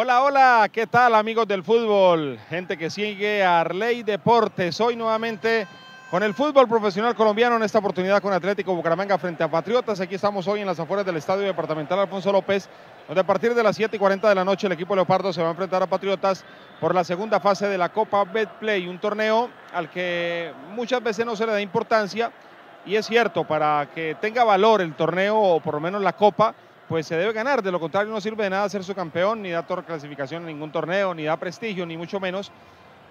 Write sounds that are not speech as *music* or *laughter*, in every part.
Hola, hola, ¿qué tal amigos del fútbol? Gente que sigue a Arley Deportes. Hoy nuevamente con el fútbol profesional colombiano en esta oportunidad con Atlético Bucaramanga frente a Patriotas. Aquí estamos hoy en las afueras del Estadio Departamental Alfonso López, donde a partir de las 7 y 40 de la noche el equipo Leopardo se va a enfrentar a Patriotas por la segunda fase de la Copa Betplay, un torneo al que muchas veces no se le da importancia y es cierto, para que tenga valor el torneo o por lo menos la Copa, pues se debe ganar. De lo contrario, no sirve de nada ser su campeón, ni da clasificación en ningún torneo, ni da prestigio, ni mucho menos.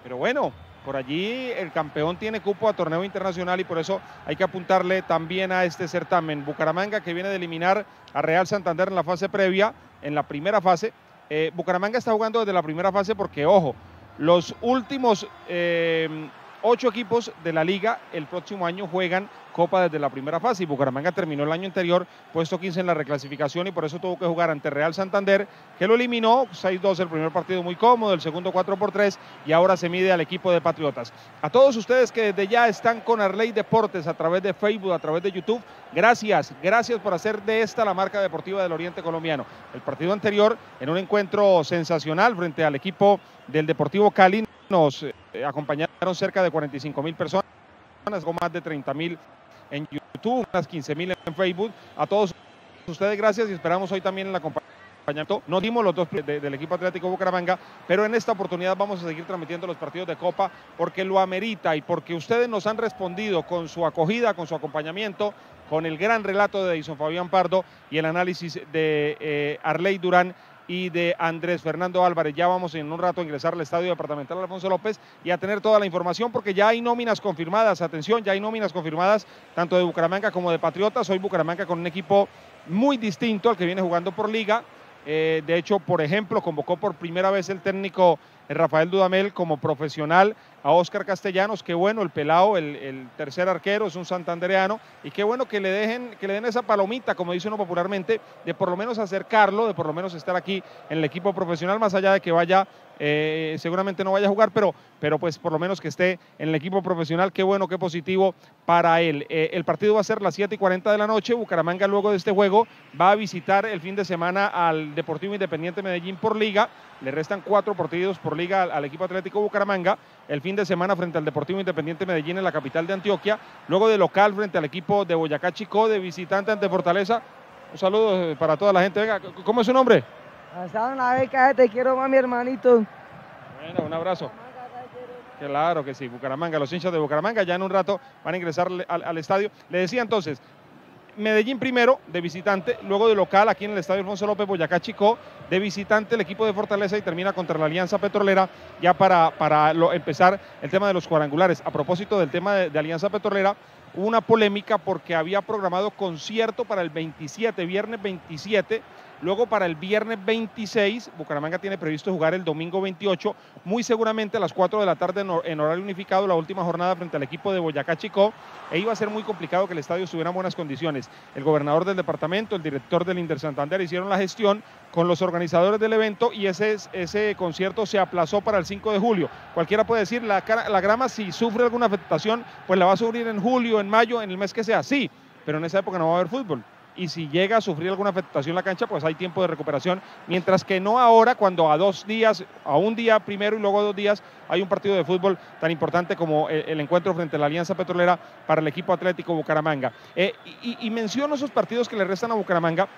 Pero bueno, por allí el campeón tiene cupo a torneo internacional y por eso hay que apuntarle también a este certamen. Bucaramanga que viene de eliminar a Real Santander en la fase previa, en la primera fase. Eh, Bucaramanga está jugando desde la primera fase porque, ojo, los últimos eh, ocho equipos de la liga el próximo año juegan Copa desde la primera fase y Bucaramanga terminó el año anterior puesto 15 en la reclasificación y por eso tuvo que jugar ante Real Santander, que lo eliminó 6-2 el primer partido muy cómodo, el segundo 4 por 3 y ahora se mide al equipo de Patriotas. A todos ustedes que desde ya están con Arley Deportes a través de Facebook, a través de YouTube, gracias, gracias por hacer de esta la marca deportiva del Oriente Colombiano. El partido anterior en un encuentro sensacional frente al equipo del Deportivo Cali nos eh, acompañaron cerca de 45 mil personas, más de 30 mil en YouTube, unas 15 mil en Facebook. A todos ustedes gracias y esperamos hoy también el acompañamiento. No dimos los dos del equipo Atlético Bucaramanga, pero en esta oportunidad vamos a seguir transmitiendo los partidos de Copa porque lo amerita y porque ustedes nos han respondido con su acogida, con su acompañamiento, con el gran relato de Edison Fabián Pardo y el análisis de eh, Arley Durán y de Andrés Fernando Álvarez. Ya vamos en un rato a ingresar al estadio departamental Alfonso López y a tener toda la información porque ya hay nóminas confirmadas. Atención, ya hay nóminas confirmadas tanto de Bucaramanga como de Patriotas. Hoy Bucaramanga con un equipo muy distinto al que viene jugando por liga. Eh, de hecho, por ejemplo, convocó por primera vez el técnico Rafael Dudamel como profesional a Oscar Castellanos, qué bueno, el pelado, el, tercer arquero, es un santandereano, y qué bueno que le dejen, que le den esa palomita, como dice uno popularmente, de por lo menos acercarlo, de por lo menos estar aquí en el equipo profesional, más allá de que vaya, eh, seguramente no vaya a jugar, pero, pero pues por lo menos que esté en el equipo profesional, qué bueno, qué positivo para él. Eh, el partido va a ser las 7 y 40 de la noche, Bucaramanga luego de este juego va a visitar el fin de semana al Deportivo Independiente Medellín por liga, le restan cuatro partidos por liga al, equipo Atlético Bucaramanga, el de semana frente al Deportivo Independiente Medellín en la capital de Antioquia, luego de local frente al equipo de Boyacá Chico, de visitante ante Fortaleza. Un saludo eh, para toda la gente. Venga, ¿cómo es su nombre? Hasta una beca, te quiero más, mi hermanito. Bueno, un abrazo. Claro que sí, Bucaramanga, los hinchas de Bucaramanga ya en un rato van a ingresar al, al estadio. Le decía entonces, Medellín primero de visitante, luego de local aquí en el Estadio Alfonso López Boyacá Chico, de visitante el equipo de Fortaleza y termina contra la Alianza Petrolera ya para, para empezar el tema de los cuadrangulares. A propósito del tema de, de Alianza Petrolera, hubo una polémica porque había programado concierto para el 27, viernes 27 Luego para el viernes 26, Bucaramanga tiene previsto jugar el domingo 28, muy seguramente a las 4 de la tarde en horario unificado, la última jornada frente al equipo de Boyacá Chico, e iba a ser muy complicado que el estadio estuviera en buenas condiciones. El gobernador del departamento, el director del Inter Santander hicieron la gestión con los organizadores del evento y ese, ese concierto se aplazó para el 5 de julio. Cualquiera puede decir, la, la grama si sufre alguna afectación, pues la va a sufrir en julio, en mayo, en el mes que sea, sí, pero en esa época no va a haber fútbol y si llega a sufrir alguna afectación la cancha, pues hay tiempo de recuperación, mientras que no ahora cuando a dos días, a un día primero y luego dos días hay un partido de fútbol tan importante como el, encuentro frente a la Alianza Petrolera para el equipo Atlético Bucaramanga. Eh, y, y menciono esos partidos que le restan a Bucaramanga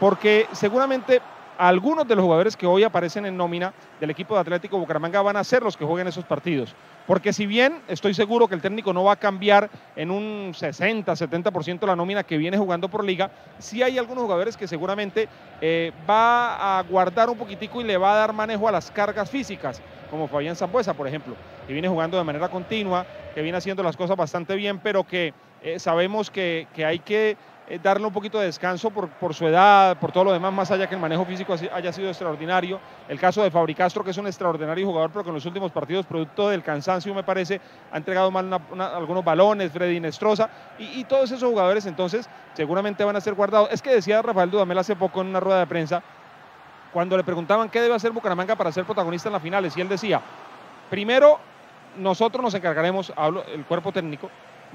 porque seguramente algunos de los jugadores que hoy aparecen en nómina del equipo de Atlético Bucaramanga van a ser los que jueguen esos partidos. Porque si bien estoy seguro que el técnico no va a cambiar en un 60, 70% la nómina que viene jugando por liga, sí hay algunos jugadores que seguramente eh, va a guardar un poquitico y le va a dar manejo a las cargas físicas, como Fabián Zambuesa, por ejemplo, que viene jugando de manera continua, que viene haciendo las cosas bastante bien, pero que eh, sabemos que, que hay que eh, darle un poquito de descanso por, por, su edad, por todo lo demás, más allá que el manejo físico haya sido extraordinario. El caso de Fabricastro, que es un extraordinario jugador, pero que en los últimos partidos, producto del cansancio, me parece, ha entregado mal algunos balones, Freddy Nestroza, y, todos esos jugadores entonces seguramente van a ser guardados. Es que decía Rafael Dudamel hace poco en una rueda de prensa, cuando le preguntaban qué debe hacer Bucaramanga para ser protagonista en las finales, y él decía, primero, nosotros nos encargaremos, hablo, el cuerpo técnico,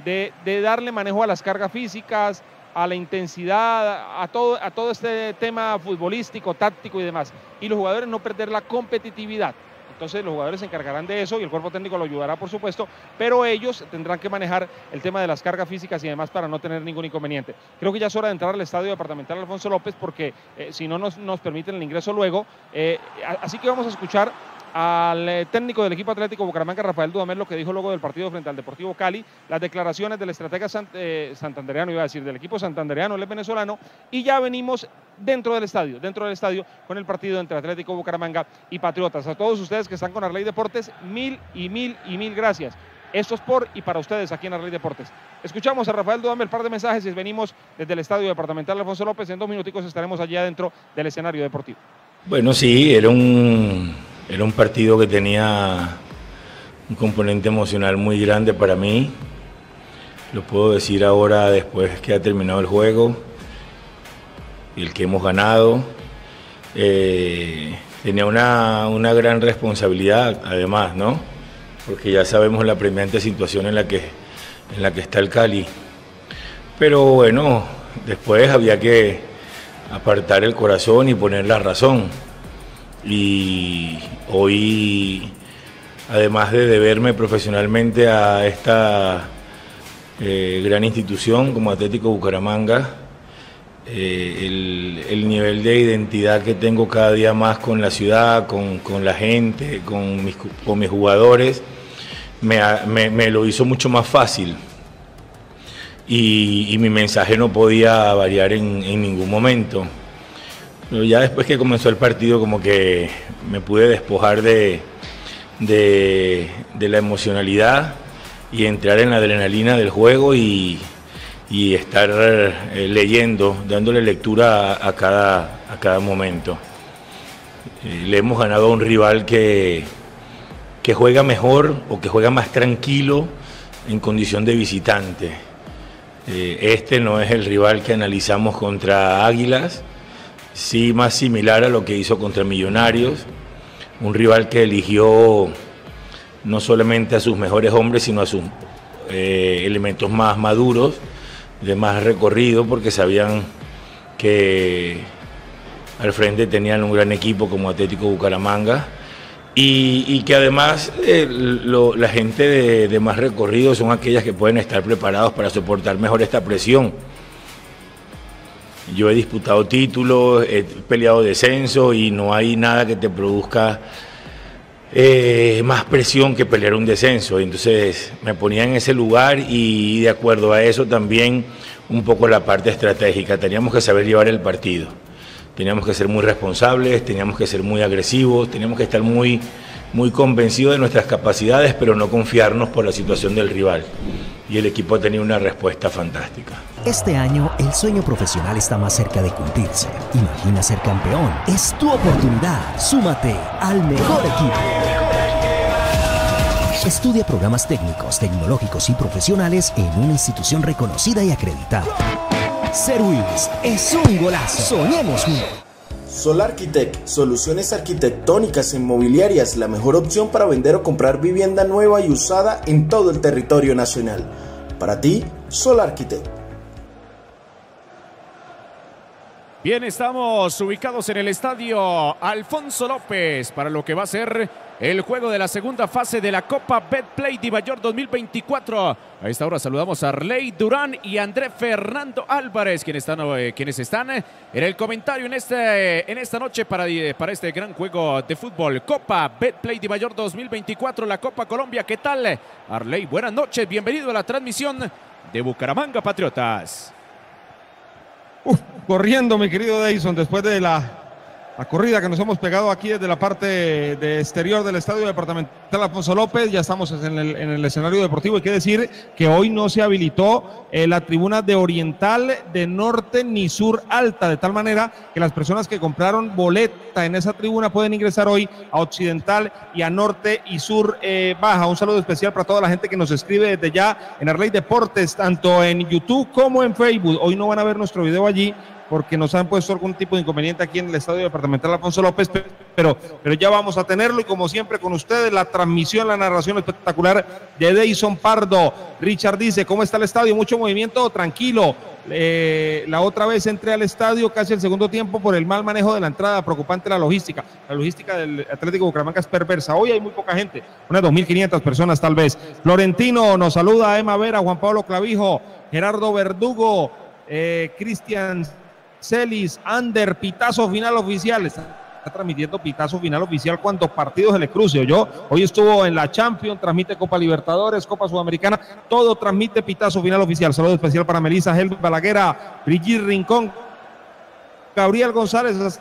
de, de darle manejo a las cargas físicas, a la intensidad, a todo, a todo este tema futbolístico, táctico y demás. Y los jugadores no perder la competitividad. Entonces los jugadores se encargarán de eso y el cuerpo técnico lo ayudará, por supuesto, pero ellos tendrán que manejar el tema de las cargas físicas y demás para no tener ningún inconveniente. Creo que ya es hora de entrar al estadio departamental Alfonso López porque eh, si no nos, nos, permiten el ingreso luego. Eh, así que vamos a escuchar al eh, técnico del equipo atlético Bucaramanga, Rafael Dudamel, lo que dijo luego del partido frente al Deportivo Cali, las declaraciones del estratega eh, santandereano, iba a decir, del equipo santandereano, el venezolano, y ya venimos dentro del estadio, dentro del estadio, con el partido entre Atlético Bucaramanga y Patriotas. A todos ustedes que están con Arley Deportes, mil y mil y mil gracias. Esto es por y para ustedes aquí en Arley Deportes. Escuchamos a Rafael Dudamel, par de mensajes y venimos desde el estadio departamental Alfonso López. En dos minuticos estaremos allá dentro del escenario deportivo. Bueno, sí, era un era un partido que tenía un componente emocional muy grande para mí. Lo puedo decir ahora después que ha terminado el juego el que hemos ganado. Eh, tenía una, gran responsabilidad además, ¿no? Porque ya sabemos la premiante situación en la que, en la que está el Cali. Pero bueno, después había que apartar el corazón y poner la razón y hoy, además de deberme profesionalmente a esta eh, gran institución como Atlético Bucaramanga, eh, el, nivel de identidad que tengo cada día más con la ciudad, con, la gente, con mis, con mis jugadores, me, lo hizo mucho más fácil. Y, mi mensaje no podía variar en ningún momento. Ya después que comenzó el partido como que me pude despojar de, de, la emocionalidad y entrar en la adrenalina del juego y, estar eh, leyendo, dándole lectura a, cada, a cada momento. Eh, le hemos ganado a un rival que, que juega mejor o que juega más tranquilo en condición de visitante. Eh, este no es el rival que analizamos contra Águilas, sí más similar a lo que hizo contra Millonarios, un rival que eligió no solamente a sus mejores hombres, sino a sus eh, elementos más maduros, de más recorrido, porque sabían que al frente tenían un gran equipo como Atlético Bucaramanga. Y, que además eh, la gente de, de más recorrido son aquellas que pueden estar preparados para soportar mejor esta presión yo he disputado títulos, he peleado descenso y no hay nada que te produzca eh, más presión que pelear un descenso. Entonces me ponía en ese lugar y de acuerdo a eso también un poco la parte estratégica. Teníamos que saber llevar el partido. Teníamos que ser muy responsables, teníamos que ser muy agresivos, teníamos que estar muy, muy convencidos de nuestras capacidades, pero no confiarnos por la situación del rival. Y el equipo ha tenido una respuesta fantástica. Este año el sueño profesional está más cerca de cumplirse. Imagina ser campeón. Es tu oportunidad. Súmate al mejor equipo. Estudia programas técnicos, tecnológicos y profesionales en una institución reconocida y acreditada. Ser es un golazo. Soñemos juntos. Solar Architect, soluciones arquitectónicas e inmobiliarias, la mejor opción para vender o comprar vivienda nueva y usada en todo el territorio nacional. Para ti, Solar Bien, estamos ubicados en el estadio Alfonso López para lo que va a ser el juego de la segunda fase de la Copa Betplay Divayor 2024. A esta hora saludamos a Arley Durán y André Fernando Álvarez, quienes están, eh, quienes están en el comentario en, este, en esta noche para, para este gran juego de fútbol. Copa Betplay Divayor 2024, la Copa Colombia. ¿Qué tal? Arley, buenas noches, bienvenido a la transmisión de Bucaramanga Patriotas corriendo, mi querido Dyson, después de la la corrida que nos hemos pegado aquí desde la parte de exterior del Estadio Departamental Alfonso López. Ya estamos en el, escenario deportivo. Hay que decir que hoy no se habilitó eh, la tribuna de Oriental, de Norte ni Sur Alta, de tal manera que las personas que compraron boleta en esa tribuna pueden ingresar hoy a Occidental y a Norte y Sur eh, Baja. Un saludo especial para toda la gente que nos escribe desde ya en Arley Deportes, tanto en YouTube como en Facebook. Hoy no van a ver nuestro video allí porque nos han puesto algún tipo de inconveniente aquí en el Estadio Departamental Alfonso López, pero, pero ya vamos a tenerlo y como siempre con ustedes la transmisión, la narración espectacular de Deison Pardo. Richard dice, ¿cómo está el estadio? Mucho movimiento, tranquilo. Eh, la otra vez entré al estadio casi el segundo tiempo por el mal manejo de la entrada, preocupante la logística. La logística del Atlético Bucaramanga es perversa. Hoy hay muy poca gente, unas 2.500 personas tal vez. Florentino nos saluda, Emma Vera, Juan Pablo Clavijo, Gerardo Verdugo, eh, Cristian Celis, Ander, pitazo final oficial. Está, transmitiendo pitazo final oficial cuántos partidos se le cruce. Yo hoy estuvo en la Champions, transmite Copa Libertadores, Copa Sudamericana, todo transmite pitazo final oficial. Saludo especial para Melissa Helvi Balaguera, Brigitte Rincón, Gabriel González,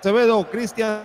Acevedo, Cristian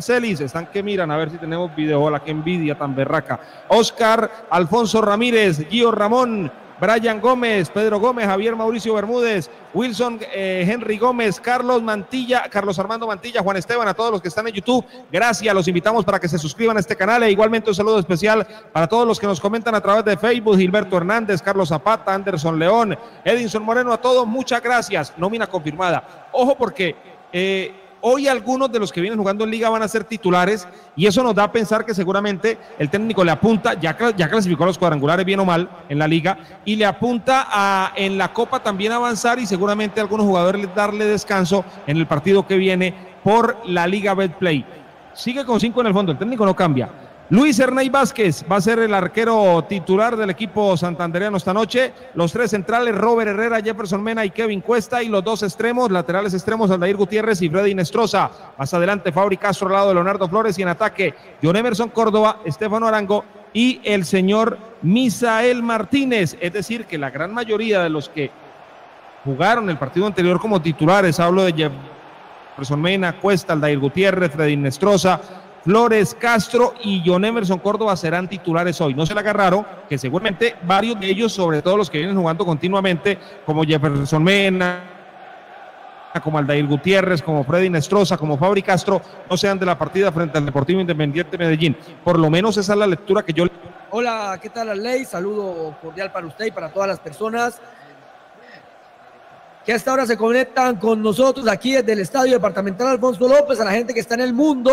Celis, están que miran a ver si tenemos video, hola, qué envidia tan berraca. Oscar, Alfonso Ramírez, Gio Ramón, Brian Gómez, Pedro Gómez, Javier Mauricio Bermúdez, Wilson eh, Henry Gómez, Carlos Mantilla, Carlos Armando Mantilla, Juan Esteban, a todos los que están en YouTube. Gracias, los invitamos para que se suscriban a este canal e igualmente un saludo especial para todos los que nos comentan a través de Facebook, Gilberto Hernández, Carlos Zapata, Anderson León, Edinson Moreno, a todos, muchas gracias. Nómina confirmada. Ojo porque... Eh, Hoy algunos de los que vienen jugando en liga van a ser titulares y eso nos da a pensar que seguramente el técnico le apunta, ya, clasificó a los cuadrangulares bien o mal en la liga y le apunta a en la copa también avanzar y seguramente a algunos jugadores darle descanso en el partido que viene por la liga Betplay. Sigue con cinco en el fondo, el técnico no cambia. Luis Hernay Vázquez va a ser el arquero titular del equipo santandereano esta noche. Los tres centrales, Robert Herrera, Jefferson Mena y Kevin Cuesta. Y los dos extremos, laterales extremos, Aldair Gutiérrez y Freddy Nestroza. Más adelante, Fabri Castro al lado de Leonardo Flores. Y en ataque, John Emerson Córdoba, Estefano Arango y el señor Misael Martínez. Es decir, que la gran mayoría de los que jugaron el partido anterior como titulares, hablo de Jefferson Mena, Cuesta, Aldair Gutiérrez, Freddy Nestroza, Flores Castro y John Emerson Córdoba serán titulares hoy. No se le agarraron, que seguramente varios de ellos, sobre todo los que vienen jugando continuamente, como Jefferson Mena, como Aldair Gutiérrez, como Freddy Nestroza, como Fabri Castro, no sean de la partida frente al Deportivo Independiente de Medellín. Por lo menos esa es la lectura que yo. Hola, ¿qué tal, Ley? Saludo cordial para usted y para todas las personas que hasta ahora se conectan con nosotros aquí desde el Estadio Departamental Alfonso López, a la gente que está en el mundo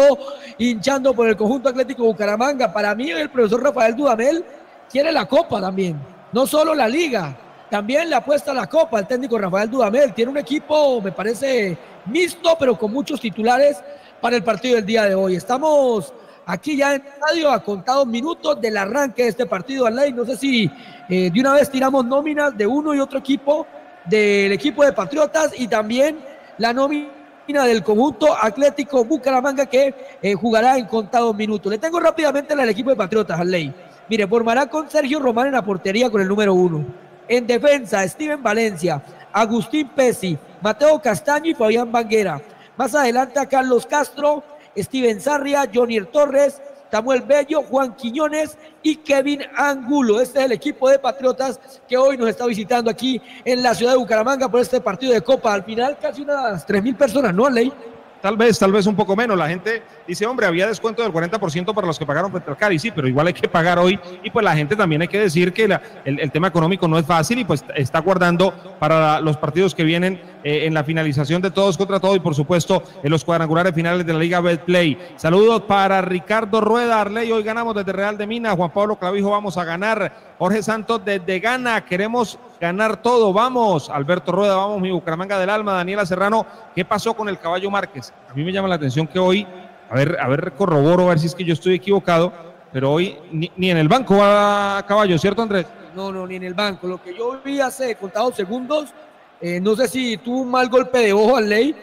hinchando por el conjunto atlético Bucaramanga. Para mí el profesor Rafael Dudamel quiere la copa también, no solo la liga, también le apuesta a la copa el técnico Rafael Dudamel. Tiene un equipo, me parece, mixto, pero con muchos titulares para el partido del día de hoy. Estamos aquí ya en el estadio a contados minutos del arranque de este partido. Ley, no sé si eh, de una vez tiramos nóminas de uno y otro equipo del equipo de Patriotas y también la nómina del conjunto Atlético Bucaramanga que eh, jugará en contados minutos. Le tengo rápidamente al equipo de Patriotas, ley Mire, formará con Sergio Román en la portería con el número uno. En defensa, Steven Valencia, Agustín Pesi, Mateo Castaño y Fabián Banguera. Más adelante Carlos Castro, Steven Sarria, Jonier Torres, Samuel Bello, Juan Quiñones y Kevin Angulo. Este es el equipo de Patriotas que hoy nos está visitando aquí en la ciudad de Bucaramanga por este partido de Copa. Al final casi unas tres mil personas, ¿no, Ley? Tal vez, tal vez un poco menos. La gente dice, hombre, había descuento del 40% para los que pagaron frente al Cali. Sí, pero igual hay que pagar hoy. Y pues la gente también hay que decir que el, tema económico no es fácil y pues está guardando para los partidos que vienen eh, en la finalización de todos contra todo y por supuesto en los cuadrangulares finales de la Liga Betplay. Saludos para Ricardo Rueda, Arley. Hoy ganamos desde Real de Minas. Juan Pablo Clavijo, vamos a ganar. Jorge Santos desde Gana, queremos ganar todo, vamos. Alberto Rueda, vamos, mi Bucaramanga del Alma, Daniela Serrano, ¿qué pasó con el caballo Márquez? A mí me llama la atención que hoy, a ver, a ver, corroboro, a ver si es que yo estoy equivocado, pero hoy ni, en el banco va caballo, ¿cierto Andrés? No, no, ni en el banco. Lo que yo vi hace contados segundos, eh, no sé si tuvo un mal golpe de ojo al ley,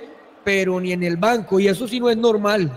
pero ni en el banco, y eso sí no es normal.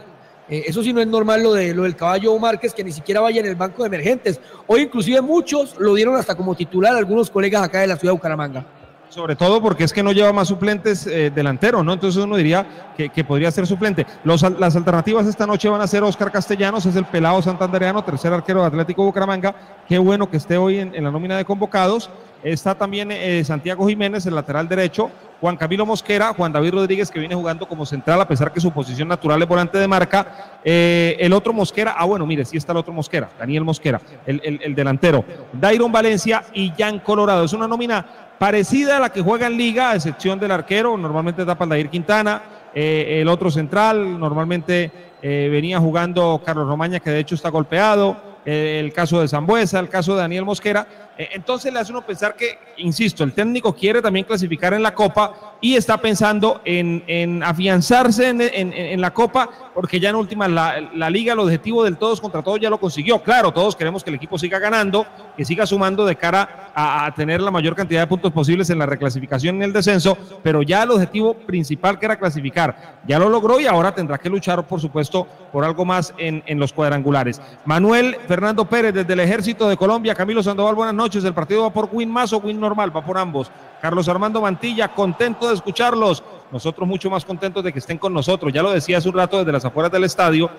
Eh, eso sí no es normal lo, de, lo del caballo Márquez, que ni siquiera vaya en el banco de emergentes. Hoy inclusive muchos lo dieron hasta como titular algunos colegas acá de la ciudad de Bucaramanga. Sobre todo porque es que no lleva más suplentes eh, delanteros, ¿no? Entonces uno diría que, podría ser suplente. Los, las alternativas esta noche van a ser Oscar Castellanos, es el pelado santandereano, tercer arquero de Atlético Bucaramanga. Qué bueno que esté hoy en, la nómina de convocados. Está también eh, Santiago Jiménez, el lateral derecho. Juan Camilo Mosquera, Juan David Rodríguez, que viene jugando como central, a pesar que su posición natural es volante de marca. Eh, el otro Mosquera, ah, bueno, mire, sí está el otro Mosquera, Daniel Mosquera, el, el delantero. Dairon Valencia y Jan Colorado. Es una nómina parecida a la que juega en liga, a excepción del arquero, normalmente tapa Aldair Quintana, eh, el otro central, normalmente eh, venía jugando Carlos Romaña, que de hecho está golpeado, el caso de Zambuesa, el caso de Daniel Mosquera. Entonces le hace uno pensar que, insisto, el técnico quiere también clasificar en la Copa y está pensando en, afianzarse en, la Copa, porque ya en última la, liga, el objetivo del todos contra todos ya lo consiguió. Claro, todos queremos que el equipo siga ganando, que siga sumando de cara a, tener la mayor cantidad de puntos posibles en la reclasificación y el descenso, pero ya el objetivo principal que era clasificar, ya lo logró y ahora tendrá que luchar, por supuesto, por algo más en, los cuadrangulares. Manuel Fernando Pérez desde el Ejército de Colombia, Camilo Sandoval, buenas noches. El partido va por win más o win normal, va por ambos. Carlos Armando Mantilla, contento de escucharlos. Nosotros mucho más contentos de que estén con nosotros. Ya lo decía hace un rato desde las afueras del estadio.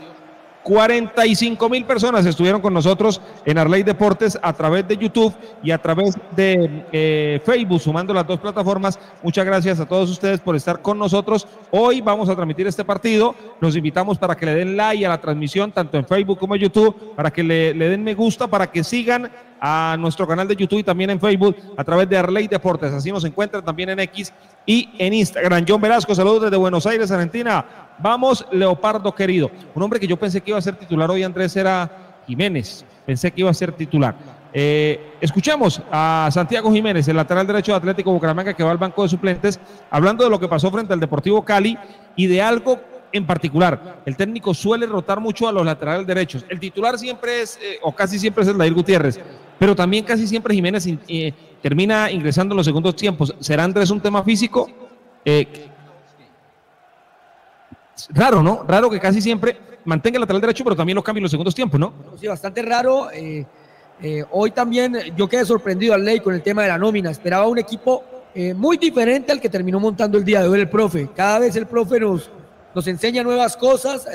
45 mil personas estuvieron con nosotros en Arley Deportes a través de YouTube y a través de eh, Facebook, sumando las dos plataformas. Muchas gracias a todos ustedes por estar con nosotros. Hoy vamos a transmitir este partido. Los invitamos para que le den like a la transmisión, tanto en Facebook como en YouTube, para que le den me gusta, para que sigan a nuestro canal de YouTube y también en Facebook a través de Arley Deportes. Así nos encuentran también en X y en Instagram. John Velasco, saludos desde Buenos Aires, Argentina. Vamos, Leopardo querido. Un hombre que yo pensé que iba a ser titular hoy, Andrés, era Jiménez. Pensé que iba a ser titular. Eh, escuchamos a Santiago Jiménez, el lateral derecho de Atlético Bucaramanga, que va al banco de suplentes, hablando de lo que pasó frente al Deportivo Cali y de algo en particular. El técnico suele rotar mucho a los laterales derechos. El titular siempre es, eh, o casi siempre es el Dair Gutiérrez pero también casi siempre Jiménez eh, termina ingresando en los segundos tiempos. ¿Será Andrés un tema físico? Eh, raro, ¿no? Raro que casi siempre mantenga el lateral derecho, pero también lo cambie en los segundos tiempos, ¿no? Sí, bastante raro. Eh, hoy también yo quedé sorprendido al ley con el tema de la nómina. Esperaba un equipo muy diferente al que terminó montando el día de hoy el profe. Cada vez el profe nos, nos enseña nuevas cosas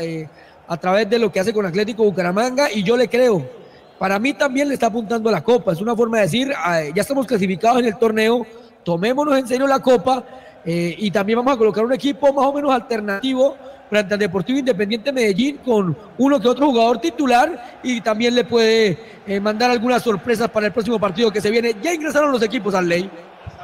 a través de lo que hace con Atlético Bucaramanga y yo le creo para mí también le está apuntando a la Copa. Es una forma de decir, ah, ya estamos clasificados en el torneo, tomémonos en serio la Copa eh, y también vamos a colocar un equipo más o menos alternativo frente al Deportivo Independiente Medellín con uno que otro jugador titular y también le puede eh, mandar algunas sorpresas para el próximo partido que se viene. Ya ingresaron los equipos al ley.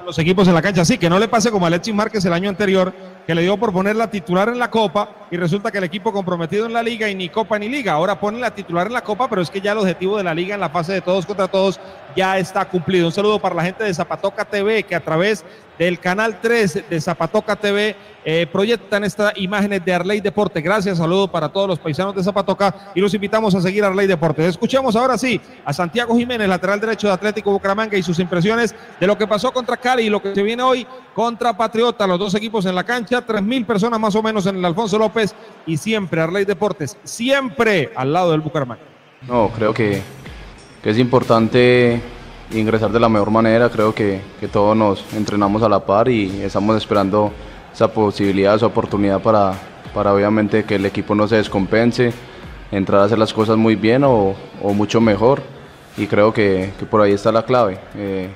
Los equipos en la cancha, sí, que no le pase como a Alexis Márquez el año anterior, que le dio por poner la titular en la Copa y resulta que el equipo comprometido en la Liga y ni Copa ni Liga. Ahora pone la titular en la Copa, pero es que ya el objetivo de la Liga en la fase de todos contra todos ya está cumplido. Un saludo para la gente de Zapatoca TV que a través del canal 3 de Zapatoca TV eh, proyectan estas imágenes de Arley Deporte. Gracias, saludo para todos los paisanos de Zapatoca y los invitamos a seguir Arley Deporte. Escuchemos ahora sí a Santiago Jiménez, lateral derecho de Atlético Bucaramanga y sus impresiones de lo que pasó contra Cali y lo que se viene hoy contra Patriota. Los dos equipos en la cancha, tres mil personas más o menos en el Alfonso López y siempre Arley Deportes, siempre al lado del Bucaramanga. No, creo que es importante ingresar de la mejor manera. Creo que, que, todos nos entrenamos a la par y estamos esperando esa posibilidad, esa oportunidad para, para obviamente que el equipo no se descompense, entrar a hacer las cosas muy bien o, o mucho mejor. Y creo que, que, por ahí está la clave. Eh,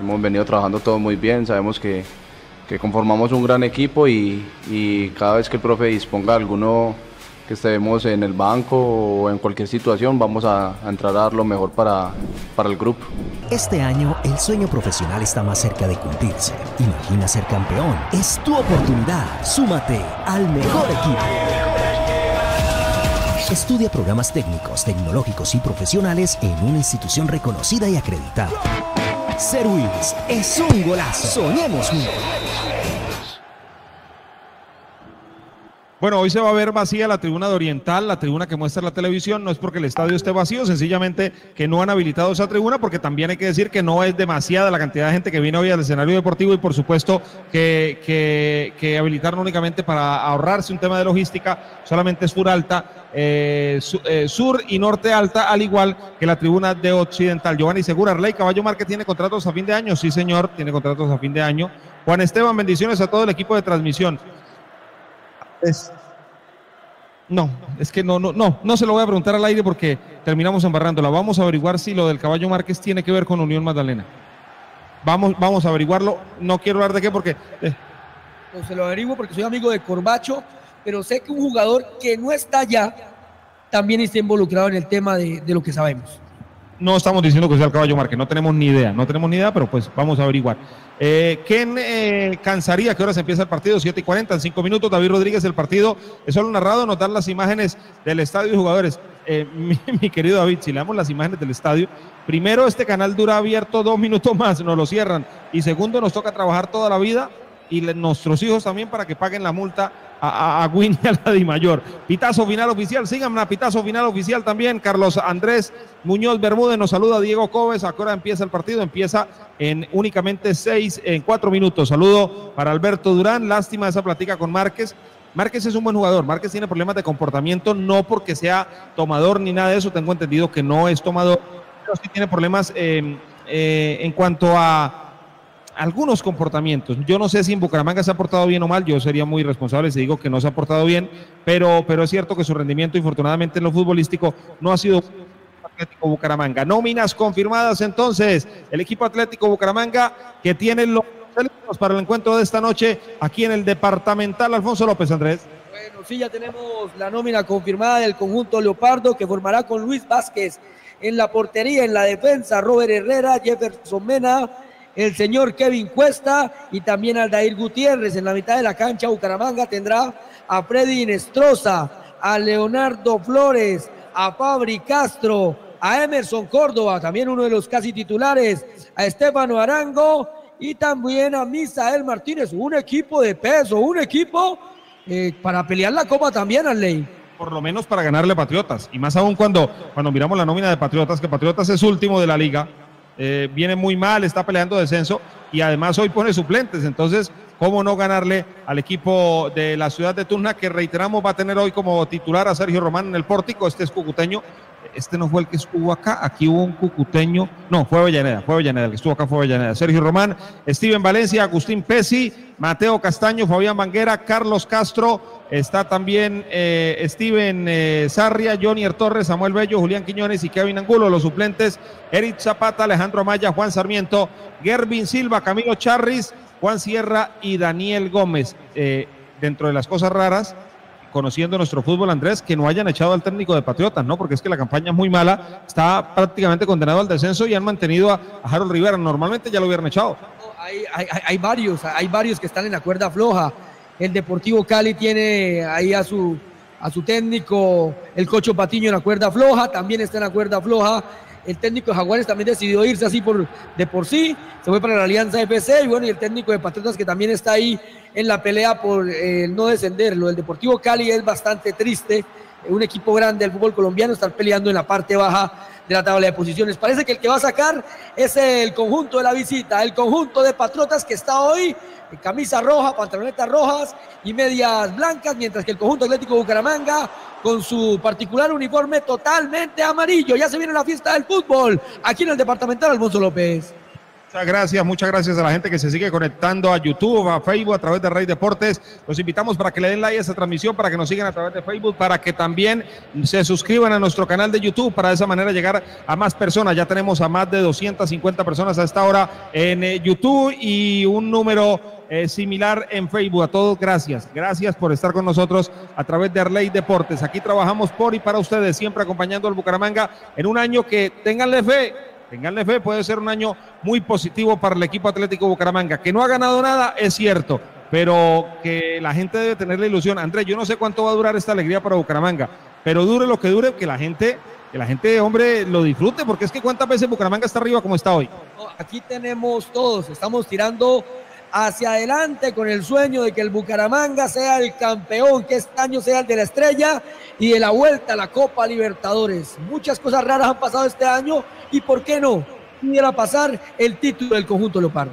hemos venido trabajando todo muy bien, sabemos que, que conformamos un gran equipo y, y cada vez que el profe disponga alguno que estemos en el banco o en cualquier situación, vamos a, entrar a lo mejor para, para el grupo. Este año el sueño profesional está más cerca de cumplirse. Imagina ser campeón. Es tu oportunidad. Súmate al mejor equipo. Estudia programas técnicos, tecnológicos y profesionales en una institución reconocida y acreditada. Serwis es un golazo. Soñemos juntos. Bueno, hoy se va a ver vacía la tribuna de Oriental, la tribuna que muestra la televisión. No es porque el estadio esté vacío, sencillamente que no han habilitado esa tribuna, porque también hay que decir que no es demasiada la cantidad de gente que viene hoy al escenario deportivo y por supuesto que, que, habilitaron únicamente para ahorrarse un tema de logística, solamente es sur alta, eh, eh, sur y norte alta, al igual que la tribuna de Occidental. Giovanni Segura, Arley Caballo Márquez tiene contratos a fin de año, sí señor, tiene contratos a fin de año. Juan Esteban, bendiciones a todo el equipo de transmisión. No, es que no, no, no, no se lo voy a preguntar al aire porque terminamos embarrándola. Vamos a averiguar si lo del caballo Márquez tiene que ver con Unión Magdalena. Vamos, vamos a averiguarlo. No quiero hablar de qué porque. Eh. No se lo averiguo porque soy amigo de Corbacho, pero sé que un jugador que no está allá también está involucrado en el tema de lo que sabemos. No estamos diciendo que sea el caballo Márquez, no tenemos ni idea, no tenemos ni idea, pero pues vamos a averiguar. Eh, ¿Quién eh, cansaría? ¿Qué horas empieza el partido? 7 y 40, en 5 minutos. David Rodríguez, el partido es solo narrado, nos dan las imágenes del estadio y jugadores. Eh, *laughs* mi, mi, querido David, si le damos las imágenes del estadio, primero este canal dura abierto dos minutos más, nos lo cierran. Y segundo, nos toca trabajar toda la vida y nuestros hijos también para que paguen la multa a, a, a a la Di Mayor. Pitazo final oficial, síganme a Pitazo final oficial también. Carlos Andrés Muñoz Bermúdez nos saluda Diego Cobes. Ahora empieza el partido, empieza en únicamente seis, en cuatro minutos. Saludo para Alberto Durán, lástima esa plática con Márquez. Márquez es un buen jugador, Márquez tiene problemas de comportamiento, no porque sea tomador ni nada de eso, tengo entendido que no es tomador, pero sí tiene problemas eh, eh, en cuanto a algunos comportamientos. Yo no sé si en Bucaramanga se ha portado bien o mal, yo sería muy responsable si digo que no se ha portado bien, pero, pero es cierto que su rendimiento, infortunadamente en lo futbolístico, no ha sido Atlético Bucaramanga. Nóminas confirmadas entonces, el equipo Atlético Bucaramanga que tiene los para el encuentro de esta noche aquí en el departamental Alfonso López Andrés. Bueno, sí, ya tenemos la nómina confirmada del conjunto Leopardo que formará con Luis Vázquez en la portería, en la defensa, Robert Herrera, Jefferson Mena, el señor Kevin Cuesta y también Aldair Gutiérrez. En la mitad de la cancha, Bucaramanga tendrá a Freddy Inestrosa, a Leonardo Flores, a Fabri Castro, a Emerson Córdoba, también uno de los casi titulares, a Estefano Arango y también a Misael Martínez. Un equipo de peso, un equipo eh, para pelear la copa también, Arley por lo menos para ganarle Patriotas. Y más aún cuando, cuando miramos la nómina de Patriotas, que Patriotas es último de la liga, eh, viene muy mal, está peleando descenso y además hoy pone suplentes. Entonces, ¿cómo no ganarle al equipo de la ciudad de Tuna, que reiteramos va a tener hoy como titular a Sergio Román en el pórtico? Este es cucuteño. Este no fue el que estuvo acá, aquí hubo un cucuteño. No, fue Avellaneda, fue Avellaneda, el que estuvo acá fue Avellaneda. Sergio Román, Steven Valencia, Agustín Pesi, Mateo Castaño, Fabián Banguera, Carlos Castro, Está también eh, Steven eh, Sarria, Jonier Torres, Samuel Bello, Julián Quiñones y Kevin Angulo. Los suplentes, Eric Zapata, Alejandro Amaya, Juan Sarmiento, Gervin Silva, Camilo Charris, Juan Sierra y Daniel Gómez. Eh, dentro de las cosas raras, conociendo nuestro fútbol, Andrés, que no hayan echado al técnico de Patriotas, ¿no? Porque es que la campaña es muy mala, está prácticamente condenado al descenso y han mantenido a, Harold Rivera. Normalmente ya lo hubieran echado. Hay, hay, hay varios, hay varios que están en la cuerda floja el Deportivo Cali tiene ahí a su, a su técnico, el Cocho Patiño en la cuerda floja, también está en la cuerda floja. El técnico de Jaguares también decidió irse así por, de por sí, se fue para la Alianza FC y bueno, y el técnico de Patriotas que también está ahí en la pelea por eh, no descender. Lo del Deportivo Cali es bastante triste, un equipo grande del fútbol colombiano estar peleando en la parte baja de la tabla de posiciones. Parece que el que va a sacar es el conjunto de la visita, el conjunto de Patriotas que está hoy en camisa roja, pantalonetas rojas y medias blancas, mientras que el conjunto Atlético Bucaramanga con su particular uniforme totalmente amarillo. Ya se viene la fiesta del fútbol aquí en el departamental Alfonso López. Muchas gracias, muchas gracias a la gente que se sigue conectando a YouTube, a Facebook, a través de Rey Deportes. Los invitamos para que le den like a esta transmisión, para que nos sigan a través de Facebook, para que también se suscriban a nuestro canal de YouTube, para de esa manera llegar a más personas. Ya tenemos a más de 250 personas a esta hora en eh, YouTube y un número eh, similar en Facebook. A todos, gracias. Gracias por estar con nosotros a través de Arley Deportes. Aquí trabajamos por y para ustedes, siempre acompañando al Bucaramanga en un año que tenganle fe Tenganle fe, puede ser un año muy positivo para el equipo Atlético Bucaramanga. Que no ha ganado nada, es cierto, pero que la gente debe tener la ilusión. Andrés, yo no sé cuánto va a durar esta alegría para Bucaramanga, pero dure lo que dure, que la gente, que la gente, hombre, lo disfrute, porque es que cuántas veces Bucaramanga está arriba como está hoy. Aquí tenemos todos, estamos tirando hacia adelante con el sueño de que el Bucaramanga sea el campeón, que este año sea el de la estrella y de la vuelta a la Copa Libertadores. Muchas cosas raras han pasado este año y por qué no pudiera pasar el título del conjunto Leopardo.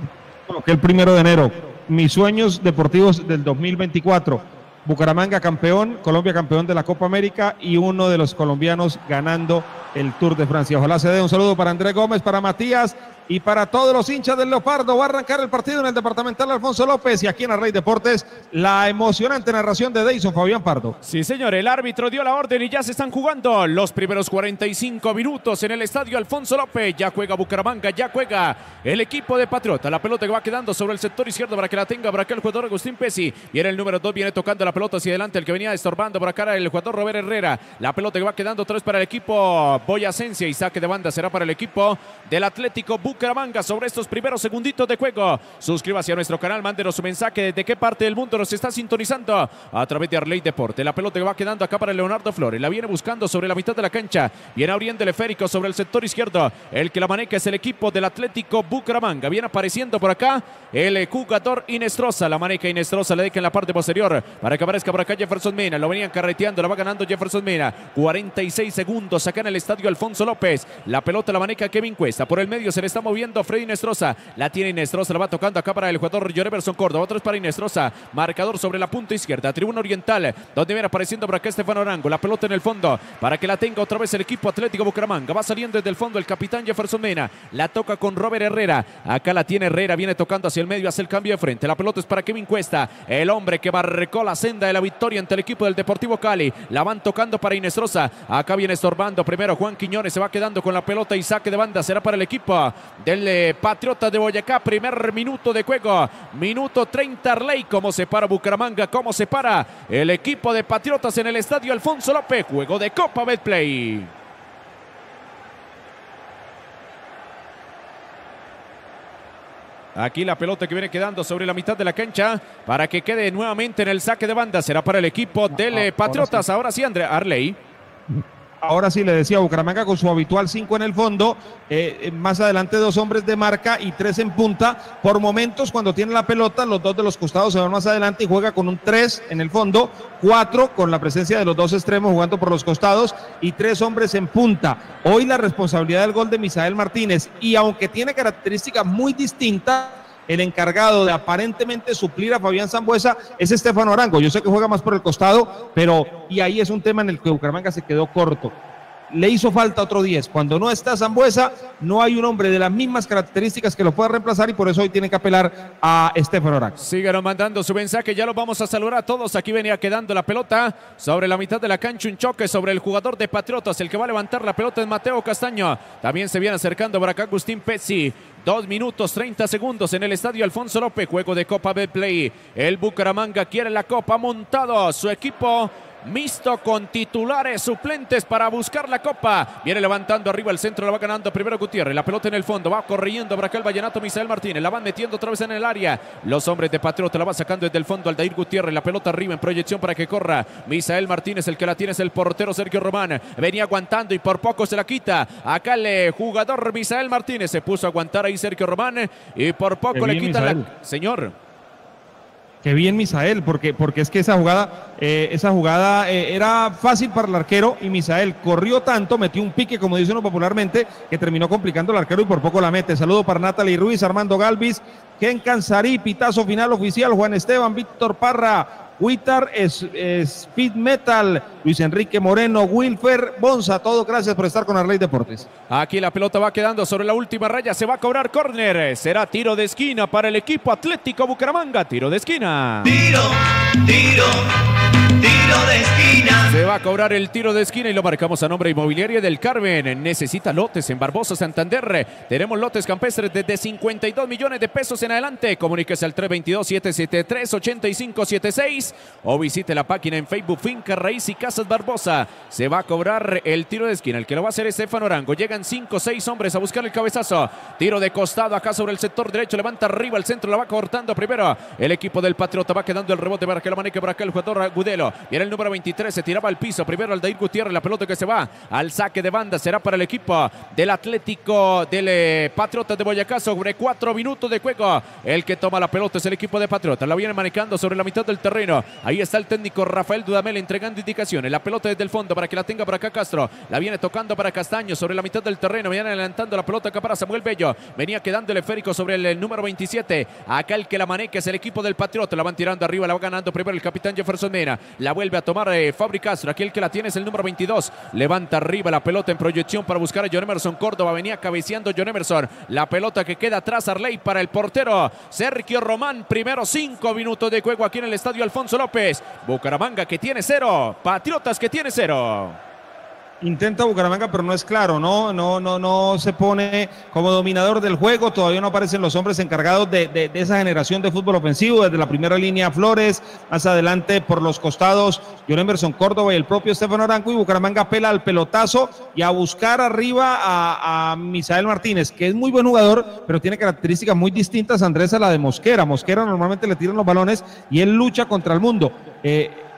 Que el primero de enero, mis sueños deportivos del 2024. Bucaramanga campeón, Colombia campeón de la Copa América y uno de los colombianos ganando el Tour de Francia. Ojalá se dé un saludo para Andrés Gómez, para Matías, y para todos los hinchas del Leopardo. Va a arrancar el partido en el departamental Alfonso López y aquí en Arley Deportes la emocionante narración de Deison Fabián Pardo. Sí, señor, el árbitro dio la orden y ya se están jugando los primeros 45 minutos en el estadio Alfonso López. Ya juega Bucaramanga, ya juega el equipo de Patriota. La pelota que va quedando sobre el sector izquierdo para que la tenga por acá el jugador Agustín Pesi. Viene el número 2, viene tocando la pelota hacia adelante, el que venía estorbando por acá el jugador Robert Herrera. La pelota que va quedando vez para el equipo Boyacense y saque de banda será para el equipo del Atlético Bucaramanga sobre estos primeros segunditos de juego. Suscríbase a nuestro canal, mándenos su mensaje de qué parte del mundo nos está sintonizando a través de Arley Deporte. La pelota que va quedando acá para Leonardo Flores. La viene buscando sobre la mitad de la cancha. Viene abriendo el esférico sobre el sector izquierdo. El que la maneja es el equipo del Atlético Bucaramanga. Viene apareciendo por acá el jugador Inestrosa. La maneja Inestrosa, le deja en la parte posterior para que aparezca por acá Jefferson Mena. Lo venían carreteando, la va ganando Jefferson Mena. 46 segundos acá en el estadio Alfonso López. La pelota la maneja Kevin Cuesta. Por el medio se le está moviendo Freddy Inestrosa. La tiene Inestrosa, la va tocando acá para el jugador Joreverson Córdoba. Otro es para Inestrosa. Marcador sobre la punta izquierda. Tribuna Oriental, donde viene apareciendo por acá Estefano Arango. La pelota en el fondo para que la tenga otra vez el equipo Atlético Bucaramanga. Va saliendo desde el fondo el capitán Jefferson Mena. La toca con Robert Herrera. Acá la tiene Herrera. Viene tocando hacia el medio, hace el cambio de frente. La pelota es para Kevin Cuesta. El hombre que barrecó la senda de la victoria ante el equipo del Deportivo Cali. La van tocando para Inestrosa. Acá viene estorbando primero Juan Quiñones. Se va quedando con la pelota y saque de banda. Será para el equipo del eh, Patriota de Boyacá. Primer minuto de juego. Minuto 30 Arley. Cómo se para Bucaramanga. Cómo se para el equipo de Patriotas en el estadio Alfonso López. Juego de Copa Betplay. Aquí la pelota que viene quedando sobre la mitad de la cancha para que quede nuevamente en el saque de banda. Será para el equipo del eh, Patriotas. Ahora sí, André Arley. *laughs* Ahora sí le decía Bucaramanga con su habitual 5 en el fondo, eh, más adelante dos hombres de marca y tres en punta. Por momentos cuando tiene la pelota, los dos de los costados se van más adelante y juega con un 3 en el fondo, 4 con la presencia de los dos extremos jugando por los costados y tres hombres en punta. Hoy la responsabilidad del gol de Misael Martínez y aunque tiene características muy distintas, el encargado de aparentemente suplir a Fabián Zambuesa es Estefano Arango. Yo sé que juega más por el costado, pero y ahí es un tema en el que Bucaramanga se quedó corto. Le hizo falta otro 10. Cuando no está Zambuesa, no hay un hombre de las mismas características que lo pueda reemplazar y por eso hoy tiene que apelar a Estefano Arango. Síganos mandando su mensaje, ya lo vamos a saludar a todos. Aquí venía quedando la pelota sobre la mitad de la cancha, un choque sobre el jugador de Patriotas. El que va a levantar la pelota es Mateo Castaño. También se viene acercando por acá Agustín Pezzi. Dos minutos 30 segundos en el estadio Alfonso López, juego de Copa Betplay. El Bucaramanga quiere la Copa montado. Su equipo mixto con titulares suplentes para buscar la copa. Viene levantando arriba el centro, la va ganando primero Gutiérrez. La pelota en el fondo, va corriendo por acá el Vallenato Misael Martínez. La van metiendo otra vez en el área. Los hombres de Patriota la va sacando desde el fondo Aldair Gutiérrez. La pelota arriba en proyección para que corra. Misael Martínez, el que la tiene es el portero Sergio Román. Venía aguantando y por poco se la quita. Acá el jugador Misael Martínez se puso a aguantar ahí Sergio Román y por poco le quita la. Señor. Qué bien Misael, porque, porque es que esa jugada, eh, esa jugada eh, era fácil para el arquero y Misael corrió tanto, metió un pique, como dice uno popularmente, que terminó complicando al arquero y por poco la mete. Saludo para Natalie Ruiz, Armando Galvis, Ken Canzarí, pitazo final oficial, Juan Esteban, Víctor Parra, Witar, Speed Metal, Luis Enrique Moreno, Wilfer, Bonza, todo gracias por estar con Arley Deportes. Aquí la pelota va quedando sobre la última raya, se va a cobrar córner, será tiro de esquina para el equipo Atlético Bucaramanga, tiro de esquina. Tiro, tiro, tiro de esquina. Se va a cobrar el tiro de esquina y lo marcamos a nombre inmobiliaria del Carmen. Necesita lotes en Barbosa, Santander. Tenemos lotes campestres desde 52 millones de pesos en adelante. Comuníquese al 322-773-8576 o visite la página en Facebook Finca Raíz y Casas Barbosa. Se va a cobrar el tiro de esquina. El que lo va a hacer es Estefano Orango. Llegan 5 o 6 hombres a buscar el cabezazo. Tiro de costado acá sobre el sector derecho. Levanta arriba el centro. La va cortando primero. El equipo del Patriota va quedando el rebote para que lo maneje por acá el jugador Gudelo. Viene el número 23. Se tiraba al piso. Primero Aldair Gutiérrez. La pelota que se va al saque de banda. Será para el equipo del Atlético del eh, Patriota de Boyacá. Sobre 4 minutos de juego. El que toma la pelota es el equipo de Patriota. La viene manejando sobre la mitad del terreno. Ahí está el técnico Rafael Dudamel entregando indicaciones. La pelota desde el fondo para que la tenga por acá Castro. La viene tocando para Castaño sobre la mitad del terreno. Viene adelantando la pelota acá para Samuel Bello. Venía quedando el esférico sobre el, el número 27. Acá el que la maneja es el equipo del Patriota. La van tirando arriba, la va ganando primero el capitán Jefferson Mena. La vuelve a tomar eh, Fabri Castro. Aquí el que la tiene es el número 22. Levanta arriba la pelota en proyección para buscar a John Emerson Córdoba. Venía cabeceando John Emerson. La pelota que queda atrás Arley para el portero Sergio Román. Primero cinco minutos de juego aquí en el estadio Alfonso López. Bucaramanga que tiene cero. Patriotas que tiene cero. Intenta Bucaramanga, pero no es claro, ¿no? No, no, no se pone como dominador del juego. Todavía no aparecen los hombres encargados de, esa generación de fútbol ofensivo. Desde la primera línea, Flores, más adelante por los costados, John Emerson Córdoba y el propio Estefano Aranco. Y Bucaramanga pela al pelotazo y a buscar arriba a, a Misael Martínez, que es muy buen jugador, pero tiene características muy distintas, Andrés, a la de Mosquera. Mosquera normalmente le tiran los balones y él lucha contra el mundo. Eh,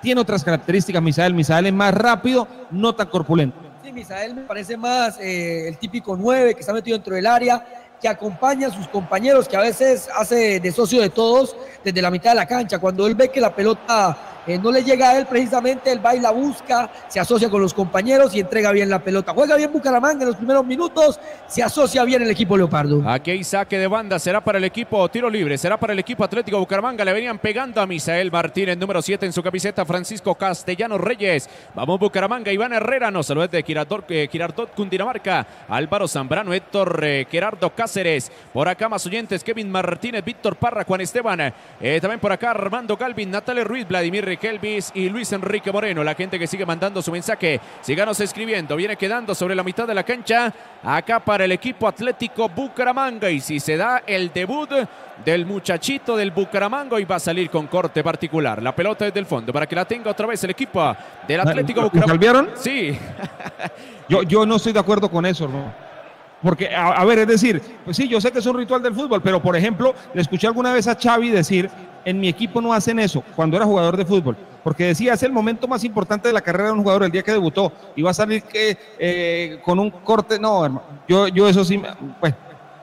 tiene otras características, Misael. Misael es más rápido, no tan corpulento. Sí, Misael me parece más eh, el típico 9 que está metido dentro del área, que acompaña a sus compañeros, que a veces hace de socio de todos desde la mitad de la cancha. Cuando él ve que la pelota eh, no le llega a él precisamente, él va busca, se asocia con los compañeros y entrega bien la pelota. Juega bien Bucaramanga en los primeros minutos, se asocia bien el equipo Leopardo. Aquí hay saque de banda, será para el equipo tiro libre, será para el equipo Atlético Bucaramanga. Le venían pegando a Misael Martínez, número 7 en su camiseta, Francisco Castellanos Reyes. Vamos Bucaramanga, Iván Herrera, nos saluda de Girardot, Girardot Cundinamarca, Álvaro Zambrano, Héctor eh, Gerardo Cáceres. Por acá más oyentes, Kevin Martínez, Víctor Parra, Juan Esteban. Eh, también por acá Armando Galvin, Natalia Ruiz, Vladimir Kelvis y Luis Enrique Moreno. La gente que sigue mandando su mensaje, síganos escribiendo. Viene quedando sobre la mitad de la cancha. Acá para el equipo Atlético Bucaramanga. Y si se da el debut del muchachito del Bucaramanga y va a salir con corte particular. La pelota desde el fondo para que la tenga otra vez el equipo del Atlético ¿Lo Bucaramanga. salvaron? Sí. *laughs* Yo, yo no estoy de acuerdo con eso, ¿no? Porque, a, a, ver, es decir, pues sí, yo sé que es un ritual del fútbol, pero por ejemplo, le escuché alguna vez a Xavi decir, en mi equipo no hacen eso, cuando era jugador de fútbol, porque decía, es el momento más importante de la carrera de un jugador, el día que debutó, y va a salir que, eh, con un corte, no, hermano, yo, yo eso sí, bueno,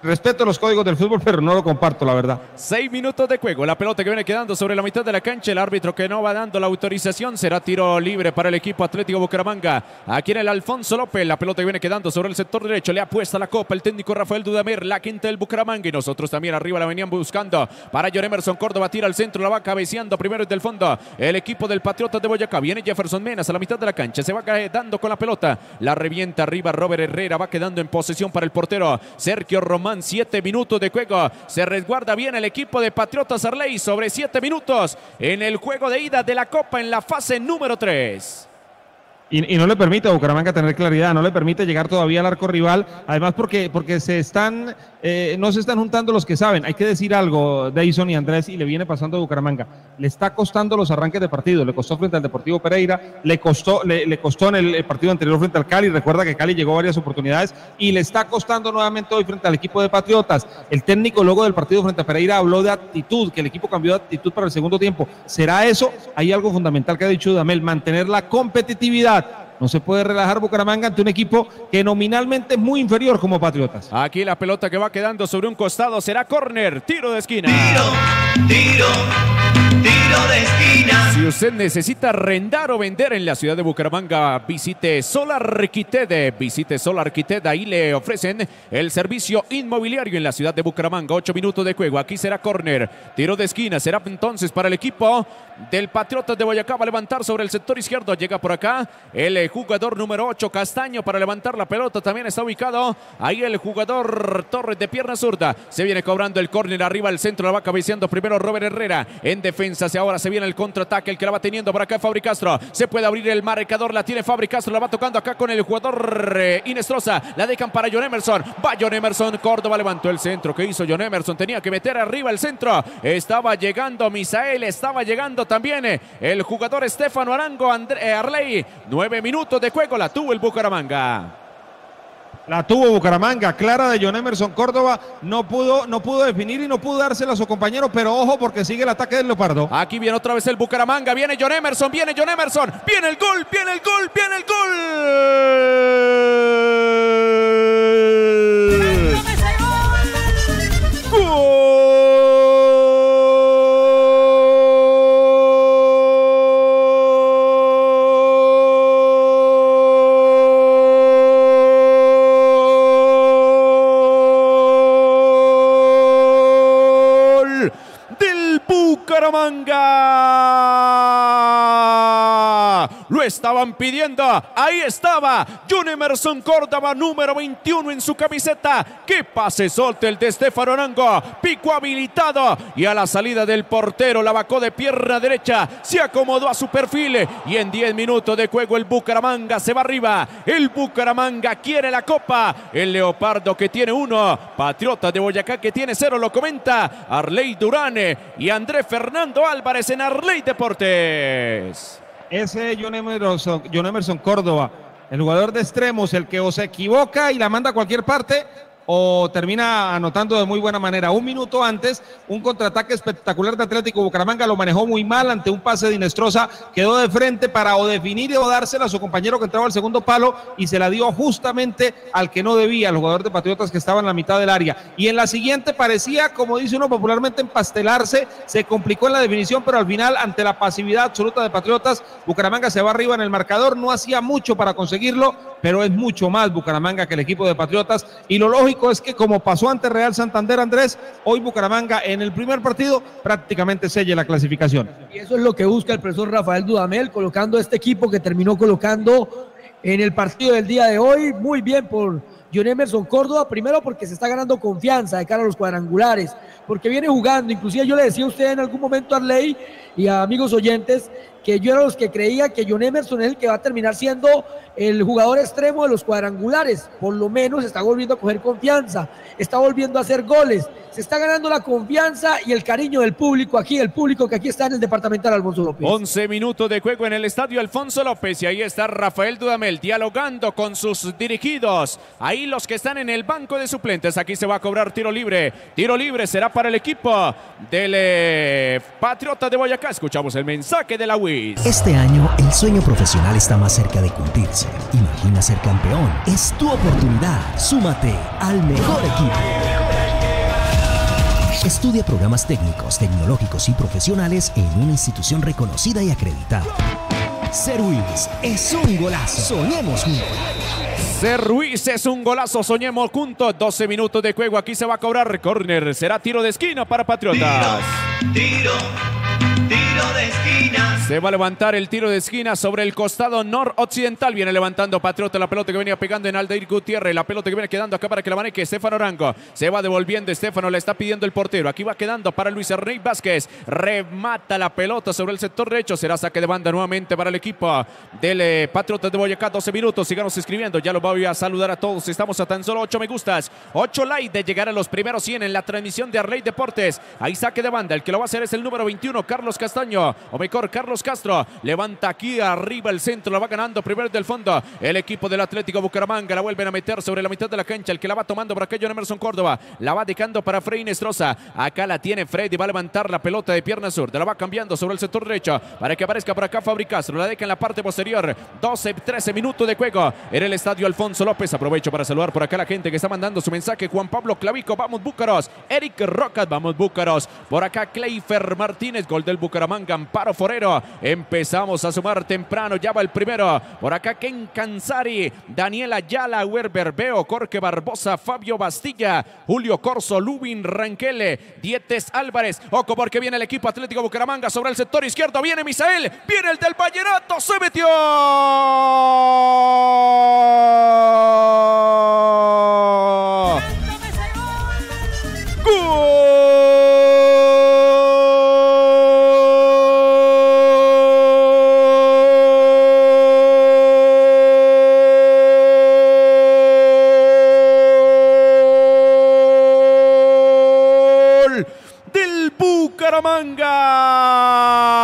respeto los códigos del fútbol, pero no lo comparto, la verdad. Seis minutos de juego. La pelota que viene quedando sobre la mitad de la cancha. El árbitro que no va dando la autorización será tiro libre para el equipo Atlético Bucaramanga. Aquí en el Alfonso López. La pelota que viene quedando sobre el sector derecho. Le apuesta la copa el técnico Rafael Dudamir. La quinta del Bucaramanga. Y nosotros también arriba la venían buscando. Para John Emerson Córdoba. Tira al centro. La va cabeceando primero desde el fondo. El equipo del Patriota de Boyacá. Viene Jefferson Menas a la mitad de la cancha. Se va dando con la pelota. La revienta arriba Robert Herrera. Va quedando en posesión para el portero. Sergio Román. Siete minutos de juego. Se resguarda bien el equipo de Patriotas Arley sobre siete minutos en el juego de ida de la Copa en la fase número 3. Y, no le permite a Bucaramanga tener claridad, no le permite llegar todavía al arco rival, además porque, porque se están, eh, no se están juntando los que saben. Hay que decir algo, Dayson y Andrés, y le viene pasando a Bucaramanga. Le está costando los arranques de partido, le costó frente al Deportivo Pereira, le costó, le, costó en el, el, partido anterior frente al Cali, recuerda que Cali llegó varias oportunidades, y le está costando nuevamente hoy frente al equipo de Patriotas. El técnico luego del partido frente a Pereira habló de actitud, que el equipo cambió de actitud para el segundo tiempo. ¿Será eso? Hay algo fundamental que ha dicho Damel, mantener la competitividad no se puede relajar Bucaramanga ante un equipo que nominalmente es muy inferior como Patriotas. Aquí la pelota que va quedando sobre un costado será córner, tiro de esquina. Tiro, tiro, tiro de esquina. Si usted necesita arrendar o vender en la ciudad de Bucaramanga, visite Solar Arquited. Visite Solar Arquited, ahí le ofrecen el servicio inmobiliario en la ciudad de Bucaramanga. Ocho minutos de juego, aquí será córner, tiro de esquina. Será entonces para el equipo del Patriotas de Boyacá. Va a levantar sobre el sector izquierdo. Llega por acá el jugador número 8, Castaño, para levantar la pelota. También está ubicado ahí el jugador Torres de pierna zurda. Se viene cobrando el córner arriba al centro. La va cabeceando primero Robert Herrera. En defensa, si ahora se viene el contraataque. El que la va teniendo por acá Fabri Castro. Se puede abrir el marcador. La tiene Fabri Castro. La va tocando acá con el jugador eh, Inestrosa. La dejan para John Emerson. Va John Emerson. Córdoba levantó el centro. ¿Qué hizo John Emerson? Tenía que meter arriba el centro. Estaba llegando Misael. Estaba llegando también eh, el jugador Estefano Arango André, eh, Arley. Nueve minutos de juego la tuvo el Bucaramanga. La tuvo Bucaramanga, clara de John Emerson Córdoba, no pudo, no pudo definir y no pudo dársela a su compañero, pero ojo porque sigue el ataque del Leopardo. Aquí viene otra vez el Bucaramanga, viene John Emerson, viene John Emerson, viene el gol, viene el gol, viene el gol. Estaban pidiendo. Ahí estaba John Emerson Córdoba, número 21 en su camiseta. ¡Qué pase solte el de Estefano Arango! Pico habilitado y a la salida del portero la vacó de pierna derecha. Se acomodó a su perfil y en 10 minutos de juego el Bucaramanga se va arriba. El Bucaramanga quiere la copa. El Leopardo que tiene uno. Patriota de Boyacá que tiene cero, lo comenta Arley Durane y André Fernando Álvarez en Arley Deportes. Ese John Emerson, John Emerson Córdoba, el jugador de extremos, el que o se equivoca y la manda a cualquier parte o termina anotando de muy buena manera. Un minuto antes, un contraataque espectacular de Atlético Bucaramanga lo manejó muy mal ante un pase de Inestrosa, quedó de frente para o definir o dársela a su compañero que entraba al segundo palo y se la dio justamente al que no debía, al jugador de Patriotas que estaba en la mitad del área. Y en la siguiente parecía, como dice uno popularmente, empastelarse, se complicó en la definición, pero al final, ante la pasividad absoluta de Patriotas, Bucaramanga se va arriba en el marcador, no hacía mucho para conseguirlo, pero es mucho más Bucaramanga que el equipo de Patriotas y lo lógico es que como pasó ante Real Santander Andrés, hoy Bucaramanga en el primer partido prácticamente selle la clasificación. Y eso es lo que busca el profesor Rafael Dudamel, colocando este equipo que terminó colocando en el partido del día de hoy. Muy bien por John Emerson Córdoba, primero porque se está ganando confianza de cara a los cuadrangulares, porque viene jugando. Inclusive yo le decía a usted en algún momento a Ley y a amigos oyentes que yo era los que creía que John Emerson es el que va a terminar siendo el jugador extremo de los cuadrangulares. Por lo menos está volviendo a coger confianza, está volviendo a hacer goles, se está ganando la confianza y el cariño del público aquí, el público que aquí está en el departamental Alfonso López. 11 minutos de juego en el estadio Alfonso López y ahí está Rafael Dudamel dialogando con sus dirigidos. Ahí los que están en el banco de suplentes. Aquí se va a cobrar tiro libre. Tiro libre será para el equipo del eh, Patriota de Boyacá. Escuchamos el mensaje de la WIS. Este año el sueño profesional está más cerca de cumplirse. Imagina ser campeón. Es tu oportunidad. Súmate al mejor equipo. Estudia programas técnicos, tecnológicos y profesionales en una institución reconocida y acreditada. Ser Ruiz es un golazo. Soñemos juntos. Ser Ruiz es un golazo. Soñemos juntos. 12 minutos de juego. Aquí se va a cobrar córner. Será tiro de esquina para Patriotas. Tiro, tiro de esquina. Se va a levantar el tiro de esquina sobre el costado noroccidental. Viene levantando Patriota la pelota que venía pegando en Aldair Gutiérrez. La pelota que viene quedando acá para que la maneje Estefano Orango. Se va devolviendo Estefano. Le está pidiendo el portero. Aquí va quedando para Luis Ernei Vázquez. Remata la pelota sobre el sector derecho. Será saque de banda nuevamente para el equipo del eh, Patriota de Boyacá. 12 minutos. Sigamos escribiendo. Ya lo voy a saludar a todos. Estamos a tan solo 8 me gustas. 8 likes de llegar a los primeros 100 en la transmisión de Arley Deportes. Ahí saque de banda. El que lo va a hacer es el número 21, Carlos Castaño. O mejor, Carlos Castro. Levanta aquí arriba el centro. Lo va ganando primero del fondo. El equipo del Atlético Bucaramanga la vuelven a meter sobre la mitad de la cancha. El que la va tomando por aquello Emerson Córdoba. La va dejando para Frey Nestroza. Acá la tiene Freddy. Va a levantar la pelota de pierna sur. La va cambiando sobre el sector derecho para que aparezca por acá Fabri Castro. La deja en la parte posterior. 12, 13 minutos de juego en el estadio Alfonso López. Aprovecho para saludar por acá a la gente que está mandando su mensaje. Juan Pablo Clavico. Vamos Búcaros. Eric Rocas. Vamos Búcaros. Por acá Cleifer Martínez. Gol del Bucaramanga. Amparo Forero. Empezamos a sumar temprano. Ya va el primero. Por acá Ken Cansari. Daniela Ayala. Werber Beo. Jorge Barbosa. Fabio Bastilla. Julio Corso. Lubin Ranquele. Dietes Álvarez. Oco porque viene el equipo Atlético Bucaramanga sobre el sector izquierdo. Viene Misael. Viene el del Vallenato. Se metió. Gol Bucaramanga.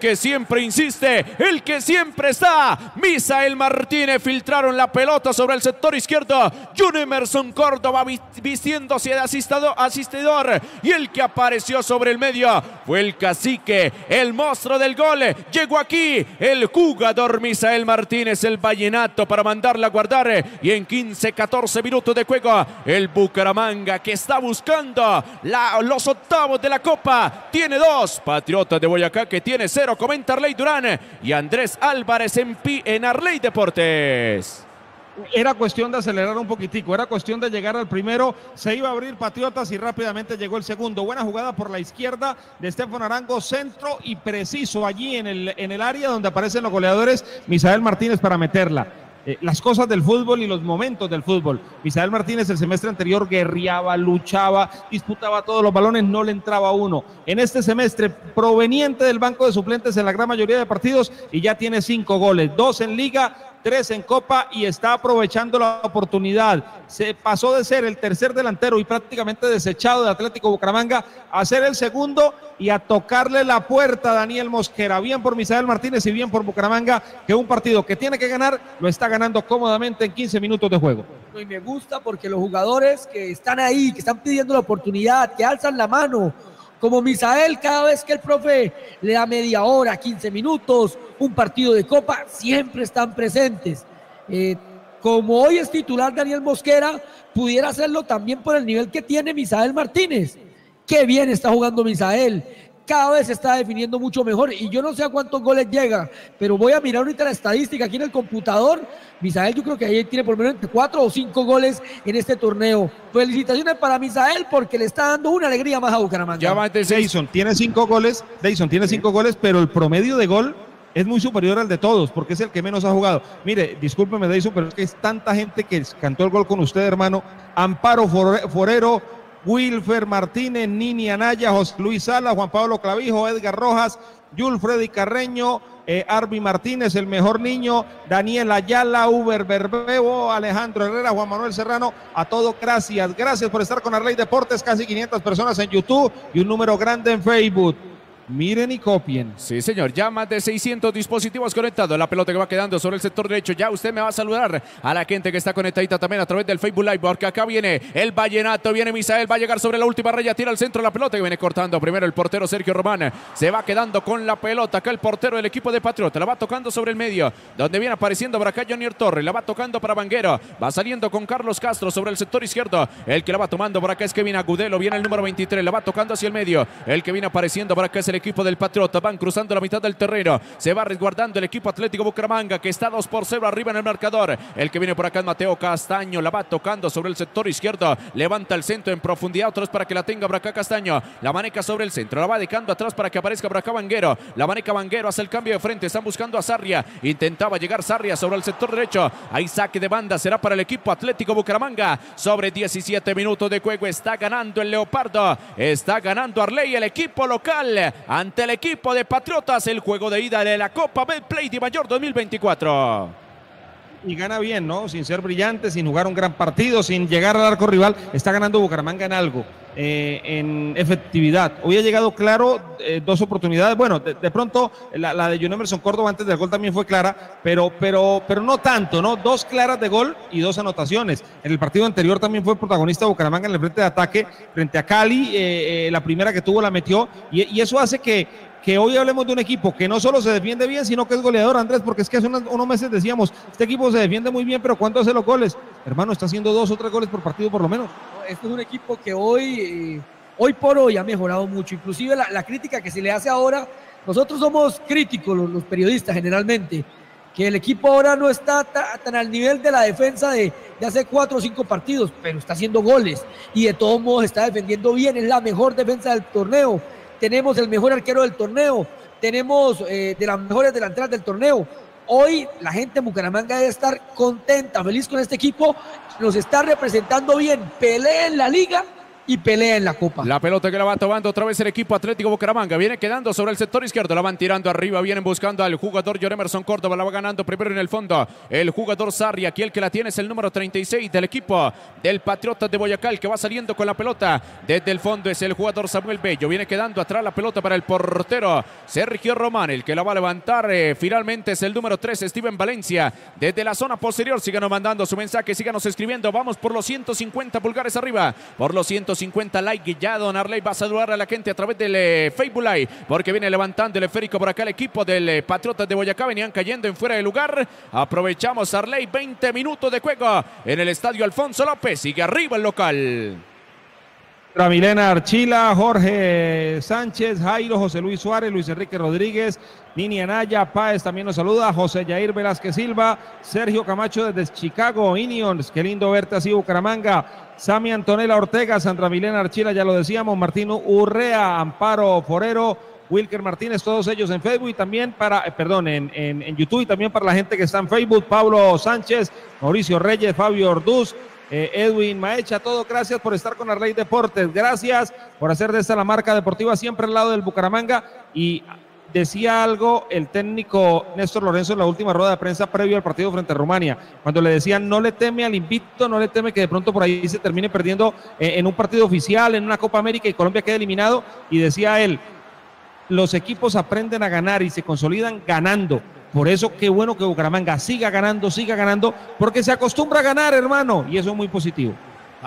Que siempre insiste, el que siempre está. Misael Martínez filtraron la pelota sobre el sector izquierdo. Jun Emerson Córdoba vi- vistiéndose de asistado- asistidor. Y el que apareció sobre el medio fue el cacique, el monstruo del gol. Llegó aquí el jugador Misael Martínez, el vallenato para mandarla a guardar. Y en 15, 14 minutos de juego, el Bucaramanga que está buscando los octavos de la Copa. Tiene dos. Patriotas de Boyacá que tiene cero. Comenta Arley Durán y Andrés Álvarez en, Pi- en Arley Deportes. era cuestión de acelerar un poquitico, era cuestión de llegar al primero, se iba a abrir Patriotas y rápidamente llegó el segundo. Buena jugada por la izquierda de Estefan Arango, centro y preciso allí en el, en el área donde aparecen los goleadores, Misael Martínez para meterla. Eh, las cosas del fútbol y los momentos del fútbol. Misael Martínez el semestre anterior guerreaba, luchaba, disputaba todos los balones, no le entraba uno. En este semestre, proveniente del banco de suplentes en la gran mayoría de partidos y ya tiene cinco goles, dos en liga, tres en Copa y está aprovechando la oportunidad. Se pasó de ser el tercer delantero y prácticamente desechado de Atlético Bucaramanga a ser el segundo y a tocarle la puerta a Daniel Mosquera. Bien por Misael Martínez y bien por Bucaramanga, que un partido que tiene que ganar lo está ganando cómodamente en 15 minutos de juego. Y me gusta porque los jugadores que están ahí, que están pidiendo la oportunidad, que alzan la mano, como Misael, cada vez que el profe le da media hora, 15 minutos, un partido de copa, siempre están presentes. Eh, como hoy es titular Daniel Mosquera, pudiera hacerlo también por el nivel que tiene Misael Martínez. Qué bien está jugando Misael cada vez se está definiendo mucho mejor y yo no sé a cuántos goles llega, pero voy a mirar ahorita la estadística aquí en el computador. Misael yo creo que ahí tiene por lo menos cuatro o cinco goles en este torneo. Felicitaciones para Misael porque le está dando una alegría más a Bucaramanga. Ya va Dayson tiene cinco goles, Dayson tiene cinco goles, pero el promedio de gol es muy superior al de todos, porque es el que menos ha jugado. Mire, discúlpeme, Dayson, pero es que es tanta gente que cantó el gol con usted, hermano. Amparo Forero, Wilfer Martínez, Nini Anaya, José Luis Sala, Juan Pablo Clavijo, Edgar Rojas, Yul Freddy Carreño, eh, Martínez, el mejor niño, Daniel Ayala, Uber Berbebo, Alejandro Herrera, Juan Manuel Serrano, a todo gracias. Gracias por estar con Arley Deportes, casi 500 personas en YouTube y un número grande en Facebook. Miren y copien. Sí, señor. Ya más de 600 dispositivos conectados. La pelota que va quedando sobre el sector derecho. Ya usted me va a saludar a la gente que está conectadita también a través del Facebook Live. Porque acá viene el Vallenato. Viene Misael. Va a llegar sobre la última raya. Tira al centro la pelota que viene cortando. Primero el portero Sergio Román. Se va quedando con la pelota. Acá el portero del equipo de Patriota. La va tocando sobre el medio. Donde viene apareciendo por acá Junior Torre. La va tocando para Vanguero. Va saliendo con Carlos Castro sobre el sector izquierdo. El que la va tomando por acá es Kevin Agudelo. Viene el número 23. La va tocando hacia el medio. El que viene apareciendo por acá es el equipo del Patriota. Van cruzando la mitad del terreno. Se va resguardando el equipo Atlético Bucaramanga que está 2 por 0 arriba en el marcador. El que viene por acá es Mateo Castaño. La va tocando sobre el sector izquierdo. Levanta el centro en profundidad. Otros para que la tenga por acá Castaño. La maneca sobre el centro. La va dejando atrás para que aparezca por acá Vanguero. La maneca Vanguero hace el cambio de frente. Están buscando a Sarria. Intentaba llegar Sarria sobre el sector derecho. Hay saque de banda. Será para el equipo Atlético Bucaramanga. Sobre 17 minutos de juego. Está ganando el Leopardo. Está ganando Arley, el equipo local. Ante el equipo de Patriotas. El juego de ida de la Copa Betplay de Mayor 2024 y gana bien, ¿no? Sin ser brillante, sin jugar un gran partido, sin llegar al arco rival, está ganando Bucaramanga en algo, eh, en efectividad. Hoy ha llegado claro eh, dos oportunidades. Bueno, de, pronto la, de John Emerson Córdoba antes del gol también fue clara, pero, pero, pero no tanto, ¿no? Dos claras de gol y dos anotaciones. En el partido anterior también fue protagonista Bucaramanga en el frente de ataque frente a Cali. Eh, la primera que tuvo la metió y eso hace que que hoy hablemos de un equipo que no solo se defiende bien, sino que es goleador, Andrés, porque es que hace unos, unos meses decíamos, este equipo se defiende muy bien, pero ¿cuánto hace los goles? Hermano, está haciendo dos o tres goles por partido por lo menos. Este es un equipo que hoy, eh, hoy por hoy ha mejorado mucho, inclusive la, crítica que se le hace ahora, nosotros somos críticos los, los periodistas generalmente, que el equipo ahora no está tan al nivel de la defensa de, de, hace cuatro o cinco partidos, pero está haciendo goles y de todos modos está defendiendo bien, es la mejor defensa del torneo tenemos el mejor arquero del torneo, tenemos eh, de las mejores delanteras del torneo. Hoy la gente de Bucaramanga debe estar contenta, feliz con este equipo, nos está representando bien, pelea en la liga y pelea en la Copa. La pelota que la va tomando otra vez el equipo Atlético Bucaramanga. Viene quedando sobre el sector izquierdo. La van tirando arriba. Vienen buscando al jugador Emerson Córdoba. La va ganando primero en el fondo. El jugador Sarri. Aquí el que la tiene es el número 36 del equipo del Patriota de Boyacá. El que va saliendo con la pelota desde el fondo es el jugador Samuel Bello. Viene quedando atrás la pelota para el portero Sergio Román. El que la va a levantar eh, finalmente es el número 3, Steven Valencia. Desde la zona posterior. Síganos mandando su mensaje. Síganos escribiendo. Vamos por los 150 pulgares arriba. Por los 150 50 likes. Ya Don Arley va a saludar a la gente a través del eh, Facebook Live porque viene levantando el esférico por acá el equipo del eh, Patriotas de Boyacá. Venían cayendo en fuera de lugar. Aprovechamos Arley. 20 minutos de juego en el estadio Alfonso López. Sigue arriba el local. Ramilena Archila, Jorge Sánchez, Jairo, José Luis Suárez, Luis Enrique Rodríguez, Nini Anaya, Páez también nos saluda, José Yair Velázquez Silva, Sergio Camacho desde Chicago, Indians, qué lindo verte así, Bucaramanga, Sami Antonella Ortega, Sandra Milena Archila, ya lo decíamos, Martino Urrea, Amparo Forero, Wilker Martínez, todos ellos en Facebook y también para, eh, perdón, en, en, en, YouTube y también para la gente que está en Facebook, Pablo Sánchez, Mauricio Reyes, Fabio Orduz, eh, Edwin Maecha, todo gracias por estar con Arley Deportes, gracias por hacer de esta la marca deportiva siempre al lado del Bucaramanga. Y decía algo el técnico Néstor Lorenzo en la última rueda de prensa previo al partido frente a Rumania, cuando le decían no le teme al invicto, no le teme que de pronto por ahí se termine perdiendo eh, en un partido oficial, en una Copa América y Colombia quede eliminado, y decía él, los equipos aprenden a ganar y se consolidan ganando. Por eso qué bueno que Bucaramanga siga ganando, siga ganando, porque se acostumbra a ganar, hermano, y eso es muy positivo.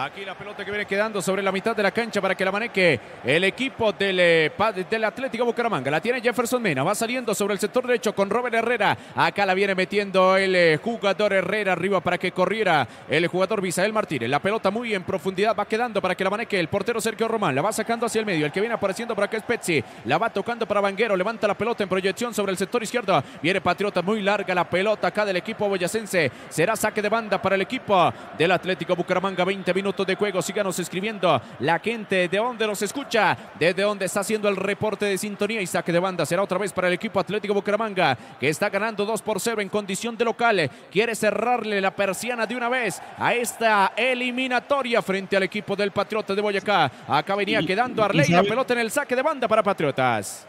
Aquí la pelota que viene quedando sobre la mitad de la cancha para que la maneque el equipo del, eh, del Atlético Bucaramanga. La tiene Jefferson Mena. Va saliendo sobre el sector derecho con Robert Herrera. Acá la viene metiendo el eh, jugador Herrera arriba para que corriera el jugador Misael Martínez. La pelota muy en profundidad va quedando para que la maneque el portero Sergio Román. La va sacando hacia el medio. El que viene apareciendo por acá es Pezzi. La va tocando para Vanguero. Levanta la pelota en proyección sobre el sector izquierdo. Viene Patriota muy larga la pelota acá del equipo boyacense. Será saque de banda para el equipo del Atlético Bucaramanga. 20 minutos de juego. Síganos escribiendo la gente de donde nos escucha, desde donde está haciendo el reporte de sintonía y saque de banda. Será otra vez para el equipo Atlético Bucaramanga, que está ganando 2 por 0 en condición de local. Quiere cerrarle la persiana de una vez a esta eliminatoria frente al equipo del Patriota de Boyacá. Acá venía quedando Arley la pelota en el saque de banda para Patriotas.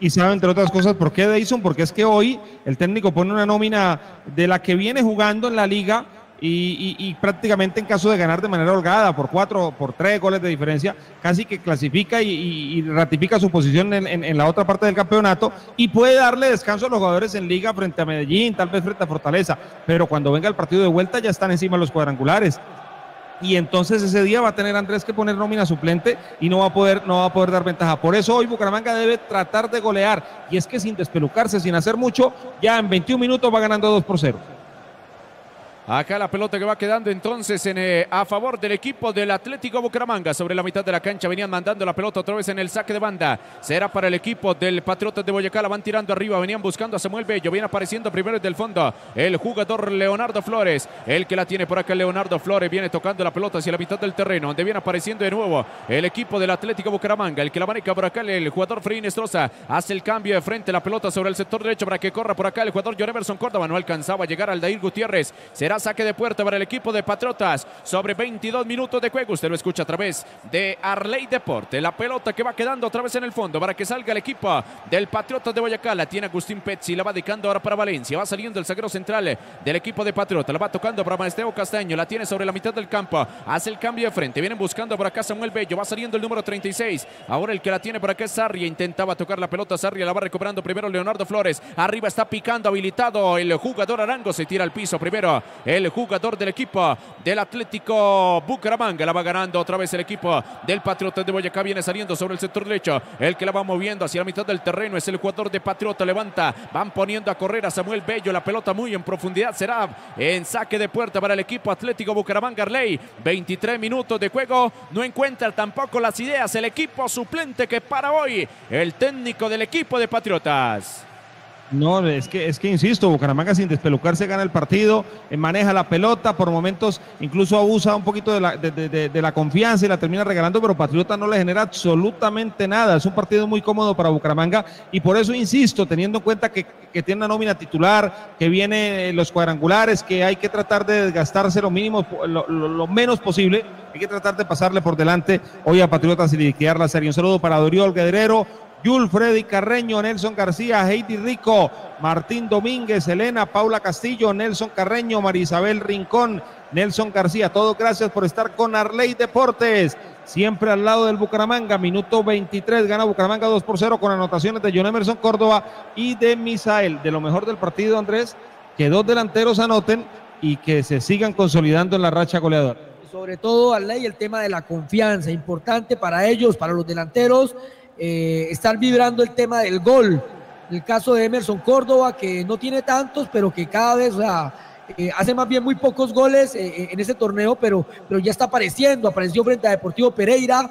Y sabe, entre otras cosas, por qué Deison, porque es que hoy el técnico pone una nómina de la que viene jugando en la liga y, y, y, prácticamente en caso de ganar de manera holgada por cuatro, por tres goles de diferencia, casi que clasifica y, ratifica su posición en, la otra parte del campeonato y puede darle descanso a los jugadores en liga frente a Medellín, tal vez frente a Fortaleza, pero cuando venga el partido de vuelta ya están encima los cuadrangulares. Y entonces ese día va a tener Andrés que poner nómina suplente y no va a poder, no va a poder dar ventaja. Por eso hoy Bucaramanga debe tratar de golear. Y es que sin despelucarse, sin hacer mucho, ya en 21 minutos va ganando 2 por 0. Acá la pelota que va quedando entonces en, eh, a favor del equipo del Atlético Bucaramanga. Sobre la mitad de la cancha venían mandando la pelota otra vez en el saque de banda. Será para el equipo del Patriotas de Boyacá. La van tirando arriba. Venían buscando a Samuel Bello. Viene apareciendo primero desde el fondo el jugador Leonardo Flores. El que la tiene por acá Leonardo Flores. Viene tocando la pelota hacia la mitad del terreno. Donde viene apareciendo de nuevo el equipo del Atlético Bucaramanga. El que la maneja por acá el jugador Freddy Estroza. Hace el cambio de frente. La pelota sobre el sector derecho para que corra por acá el jugador John Emerson Córdoba. No alcanzaba a llegar al Dair Gutiérrez. Será saque de puerta para el equipo de Patriotas. Sobre 22 minutos de juego. Usted lo escucha a través de Arley Deporte. La pelota que va quedando otra vez en el fondo para que salga el equipo del Patriotas de Boyacá. La tiene Agustín Pezzi. La va dedicando ahora para Valencia. Va saliendo el zaguero central del equipo de Patriotas. La va tocando para Maesteo Castaño. La tiene sobre la mitad del campo. Hace el cambio de frente. Vienen buscando por acá Samuel Bello. Va saliendo el número 36. Ahora el que la tiene por acá es Sarria. Intentaba tocar la pelota. Sarria la va recuperando primero Leonardo Flores. Arriba está picando habilitado el jugador Arango. Se tira al piso primero el jugador del equipo del Atlético Bucaramanga. La va ganando otra vez el equipo del Patriota de Boyacá. Viene saliendo sobre el sector derecho. El que la va moviendo hacia la mitad del terreno es el jugador de Patriota. Levanta. Van poniendo a correr a Samuel Bello. La pelota muy en profundidad. Será en saque de puerta para el equipo Atlético Bucaramanga. Arley. 23 minutos de juego. No encuentra tampoco las ideas. El equipo suplente que para hoy. El técnico del equipo de Patriotas. No, es que, es que insisto, Bucaramanga sin despelucarse gana el partido, eh, maneja la pelota, por momentos incluso abusa un poquito de la, de, de, de la, confianza y la termina regalando, pero Patriota no le genera absolutamente nada. Es un partido muy cómodo para Bucaramanga y por eso insisto, teniendo en cuenta que, que tiene una nómina titular, que viene los cuadrangulares, que hay que tratar de desgastarse lo mínimo, lo, lo, lo menos posible, hay que tratar de pasarle por delante hoy a Patriotas y liquidar la serie. Un saludo para Doriol Guerrero, Yul Freddy Carreño, Nelson García, Heidi Rico, Martín Domínguez, Elena, Paula Castillo, Nelson Carreño, Marisabel Rincón, Nelson García. Todo gracias por estar con Arley Deportes. Siempre al lado del Bucaramanga, minuto 23, gana Bucaramanga 2 por 0 con anotaciones de John Emerson Córdoba y de Misael. De lo mejor del partido, Andrés, que dos delanteros anoten y que se sigan consolidando en la racha goleadora. Sobre todo, Arley, el tema de la confianza, importante para ellos, para los delanteros eh, estar vibrando el tema del gol. El caso de Emerson Córdoba, que no tiene tantos, pero que cada vez eh, hace más bien muy pocos goles eh, en ese torneo, pero, pero ya está apareciendo. Apareció frente a Deportivo Pereira,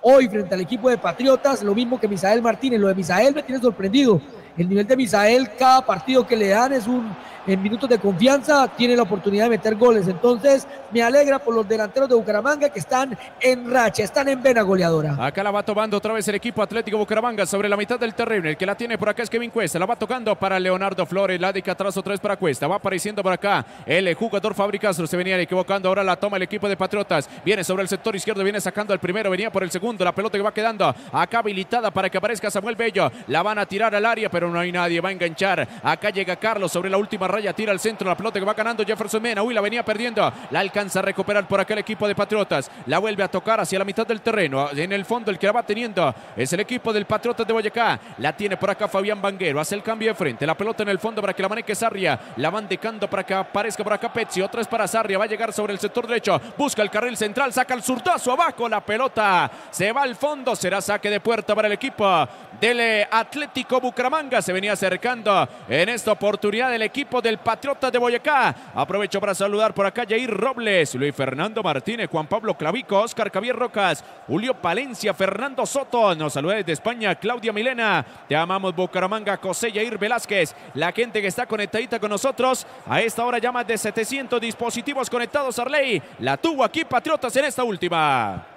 hoy frente al equipo de Patriotas, lo mismo que Misael Martínez. Lo de Misael me tiene sorprendido. El nivel de Misael, cada partido que le dan es un en minutos de confianza tiene la oportunidad de meter goles. Entonces, me alegra por los delanteros de Bucaramanga que están en racha, están en vena goleadora. Acá la va tomando otra vez el equipo Atlético Bucaramanga sobre la mitad del terreno. El que la tiene por acá es Kevin Cuesta. La va tocando para Leonardo Flores. La de atrás otra vez para Cuesta. Va apareciendo por acá el jugador Fabricastro. Se venía equivocando. Ahora la toma el equipo de Patriotas. Viene sobre el sector izquierdo. Viene sacando el primero. Venía por el segundo. La pelota que va quedando acá habilitada para que aparezca Samuel Bello. La van a tirar al área, pero no hay nadie. Va a enganchar. Acá llega Carlos sobre la última raya. Tira al centro la pelota que va ganando Jefferson Mena. Uy, la venía perdiendo. La alcanza a recuperar por aquel equipo de Patriotas. La vuelve a tocar hacia la mitad del terreno. En el fondo el que la va teniendo es el equipo del Patriotas de Boyacá. La tiene por acá Fabián Banguero. Hace el cambio de frente. La pelota en el fondo para que la maneje Sarria. La van decando para que aparezca por acá Pezzi. Otra es para Sarria. Va a llegar sobre el sector derecho. Busca el carril central. Saca el zurdazo abajo. La pelota se va al fondo. Será saque de puerta para el equipo del Atlético Bucaramanga. Se venía acercando en esta oportunidad el equipo del Patriota de Boyacá. Aprovecho para saludar por acá Jair Robles, Luis Fernando Martínez, Juan Pablo Clavico, Oscar Javier Rocas, Julio Palencia, Fernando Soto. Nos saluda desde España, Claudia Milena. Te amamos Bucaramanga, José Jair Velázquez. La gente que está conectadita con nosotros. A esta hora ya más de 700 dispositivos conectados, Arley. La tuvo aquí Patriotas en esta última.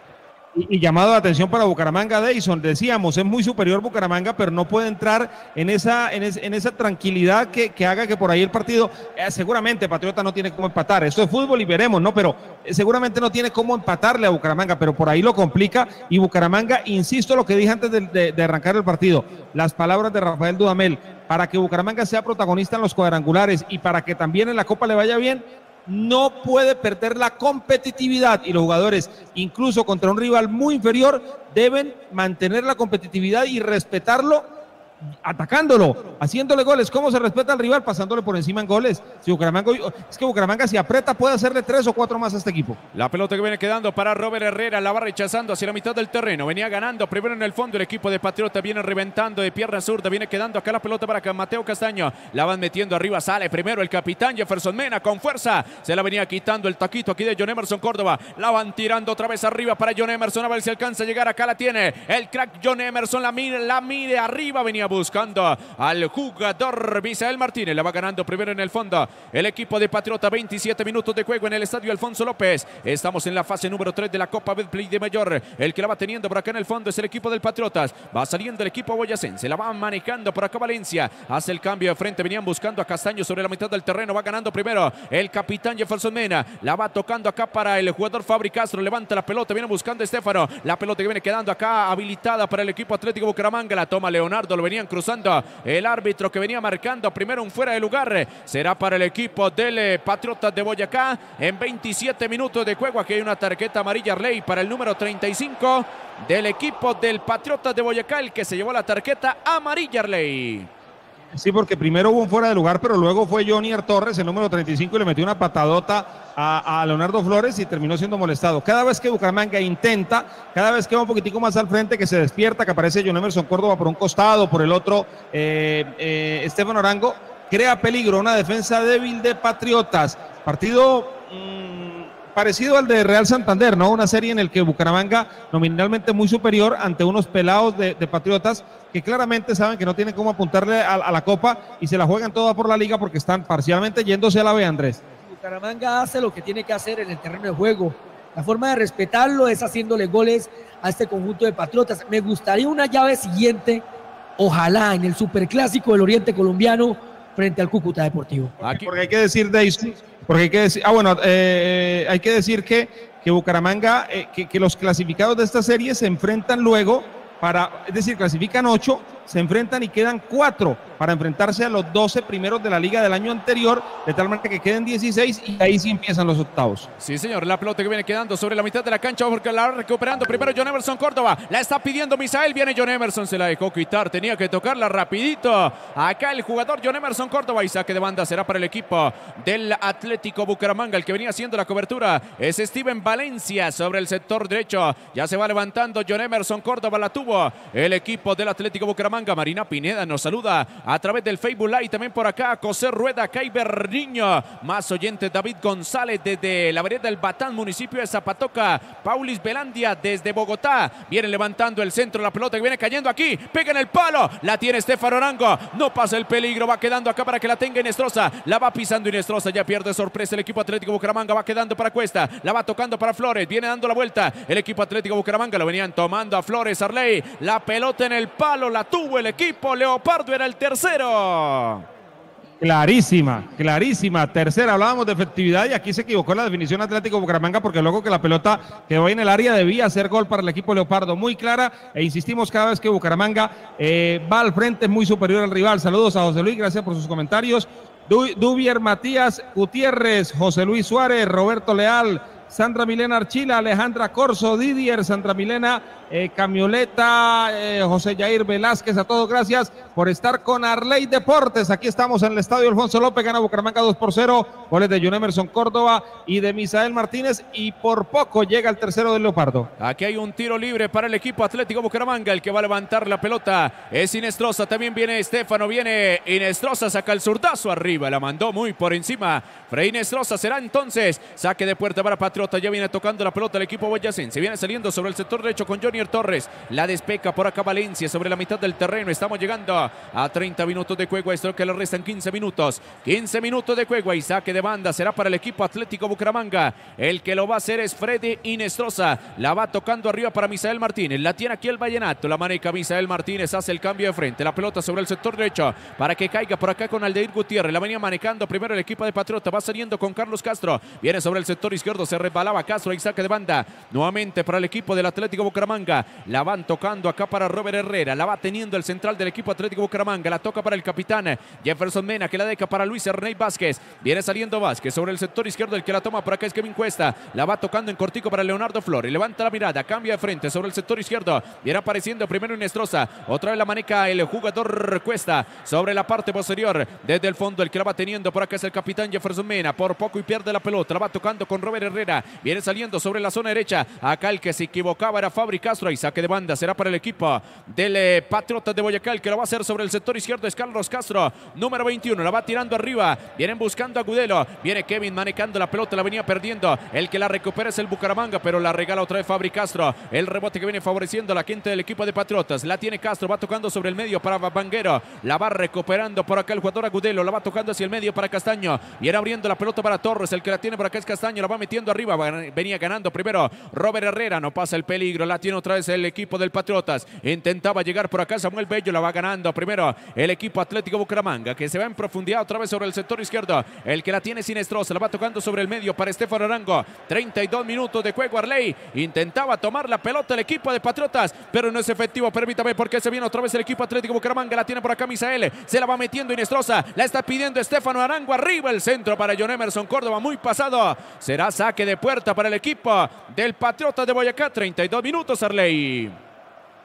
Y, llamado de atención para Bucaramanga, Deison. Decíamos, es muy superior Bucaramanga, pero no puede entrar en esa, en, esa tranquilidad que, haga que por ahí el partido, eh, seguramente Patriota no tiene cómo empatar. Esto es fútbol y veremos, ¿no? Pero eh, seguramente no tiene cómo empatarle a Bucaramanga, pero por ahí lo complica. Y Bucaramanga, insisto lo que dije antes de, de arrancar el partido, las palabras de Rafael Dudamel, para que Bucaramanga sea protagonista en los cuadrangulares y para que también en la Copa le vaya bien, no puede perder la competitividad. Y los jugadores, incluso contra un rival muy inferior, deben mantener la competitividad y respetarlo atacándolo, haciéndole goles. ¿Cómo se respeta al rival? Pasándole por encima en goles. Si Bucaramanga, es que Bucaramanga si aprieta puede hacerle tres o cuatro más a este equipo. La pelota que viene quedando para Robert Herrera, la va rechazando hacia la mitad del terreno. Venía ganando primero en el fondo el equipo de Patriota, viene reventando de pierna zurda, viene quedando acá la pelota para Mateo Castaño. La van metiendo arriba, sale primero el capitán Jefferson Mena con fuerza. Se la venía quitando el taquito aquí de John Emerson Córdoba. La van tirando otra vez arriba para John Emerson. A ver si alcanza a llegar. Acá la tiene el crack John Emerson. La mide, la mide arriba. Venía buscando al jugador Misael Martínez. La va ganando primero en el fondo. El equipo de Patriota, 27 minutos de juego en el estadio Alfonso López. Estamos en la fase número 3 de la Copa Betplay de Mayor. El que la va teniendo por acá en el fondo es el equipo del Patriotas. Va saliendo el equipo boyacense. La va manejando por acá Valencia. Hace el cambio de frente. Venían buscando a Castaño sobre la mitad del terreno. Va ganando primero el capitán Jefferson Mena. La va tocando acá para el jugador Fabri Castro. Levanta la pelota. Viene buscando Estefano. La pelota que viene quedando acá habilitada para el equipo Atlético Bucaramanga. La toma Leonardo. Lo venían cruzando el árbitro que venía marcando primero un fuera de lugar será para el equipo del eh, Patriotas de Boyacá en 27 minutos de juego. Aquí hay una tarjeta amarilla ley para el número 35 del equipo del Patriotas de Boyacá, el que se llevó la tarjeta amarilla ley. Sí, porque primero hubo un fuera de lugar, pero luego fue Johnny Torres, el número 35, y le metió una patadota a, Leonardo Flores y terminó siendo molestado. Cada vez que Bucaramanga intenta, cada vez que va un poquitico más al frente, que se despierta, que aparece John Emerson Córdoba por un costado, por el otro, eh, eh, Estefano Arango, crea peligro, una defensa débil de Patriotas. Partido mm, parecido al de Real Santander, ¿no? Una serie en el que Bucaramanga nominalmente muy superior ante unos pelados de, de Patriotas que claramente saben que no tienen cómo apuntarle a, la Copa y se la juegan toda por la Liga porque están parcialmente yéndose a la B, Andrés. Bucaramanga hace lo que tiene que hacer en el terreno de juego. La forma de respetarlo es haciéndole goles a este conjunto de Patriotas. Me gustaría una llave siguiente, ojalá en el Superclásico del Oriente Colombiano frente al Cúcuta Deportivo. Porque hay que decir, porque hay que decir, ah, bueno, eh, hay que decir que, que Bucaramanga, eh, que, que los clasificados de esta serie se enfrentan luego para, es decir, clasifican ocho, se enfrentan y quedan cuatro para enfrentarse a los 12 primeros de la liga del año anterior, de tal manera que queden 16 y ahí sí empiezan los octavos. Sí, señor, la pelota que viene quedando sobre la mitad de la cancha porque la va recuperando primero John Emerson Córdoba, la está pidiendo Misael, viene John Emerson, se la dejó quitar, tenía que tocarla rapidito. Acá el jugador John Emerson Córdoba y saque de banda será para el equipo del Atlético Bucaramanga, el que venía haciendo la cobertura es Steven Valencia sobre el sector derecho, ya se va levantando John Emerson Córdoba, la tuvo el equipo del Atlético Bucaramanga Bucaramanga. Marina Pineda nos saluda a través del Facebook Live. También por acá, José Rueda, Caiber Niño. Más oyentes, David González desde la vereda del Batán, municipio de Zapatoca. Paulis Belandia desde Bogotá. Viene levantando el centro, la pelota que viene cayendo aquí. Pega en el palo. La tiene Estefano Arango. No pasa el peligro. Va quedando acá para que la tenga Inestrosa. La va pisando Inestrosa. Ya pierde sorpresa el equipo Atlético Bucaramanga. Va quedando para Cuesta. La va tocando para Flores. Viene dando la vuelta. El equipo Atlético Bucaramanga lo venían tomando a Flores Arley. La pelota en el palo. La tuvo el equipo. Leopardo era el tercero. Clarísima, clarísima. Tercera, hablábamos de efectividad y aquí se equivocó la definición Atlético Bucaramanga porque luego que la pelota quedó en el área debía hacer gol para el equipo Leopardo. Muy clara e insistimos cada vez que Bucaramanga eh, va al frente es muy superior al rival. Saludos a José Luis, gracias por sus comentarios. Du- Dubier Matías Gutiérrez, José Luis Suárez, Roberto Leal, Sandra Milena Archila, Alejandra Corso, Didier, Sandra Milena, eh, Camioleta, eh, José Yair Velázquez, a todos gracias por estar con Arley Deportes. Aquí estamos en el estadio Alfonso López, gana Bucaramanga 2 por 0, goles de John Emerson Córdoba y de Misael Martínez y por poco llega el tercero del Leopardo. Aquí hay un tiro libre para el equipo Atlético Bucaramanga. El que va a levantar la pelota es Inestrosa. También viene Estefano. Viene Inestrosa. Saca el zurdazo arriba. La mandó muy por encima. Frey Inestrosa será entonces saque de puerta para Ya viene tocando la pelota el equipo boyacense. Viene saliendo sobre el sector derecho con Jonier Torres. La despeca por acá Valencia sobre la mitad del terreno. Estamos llegando a 30 minutos de juego. Esto que le restan 15 minutos. 15 minutos de juego y saque de banda será para el equipo Atlético Bucaramanga. El que lo va a hacer es Freddy Inestrosa. La va tocando arriba para Misael Martínez. La tiene aquí el Vallenato. La maneja Misael Martínez. Hace el cambio de frente. La pelota sobre el sector derecho para que caiga por acá con Aldeir Gutiérrez. La venía manejando primero el equipo de Patriota. Va saliendo con Carlos Castro. Viene sobre el sector izquierdo. Se resbalaba Castro y saque de banda. Nuevamente para el equipo del Atlético Bucaramanga. La van tocando acá para Robert Herrera. La va teniendo el central del equipo Atlético Bucaramanga. La toca para el capitán Jefferson Mena que la deja para Luis Ernei Vázquez. Viene saliendo Vázquez sobre el sector izquierdo. El que la toma por acá es Kevin Cuesta. La va tocando en cortico para Leonardo Flores. Levanta la mirada. Cambia de frente sobre el sector izquierdo. Viene apareciendo primero Inestrosa. Otra vez la maneja el jugador Cuesta sobre la parte posterior. Desde el fondo el que la va teniendo por acá es el capitán Jefferson Mena. Por poco y pierde la pelota. La va tocando con Robert Herrera. Viene saliendo sobre la zona derecha. Acá el que se equivocaba era Fabri Castro. Y saque de banda será para el equipo del eh, Patriota de Boyacá. El que lo va a hacer sobre el sector izquierdo es Carlos Castro. Número 21. La va tirando arriba. Vienen buscando a Gudelo. Viene Kevin manejando la pelota. La venía perdiendo. El que la recupera es el Bucaramanga. Pero la regala otra vez Fabri Castro. El rebote que viene favoreciendo a la quinta del equipo de Patriotas. La tiene Castro. Va tocando sobre el medio para Banguero. La va recuperando por acá el jugador Agudelo. La va tocando hacia el medio para Castaño. Viene abriendo la pelota para Torres. El que la tiene por acá es Castaño. La va metiendo arriba. Venía ganando primero Robert Herrera. No pasa el peligro. La tiene otra vez el equipo del Patriotas. Intentaba llegar por acá Samuel Bello. La va ganando primero el equipo Atlético Bucaramanga. Que se va en profundidad otra vez sobre el sector izquierdo. El que la tiene Sinestrosa. La va tocando sobre el medio para Estefano Arango. 32 minutos de juego. Arley intentaba tomar la pelota el equipo de Patriotas. Pero no es efectivo. Permítame porque se viene otra vez el equipo Atlético Bucaramanga. La tiene por acá Misael. Se la va metiendo Inestrosa. La está pidiendo Estefano Arango. Arriba el centro para John Emerson Córdoba. Muy pasado. Será saque de puerta para el equipo del Patriota de Boyacá. 32 minutos, Arley.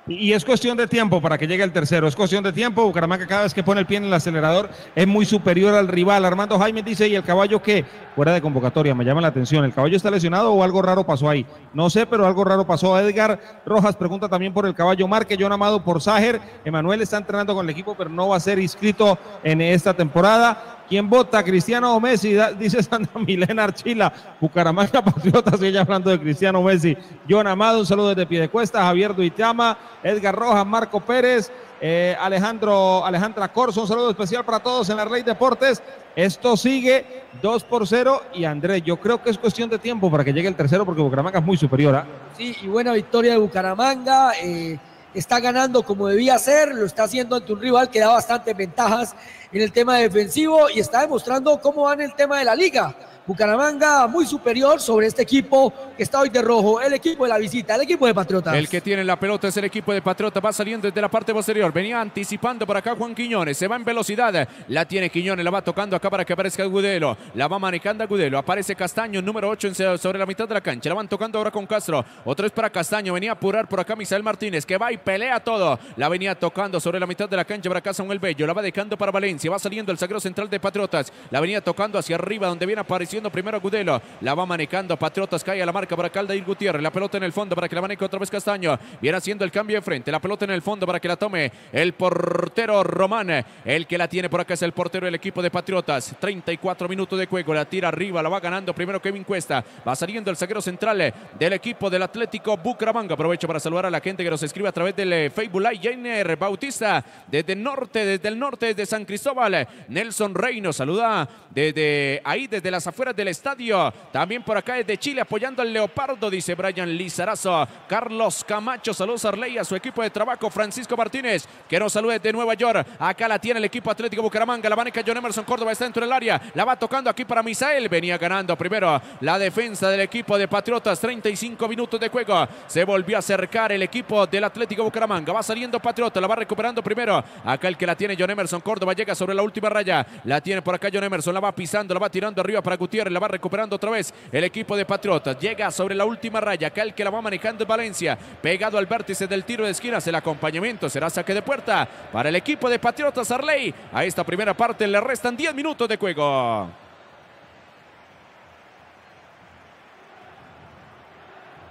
Y es cuestión de tiempo para que llegue el tercero. Es cuestión de tiempo. Bucaramanga cada vez que pone el pie en el acelerador es muy superior al rival. Armando Jaime dice, ¿y el caballo qué? Fuera de convocatoria, me llama la atención. ¿El caballo está lesionado o algo raro pasó ahí? No sé, pero algo raro pasó. Edgar Rojas pregunta también por el caballo Marque, John Amado por Ságer. Emanuel está entrenando con el equipo, pero no va a ser inscrito en esta temporada. ¿Quién vota? ¿Cristiano o Messi? Dice *laughs* Sandra Milena Archila. Bucaramanga Patriotas, ella hablando de Cristiano Messi. John Amado, un saludo desde Piedecuesta. Javier Duitama, Edgar Rojas, Marco Pérez, eh, Alejandro, Alejandra Corso. Un saludo especial para todos en la Rey Deportes. Esto sigue 2 por 0. Y Andrés, yo creo que es cuestión de tiempo para que llegue el tercero porque Bucaramanga es muy superior. ¿ah? Sí, y buena victoria de Bucaramanga. eh, está ganando como debía ser, lo está haciendo ante un rival que da bastantes ventajas en el tema defensivo y está demostrando cómo va en el tema de la liga. Bucaramanga muy superior sobre este equipo que está hoy de rojo, el equipo de la visita, el equipo de Patriotas. El que tiene la pelota es el equipo de Patriota. Va saliendo desde la parte posterior. Venía anticipando por acá Juan Quiñones. Se va en velocidad. La tiene Quiñones. La va tocando acá para que aparezca Gudelo. La va manejando Gudelo. Aparece Castaño, número 8 en- sobre la mitad de la cancha. La van tocando ahora con Castro. Otra vez para Castaño. Venía apurar por acá Misael Martínez que va y pelea todo. La venía tocando sobre la mitad de la cancha para acá Samuel Bello. La va dejando para Valencia. Va saliendo el sagro central de Patriotas. La venía tocando hacia arriba donde viene apareciendo primero Gudelo. La va manejando Patriotas. Cae a la marca para Caldair Gutiérrez. La pelota en el fondo para que la maneje otra vez Castaño. Viene haciendo el cambio de frente. La pelota en el fondo para que la tome el portero Román. El que la tiene por acá es el portero del equipo de Patriotas. 34 minutos de juego. La tira arriba. La va ganando primero Kevin Cuesta. Va saliendo el zaguero central del equipo del Atlético Bucaramanga. Aprovecho para saludar a la gente que nos escribe a través del eh, Facebook Live. Jainer Bautista desde el norte, desde el norte, desde San Cristóbal. Nelson Reino saluda desde ahí, desde las afueras del estadio. También por acá desde Chile apoyando al Leopardo, dice Brian Lizarazo. Carlos Camacho, saludos a Arley, a su equipo de trabajo. Francisco Martínez, que nos salude de Nueva York. Acá la tiene el equipo Atlético Bucaramanga. La maneja John Emerson Córdoba, está dentro del área. La va tocando aquí para Misael. Venía ganando primero la defensa del equipo de Patriotas. 35 minutos de juego. Se volvió a acercar el equipo del Atlético Bucaramanga. Va saliendo Patriota, la va recuperando primero. Acá el que la tiene John Emerson Córdoba llega sobre la última raya. La tiene por acá John Emerson, la va pisando, la va tirando arriba para Gutiérrez, la va recuperando otra vez el equipo de Patriotas. Llega sobre la última raya. Acá el que la va manejando es Valencia. Pegado al vértice del tiro de esquinas. El acompañamiento será saque de puerta para el equipo de Patriotas Arley. A esta primera parte le restan 10 minutos de juego.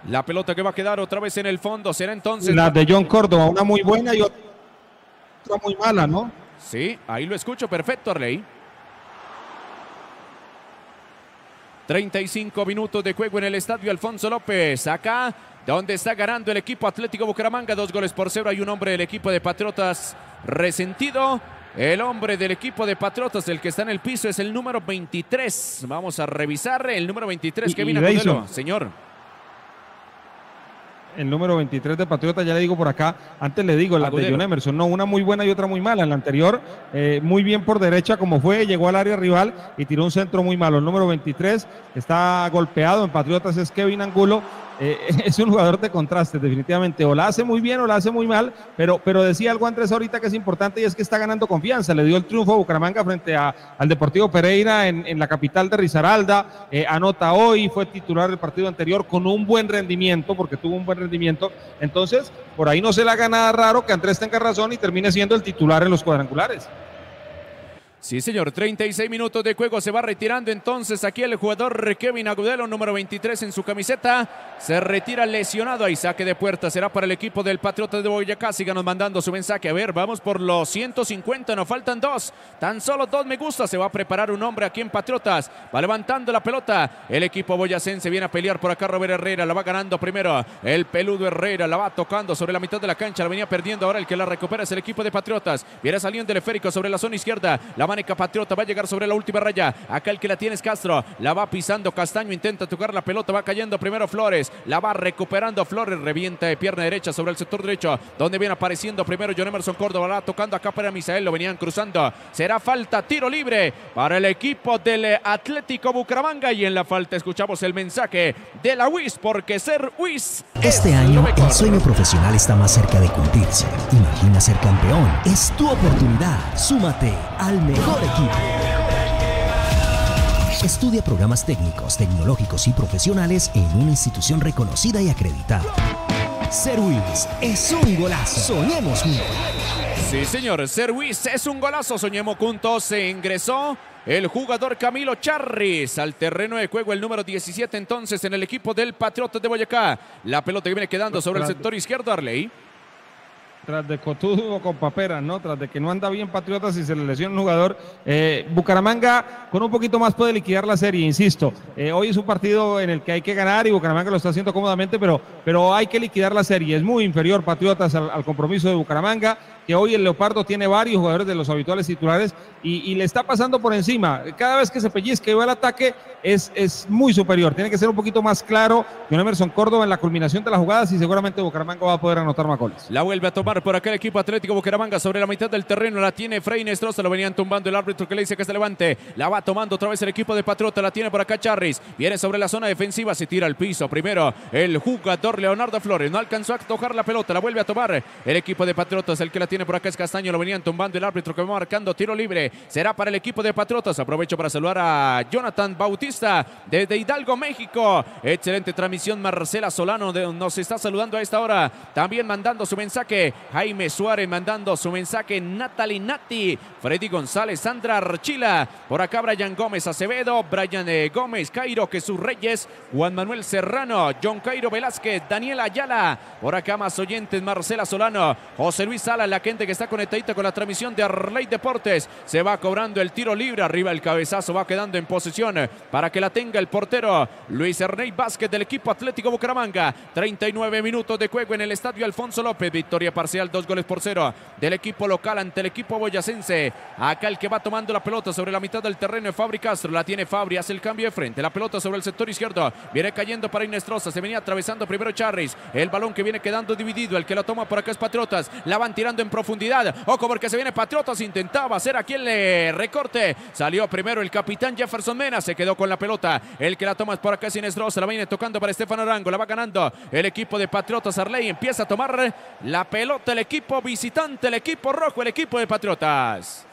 La pelota que va a quedar otra vez en el fondo será entonces. La de John Córdoba, una muy buena y otra muy mala, ¿no? Sí, ahí lo escucho perfecto, Arley. 35 minutos de juego en el estadio Alfonso López. Acá, donde está ganando el equipo Atlético Bucaramanga, dos goles por cero. Hay un hombre del equipo de Patriotas resentido. El hombre del equipo de Patriotas, el que está en el piso, es el número 23. Vamos a revisar el número 23, Y- Kevin y Agudelo. Deison. Señor. El número 23 de Patriota, ya le digo por acá, antes le digo, la de Agudelo. John Emerson, no, una muy buena y otra muy mala. En la anterior, eh, muy bien por derecha como fue, llegó al área rival y tiró un centro muy malo. El número 23 está golpeado en Patriotas, es Kevin Angulo. Eh, *laughs* es un jugador de contrastes, definitivamente. O la hace muy bien o la hace muy mal, pero, pero decía algo Andrés ahorita que es importante y es que está ganando confianza. Le dio el triunfo a Bucaramanga frente a- al Deportivo Pereira en, en la capital de Risaralda. Eh, anota hoy, fue titular del partido anterior con un buen rendimiento, porque tuvo un buen rendimiento. Entonces, por ahí no se le haga nada raro que Andrés tenga razón y termine siendo el titular en los cuadrangulares. Sí, señor. 36 minutos de juego. Se va retirando entonces aquí el jugador Kevin Agudelo, número 23 en su camiseta. Se retira lesionado. Ahí saque de puerta. Será para el equipo del Patriota de Boyacá. Síganos mandando su mensaje. A ver, vamos por los 150. Nos faltan dos. Tan solo dos me gusta. Se va a preparar un hombre aquí en Patriotas. Va levantando la pelota. El equipo boyacense viene a pelear por acá. Robert Herrera la va ganando primero. El peludo Herrera la va tocando sobre la mitad de la cancha. La venía perdiendo. Ahora el que la recupera es el equipo de Patriotas. Viene saliendo el esférico sobre la zona izquierda. La maneja Patriota. Va a llegar sobre la última raya. Acá el que la tiene es Castro. La va pisando Castaño. Intenta tocar la pelota. Va cayendo primero Flores. La va recuperando Flores. Revienta de pierna derecha sobre el sector derecho. Donde viene apareciendo primero John Emerson Córdoba. La va tocando acá para Misael. Lo venían cruzando. Será falta. Tiro libre para el equipo del Atlético Bucaramanga. Y en la falta escuchamos el mensaje de la WIS. Porque ser WIS Este es año el sueño profesional está más cerca de cumplirse. Imagina ser campeón. Es tu oportunidad. Súmate al mejor equipo. Estudia programas técnicos, tecnológicos y profesionales en una institución reconocida y acreditada. Serwis es un golazo. Soñemos juntos. Sí, señor. Serwis es un golazo. Soñemos juntos. Se ingresó el jugador Camilo Charris al terreno de juego. El número 17 entonces en el equipo del Patriotas de Boyacá. La pelota que viene quedando sobre el sector izquierdo, Arley. Tras de cotudo con paperas, ¿no? Tras de que no anda bien Patriotas y se le lesiona un jugador. eh, Bucaramanga con un poquito más puede liquidar la serie, insisto. Eh, hoy es un partido en el que hay que ganar y Bucaramanga lo está haciendo cómodamente, pero, pero hay que liquidar la serie. Es muy inferior Patriotas al, al compromiso de Bucaramanga, que hoy el Leopardo tiene varios jugadores de los habituales titulares y, le está pasando por encima. Cada vez que se pellizca y va al ataque es, es muy superior. Tiene que ser un poquito más claro John Emerson Córdoba en la culminación de las jugadas y seguramente Bucaramanga va a poder anotar más goles. La vuelve a tomar por acá el equipo Atlético Bucaramanga sobre la mitad del terreno. La tiene Frey Nestroza. Lo venían tumbando el árbitro que le dice que se levante. La va tomando otra vez el equipo de Patriota. La tiene por acá Charris. Viene sobre la zona defensiva. Se tira al piso. Primero el jugador Leonardo Flores. No alcanzó a tocar la pelota. La vuelve a tomar el equipo de Patriotas. El que la tiene por acá es Castaño, lo venían tumbando el árbitro que va marcando tiro libre. Será para el equipo de Patriotas. Aprovecho para saludar a Jonathan Bautista desde Hidalgo, México. Excelente transmisión, Marcela Solano nos está saludando a esta hora. También mandando su mensaje, Jaime Suárez mandando su mensaje, Natalie Nati, Freddy González, Sandra Archila. Por acá Brian Gómez Acevedo, Brian eh, Gómez, Cairo Jesús Reyes, Juan Manuel Serrano, John Cairo Velázquez, Daniel Ayala. Por acá más oyentes, Marcela Solano, José Luis Sala, la que está conectadita con la transmisión de Arley Deportes. Se va cobrando el tiro libre, arriba el cabezazo va quedando en posición para que la tenga el portero Luis Ernei Vázquez del equipo Atlético Bucaramanga. 39 minutos de juego en el estadio Alfonso López. Victoria parcial, dos goles por cero del equipo local ante el equipo boyacense. Acá el que va tomando la pelota sobre la mitad del terreno es Fabri Castro. La tiene Fabri, hace el cambio de frente. La pelota sobre el sector izquierdo. Viene cayendo para Inestrosa. Se venía atravesando primero Charris. El balón que viene quedando dividido. El que lo toma por acá es Patriotas. La van tirando en profundidad. Ojo porque se viene Patriotas. Intentaba hacer aquí el recorte. Salió primero el capitán Jefferson Mena. Se quedó con la pelota. El que la toma es por acá es Inestrosa. La viene tocando para Estefano Arango. La va ganando el equipo de Patriotas. Arley empieza a tomar la pelota. El equipo visitante. El equipo rojo. El equipo de Patriotas.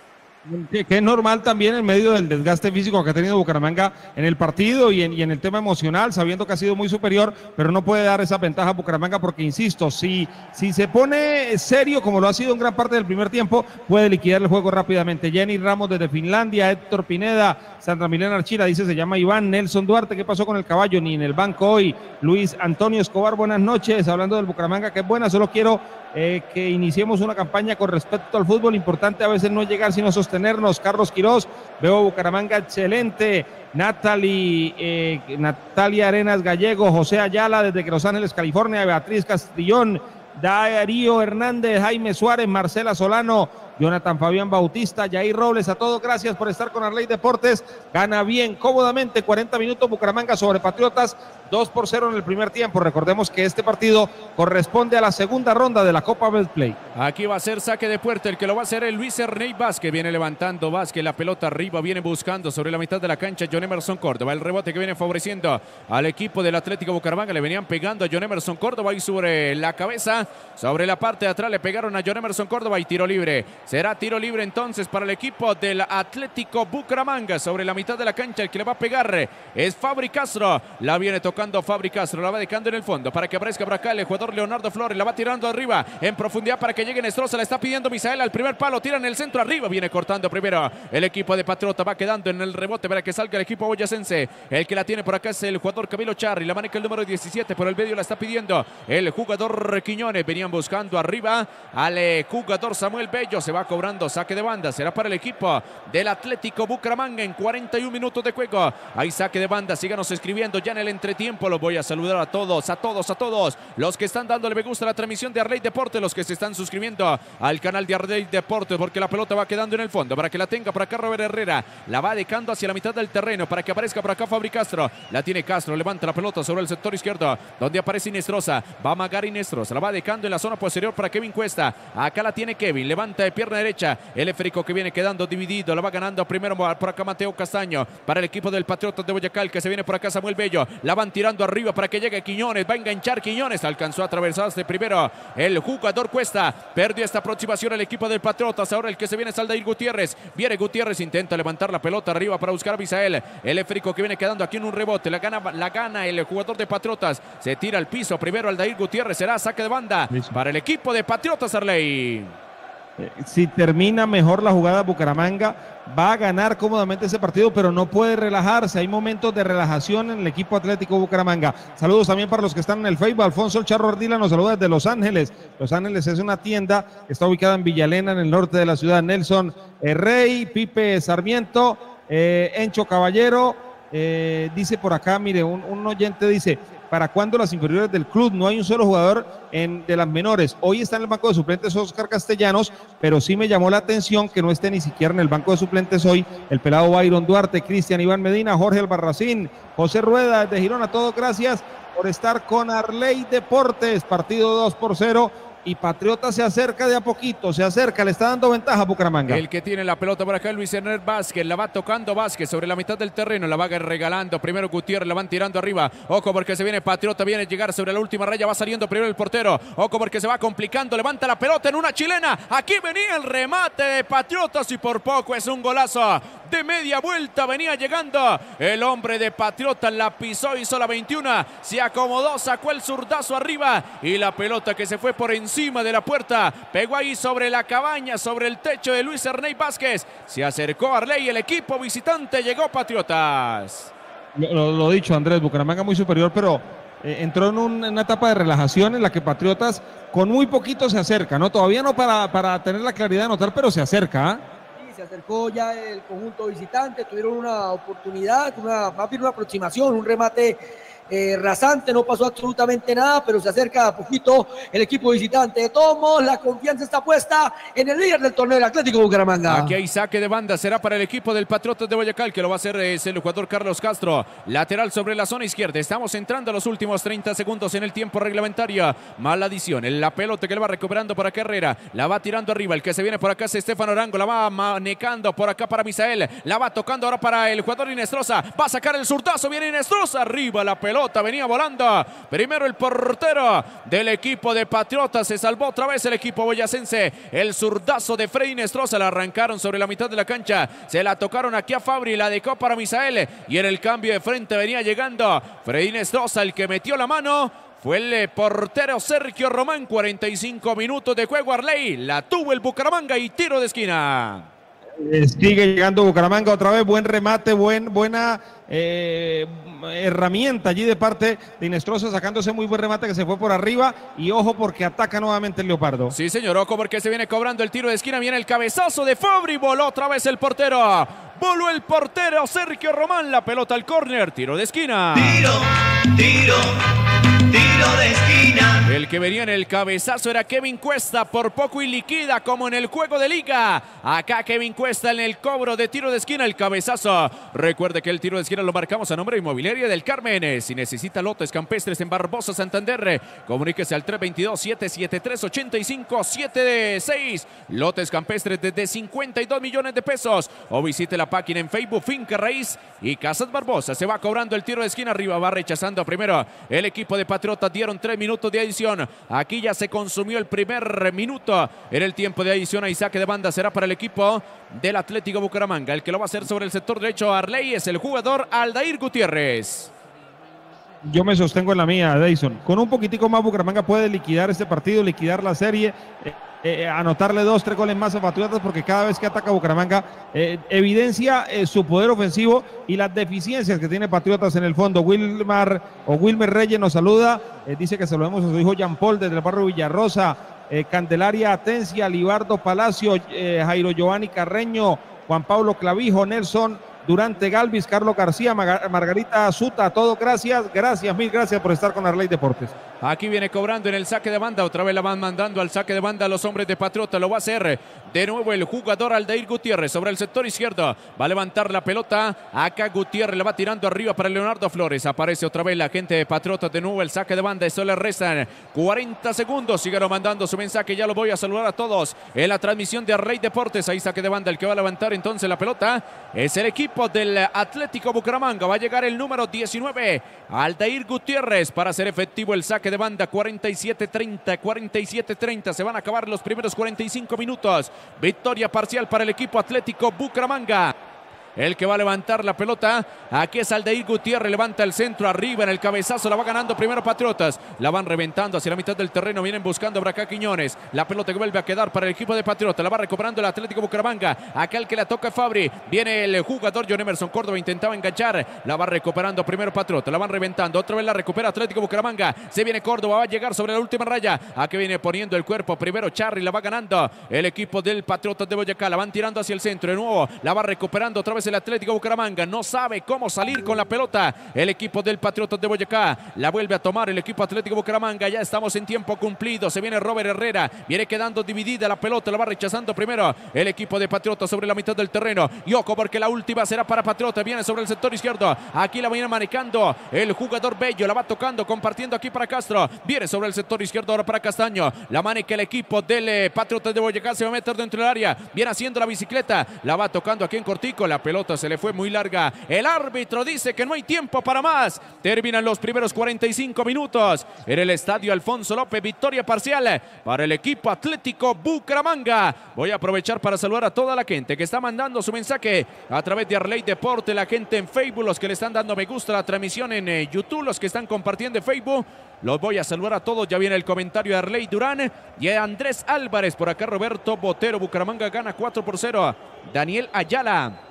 Que, es normal también en medio del desgaste físico que ha tenido Bucaramanga en el partido y en, el tema emocional, sabiendo que ha sido muy superior, pero no puede dar esa ventaja a Bucaramanga porque, insisto, si, si se pone serio, como lo ha sido en gran parte del primer tiempo, puede liquidar el juego rápidamente. Jenny Ramos desde Finlandia, Héctor Pineda, Sandra Milena Archila, dice, se llama Iván, Nelson Duarte, ¿qué pasó con el caballo? Ni en el banco hoy. Luis Antonio Escobar, buenas noches, hablando del Bucaramanga, que es buena, solo quiero eh, que iniciemos una campaña con respecto al fútbol. Importante a veces no llegar, sino sostenernos. Carlos Quirós, veo Bucaramanga excelente. Natalie, eh, Natalia Arenas Gallego, José Ayala desde Los Ángeles, California, Beatriz Castillón, Darío Hernández, Jaime Suárez, Marcela Solano, Jonathan Fabián Bautista, Jair Robles, a todos gracias por estar con Arley Deportes. Gana bien, cómodamente, 40 minutos Bucaramanga sobre Patriotas, 2 por 0 en el primer tiempo. Recordemos que este partido corresponde a la segunda ronda de la Copa Play. Aquí va a ser saque de puerta, el que lo va a hacer es Luis Ernei Vázquez, viene levantando Vázquez, la pelota arriba, viene buscando sobre la mitad de la cancha John Emerson Córdoba, el rebote que viene favoreciendo al equipo del Atlético Bucaramanga, le venían pegando a John Emerson Córdoba y sobre la cabeza, sobre la parte de atrás le pegaron a John Emerson Córdoba y tiro libre. Será tiro libre entonces para el equipo del Atlético Bucaramanga. Sobre la mitad de la cancha el que le va a pegar es Fabri Castro. La viene tocando Fabri Castro. La va dejando en el fondo para que aparezca por acá el jugador Leonardo Flores. La va tirando arriba en profundidad para que llegue Nestroza. Le está pidiendo Misael al primer palo. Tira en el centro arriba. Viene cortando primero el equipo de Patriota. Va quedando en el rebote para que salga el equipo boyacense. El que la tiene por acá es el jugador Camilo Charri. La maneja el número 17. Por el medio la está pidiendo el jugador Quiñones. Venían buscando arriba al eh, jugador Samuel Bello. Se va cobrando saque de banda, será para el equipo del Atlético Bucaramanga en 41 minutos de juego. Hay saque de banda, síganos escribiendo ya en el entretiempo. Los voy a saludar a todos, a todos, a todos. Los que están dándole me gusta a la transmisión de Arley Deporte, los que se están suscribiendo al canal de Arley Deporte, porque la pelota va quedando en el fondo. Para que la tenga por acá Robert Herrera, la va dejando hacia la mitad del terreno para que aparezca por acá Fabri Castro. La tiene Castro, levanta la pelota sobre el sector izquierdo, donde aparece Inestrosa. Va a Magar Inestrosa, la va dejando en la zona posterior para Kevin Cuesta. Acá la tiene Kevin, levanta de pierna derecha el Efrico que viene quedando dividido. La va ganando primero por acá Mateo Castaño. Para el equipo del Patriota de Boyacá. Que se viene por acá Samuel Bello. La van tirando arriba para que llegue Quiñones. Va a enganchar Quiñones. Alcanzó a atravesarse primero el jugador Cuesta. Perdió esta aproximación el equipo del Patriotas. Ahora el que se viene es Aldair Gutiérrez. Viene Gutiérrez. Intenta levantar la pelota arriba para buscar a Misael. El Efrico que viene quedando aquí en un rebote. La gana, la gana el jugador de Patriotas. Se tira al piso. Primero Aldair Gutiérrez. Será saque de banda para el equipo de Patriotas Arley. Eh, si termina mejor la jugada Bucaramanga, va a ganar cómodamente ese partido, pero no puede relajarse. Hay momentos de relajación en el equipo Atlético Bucaramanga. Saludos también para los que están en el Facebook. Alfonso El Charro Ardila nos saluda desde Los Ángeles. Los Ángeles es una tienda que está ubicada en Villalena, en el norte de la ciudad. Nelson eh, Rey, Pipe Sarmiento, eh, Encho Caballero. dice por acá, mire, un oyente dice, ¿Para cuándo las inferiores del club? No hay un solo jugador en, de las menores. Hoy está en el banco de suplentes Oscar Castellanos, pero sí me llamó la atención que no esté ni siquiera en el banco de suplentes hoy el pelado Byron Duarte, Cristian Iván Medina, Jorge Albarracín, José Rueda de Girona. Todos gracias por estar con Arley Deportes. Partido 2 por 0 y Patriota se acerca de a poquito, se acerca, le está dando ventaja a Bucaramanga. El que tiene la pelota por acá, Luis Hernández Vázquez, la va tocando Vázquez sobre la mitad del terreno, la va regalando. Primero Gutiérrez, la van tirando arriba. Ojo porque se viene Patriota, viene a llegar sobre la última raya, va saliendo primero el portero. Ojo porque se va complicando, levanta la pelota en una chilena. Aquí venía el remate de Patriotas y por poco es un golazo de media vuelta. Venía llegando el hombre de Patriotas, la pisó, hizo la 21, se acomodó, sacó el zurdazo arriba y la pelota que se fue por encima de la puerta, pegó ahí sobre la cabaña, sobre el techo de Luis Ernei Vázquez. Se acercó Arley, el equipo visitante llegó Patriotas. Lo, lo dicho, Andrés, Bucaramanga muy superior, pero eh, entró en un- una etapa de relajación en la que Patriotas con muy poquito se acerca, ¿no? Todavía no para, para tener la claridad de anotar, pero se acerca. ¿ah? Sí, se acercó ya el conjunto visitante, tuvieron una oportunidad, una, más bien una aproximación, un remate eh, rasante, no pasó absolutamente nada, pero se acerca a poquito el equipo visitante. De todos la confianza está puesta en el líder del torneo, el Atlético Bucaramanga. Aquí hay saque de banda, será para el equipo del Patriotas de Boyacá, que lo va a hacer es el jugador Carlos Castro. Lateral sobre la zona izquierda. Estamos entrando a los últimos 30 segundos en el tiempo reglamentario. Mala adición. La pelota que le va recuperando por acá Herrera. La va tirando arriba. El que se viene por acá es Estefano Arango. La va manejando por acá para Misael. La va tocando ahora para el jugador Inestrosa. Va a sacar el surtazo. Viene Inestrosa. Arriba la pelota. Venía volando. Primero el portero del equipo de Patriotas. Se salvó otra vez el equipo boyacense. El zurdazo de Freddy Inestrosa. La arrancaron sobre la mitad de la cancha. Se la tocaron aquí a Fabri. La dejó para Misael. Y en el cambio de frente venía llegando Freddy Inestrosa, el que metió la mano. Fue el eh, portero Sergio Román. 45 minutos de juego Arley. La tuvo el Bucaramanga y tiro de esquina. Eh, Sigue llegando Bucaramanga otra vez, buen remate, buen, buena eh, herramienta allí de parte de Inestrosa, sacándose muy buen remate que se fue por arriba y ojo porque ataca nuevamente el Leopardo. Sí, señor, ojo porque se viene cobrando el tiro de esquina. Viene el cabezazo de Fabri. Voló otra vez el portero. Voló el portero Sergio Román. La pelota al córner. Tiro de esquina. Tiro, tiro, tiro de esquina. El que venía en el cabezazo era Kevin Cuesta, por poco y liquida como en el juego de liga. Acá Kevin Cuesta en el cobro de tiro de esquina, el cabezazo. Recuerde que el tiro de esquina lo marcamos a nombre de Inmobiliaria del Carmen. Si necesita lotes campestres en Barbosa, Santander, comuníquese al 322-773-8576. Lotes campestres desde 52 millones de pesos. O visite la página en Facebook Finca Raíz y Casas Barbosa. Se va cobrando el tiro de esquina arriba, va rechazando primero el equipo de Dieron tres minutos de adición. Aquí ya se consumió el primer minuto en el tiempo de adición. Ahí saque de banda será para el equipo del Atlético Bucaramanga. El que lo va a hacer sobre el sector derecho Arley es el jugador Aldair Gutiérrez. Yo me sostengo en la mía, Dyson. Con un poquitico más Bucaramanga puede liquidar este partido, liquidar la serie, eh, eh, anotarle dos, tres goles más a Patriotas porque cada vez que ataca Bucaramanga eh, evidencia eh, su poder ofensivo y las deficiencias que tiene Patriotas en el fondo. Wilmar o Wilmer Reyes nos saluda, dice que saludemos a su hijo Jean Paul desde el barrio Villarrosa, Candelaria Atencia, Libardo Palacio, Jairo Giovanni Carreño, Juan Pablo Clavijo, Nelson Durante Galvis, Carlos García, Margarita Azuta, todo gracias, gracias, mil gracias por estar con Arley Deportes. Aquí viene cobrando en el saque de banda. Otra vez la van mandando al saque de banda a los hombres de Patriota. Lo va a hacer de nuevo el jugador Aldair Gutiérrez sobre el sector izquierdo. Va a levantar la pelota. Acá Gutiérrez la va tirando arriba para Leonardo Flores. Aparece otra vez la gente de Patriota. De nuevo el saque de banda. Eso le restan 40 segundos. Síganos mandando su mensaje. Ya lo voy a saludar a todos en la transmisión de Arley Deportes. Ahí saque de banda. El que va a levantar entonces la pelota es el equipo del Atlético Bucaramanga. Va a llegar el número 19. Aldair Gutiérrez para hacer efectivo el saque de banda 47-30, 47-30. Se van a acabar los primeros 45 minutos. Victoria parcial para el equipo Atlético Bucaramanga. El que va a levantar la pelota. Aquí es Aldair Gutiérrez. Levanta el centro arriba en el cabezazo. La va ganando primero Patriotas. La van reventando hacia la mitad del terreno. Vienen buscando a Bracá Quiñones. La pelota que vuelve a quedar para el equipo de Patriotas. La va recuperando el Atlético Bucaramanga. Acá el que la toca Fabri. Viene el jugador John Emerson Córdoba. Intentaba enganchar. La va recuperando primero Patriota. La van reventando. Otra vez la recupera Atlético Bucaramanga. Se viene Córdoba. Va a llegar sobre la última raya. Aquí viene poniendo el cuerpo. Primero Charry. La va ganando el equipo del Patriotas de Boyacá. La van tirando hacia el centro. De nuevo la va recuperando otra vez el Atlético Bucaramanga. No sabe cómo salir con la pelota. El equipo del Patriotas de Boyacá la vuelve a tomar el equipo Atlético Bucaramanga. Ya estamos en tiempo cumplido. Se viene Robert Herrera. Viene quedando dividida la pelota. La va rechazando primero el equipo de Patriotas sobre la mitad del terreno. Y ojo porque la última será para Patriotas. Viene sobre el sector izquierdo. Aquí la viene manejando el jugador Bello. La va tocando, compartiendo aquí para Castro. Viene sobre el sector izquierdo ahora para Castaño. La maneja el equipo del eh, Patriotas de Boyacá. Se va a meter dentro del área. Viene haciendo la bicicleta. La va tocando aquí en cortico. La pelota se le fue muy larga. El árbitro dice que no hay tiempo para más. Terminan los primeros 45 minutos en el estadio Alfonso López. Victoria parcial para el equipo Atlético Bucaramanga. Voy a aprovechar para saludar a toda la gente que está mandando su mensaje a través de Arley Deporte, la gente en Facebook, los que le están dando me gusta la transmisión en eh, YouTube, los que están compartiendo en Facebook. Los voy a saludar a todos. Ya viene el comentario de Arley Durán y Andrés Álvarez. Por acá Roberto Botero. Bucaramanga gana 4 por 0. Daniel Ayala.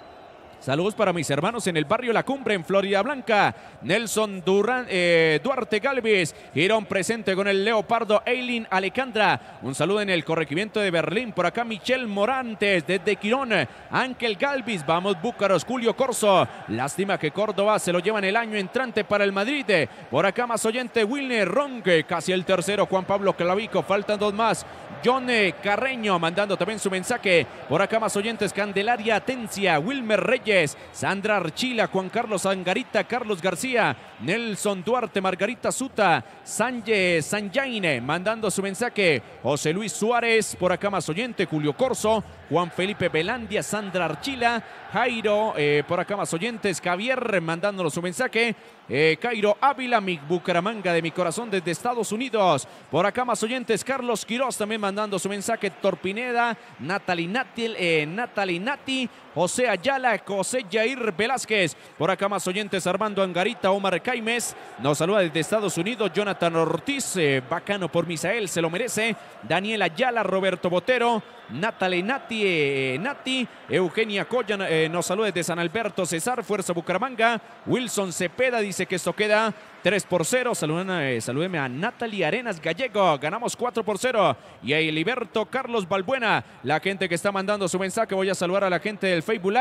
Saludos para mis hermanos en el barrio La Cumbre, en Florida Blanca. Nelson Durán, eh, Duarte Galvez. Girón presente con el Leopardo Eileen Alejandra. Un saludo en el corregimiento de Berlín. Por acá Michel Morantes desde Quirón. Ángel Galvis. Vamos Búcaros. Julio Corso. Lástima que Córdoba se lo llevan el año entrante para el Madrid. Por acá más oyente Wilner Ronque. Casi el tercero. Juan Pablo Clavico. Faltan dos más. John Carreño mandando también su mensaje. Por acá más oyentes Candelaria Atencia. Wilmer Reyes. Sandra Archila, Juan Carlos Angarita, Carlos García, Nelson Duarte, Margarita Suta, Sanje Sanjaine, mandando su mensaje. José Luis Suárez, por acá más oyente, Julio Corso, Juan Felipe Belandia, Sandra Archila, Jairo, eh, por acá más oyentes, Javier, mandándonos su mensaje. Eh, Cairo Ávila, mi Bucaramanga de mi corazón desde Estados Unidos. Por acá más oyentes, Carlos Quiroz también mandando su mensaje. Torpineda, Natalie Nati, eh, Natalie Nati, José Ayala, José Jair Velázquez. Por acá más oyentes, Armando Angarita, Omar Caimes. Nos saluda desde Estados Unidos, Jonathan Ortiz. eh, bacano por Misael, se lo merece. Daniel Ayala, Roberto Botero. Natalie Nati, eh, Nati, Eugenia Coyan eh, nos saluda desde San Alberto, César, Fuerza Bucaramanga, Wilson Cepeda dice que esto queda 3 por 0, Saluden, eh, salúdeme a Natalie Arenas Gallego, ganamos 4 por 0 y a Eliberto Carlos Balbuena, la gente que está mandando su mensaje, voy a saludar a la gente del Facebook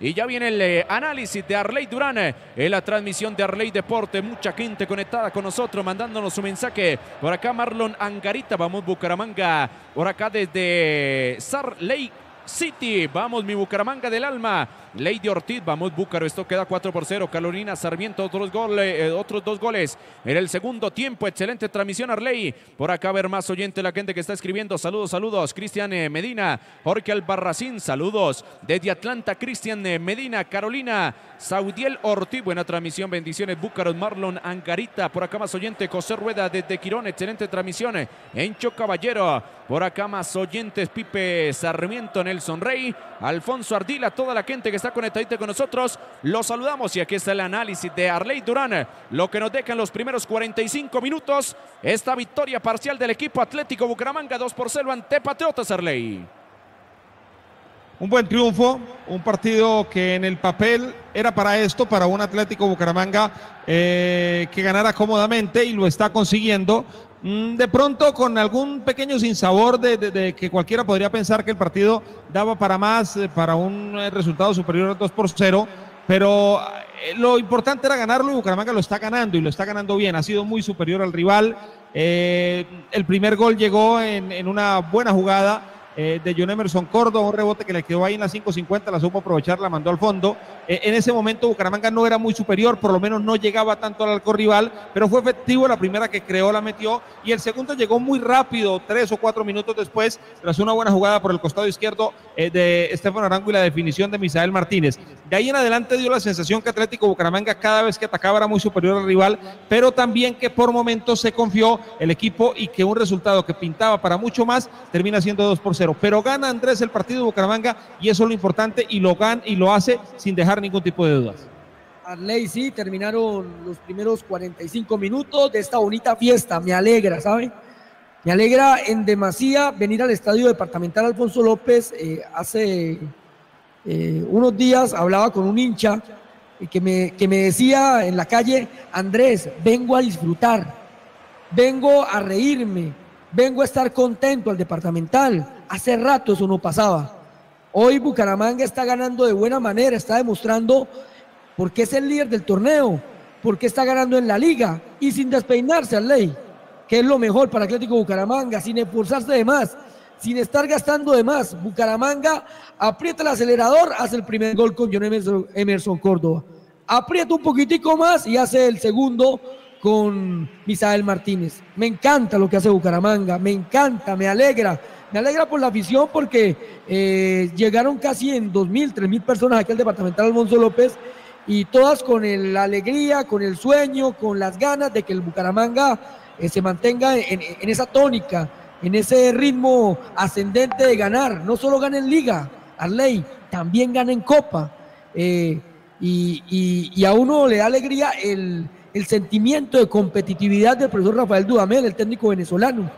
y ya viene el eh, análisis de Arley Durán eh, en la transmisión de Arley Deporte, mucha gente conectada con nosotros, mandándonos su mensaje, por acá Marlon Angarita, vamos Bucaramanga, por acá desde Sar Lake City. Vamos, mi Bucaramanga del alma. Lady Ortiz, vamos, Búcaro. Esto queda 4 por 0. Carolina Sarmiento, otros, goles, eh, otros dos goles en el segundo tiempo. Excelente transmisión, Arley. Por acá, ver más oyente, la gente que está escribiendo. Saludos, saludos. Cristian eh, Medina, Jorge Albarracín, saludos. Desde Atlanta, Cristian eh, Medina, Carolina, Saudiel Ortiz. Buena transmisión, bendiciones. Búcaros, Marlon Angarita. Por acá, más oyente, José Rueda desde Quirón. Excelente transmisión. Encho Caballero. Por acá, más oyentes, Pipe Sarmiento, Nelson Rey, Alfonso Ardila, toda la gente que está conectadita con nosotros. Los saludamos y aquí está el análisis de Arley Durán. Lo que nos deja en los primeros 45 minutos. Esta victoria parcial del equipo Atlético Bucaramanga 2 por 0 ante Patriotas Arley. Un buen triunfo, un partido que en el papel era para esto, para un Atlético Bucaramanga eh, que ganara cómodamente y lo está consiguiendo. Mm, De pronto con algún pequeño sinsabor de, que cualquiera podría pensar que el partido daba para más, eh, para un eh, resultado superior a 2 por 0, pero eh, lo importante era ganarlo y Bucaramanga lo está ganando y lo está ganando bien, ha sido muy superior al rival. Eh, el primer gol llegó en, en una buena jugada eh, de John Emerson Córdoba, un rebote que le quedó ahí en la 5.50, la supo aprovechar, la mandó al fondo. Eh, en ese momento Bucaramanga no era muy superior, por lo menos no llegaba tanto al arco rival, pero fue efectivo, la primera que creó la metió y el segundo llegó muy rápido, tres o cuatro minutos después, tras una buena jugada por el costado izquierdo eh, de Estefano Arango y la definición de Misael Martínez. De ahí en adelante dio la sensación que Atlético Bucaramanga cada vez que atacaba era muy superior al rival, pero también que por momentos se confió el equipo y que un resultado que pintaba para mucho más termina siendo 2 por 0. Pero gana Andrés el partido de Bucaramanga y eso es lo importante y lo gana y lo hace sin dejar ningún tipo de dudas. Arley, sí, terminaron los primeros 45 minutos de esta bonita fiesta. Me alegra, ¿sabe? Me alegra en demasía venir al estadio departamental Alfonso López. eh, hace eh, unos días hablaba con un hincha que me, que me decía en la calle, Andrés, vengo a disfrutar, vengo a reírme, vengo a estar contento al departamental. Hace rato eso no pasaba. Hoy Bucaramanga está ganando de buena manera, está demostrando por qué es el líder del torneo, por qué está ganando en la liga y sin despeinarse al ley, que es lo mejor para Atlético Bucaramanga, sin esforzarse de más, sin estar gastando de más. Bucaramanga aprieta el acelerador, hace el primer gol con John Emerson, Emerson Córdoba. Aprieta un poquitico más y hace el segundo con Misael Martínez. Me encanta lo que hace Bucaramanga, me encanta, me alegra. Me alegra por la afición porque eh, llegaron casi en 2.000, 3.000 personas aquí al departamental Alfonso López y todas con el- la alegría, con el sueño, con las ganas de que el Bucaramanga eh, se mantenga en, esa tónica, en ese ritmo ascendente de ganar. No solo gana en Liga, Arley, también gana en Copa. Eh, y, a uno le da alegría el, sentimiento de competitividad del profesor Rafael Dudamel, el técnico venezolano.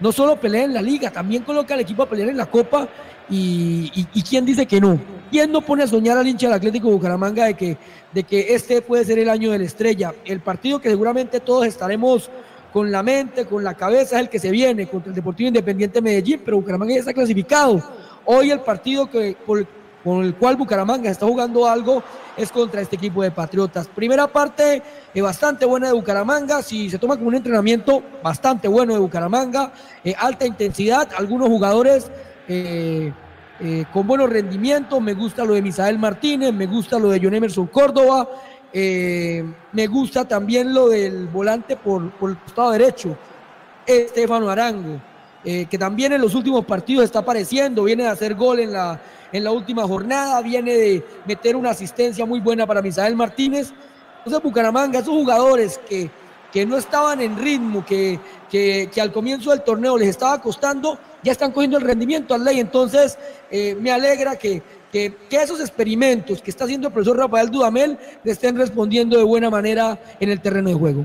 No solo pelea en la liga, también coloca al equipo a pelear en la Copa. Y, quién dice que no? ¿Quién no pone a soñar al hincha del Atlético Bucaramanga de que, de que este puede ser el año de la estrella? El partido que seguramente todos estaremos con la mente, con la cabeza, es el que se viene contra el Deportivo Independiente Medellín, pero Bucaramanga ya está clasificado. Hoy el partido que, por- con el cual Bucaramanga está jugando algo es contra este equipo de Patriotas. Primera parte eh, bastante buena de Bucaramanga, si se toma como un entrenamiento bastante bueno de Bucaramanga, eh, alta intensidad, algunos jugadores eh, eh, con buenos rendimientos, me gusta lo de Misael Martínez, me gusta lo de John Emerson Córdoba, eh, me gusta también lo del volante por, por el costado derecho, Estefano Arango, que también en los últimos partidos está apareciendo, viene de hacer gol en la, en la última jornada, viene de meter una asistencia muy buena para Misael Martínez. Entonces Bucaramanga, esos jugadores que, que no estaban en ritmo, que, que, al comienzo del torneo les estaba costando, ya están cogiendo el rendimiento al ley. Entonces eh, me alegra que, que, que esos experimentos que está haciendo el profesor Rafael Dudamel le estén respondiendo de buena manera en el terreno de juego.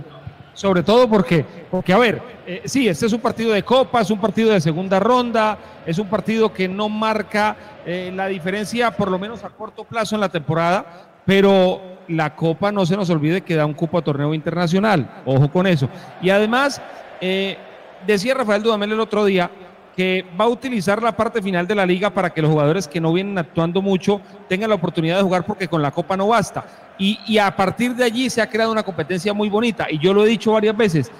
Sobre todo porque, porque a ver, eh, sí, este es un partido de Copa, es un partido de segunda ronda, es un partido que no marca eh, la diferencia, por lo menos a corto plazo en la temporada, pero la Copa no se nos olvide que da un cupo a torneo internacional, ojo con eso. Y además, eh, decía Rafael Dudamel el otro día que va a utilizar la parte final de la liga para que los jugadores que no vienen actuando mucho tengan la oportunidad de jugar porque con la Copa no basta. Y, a partir de allí se ha creado una competencia muy bonita. Y yo lo he dicho varias veces,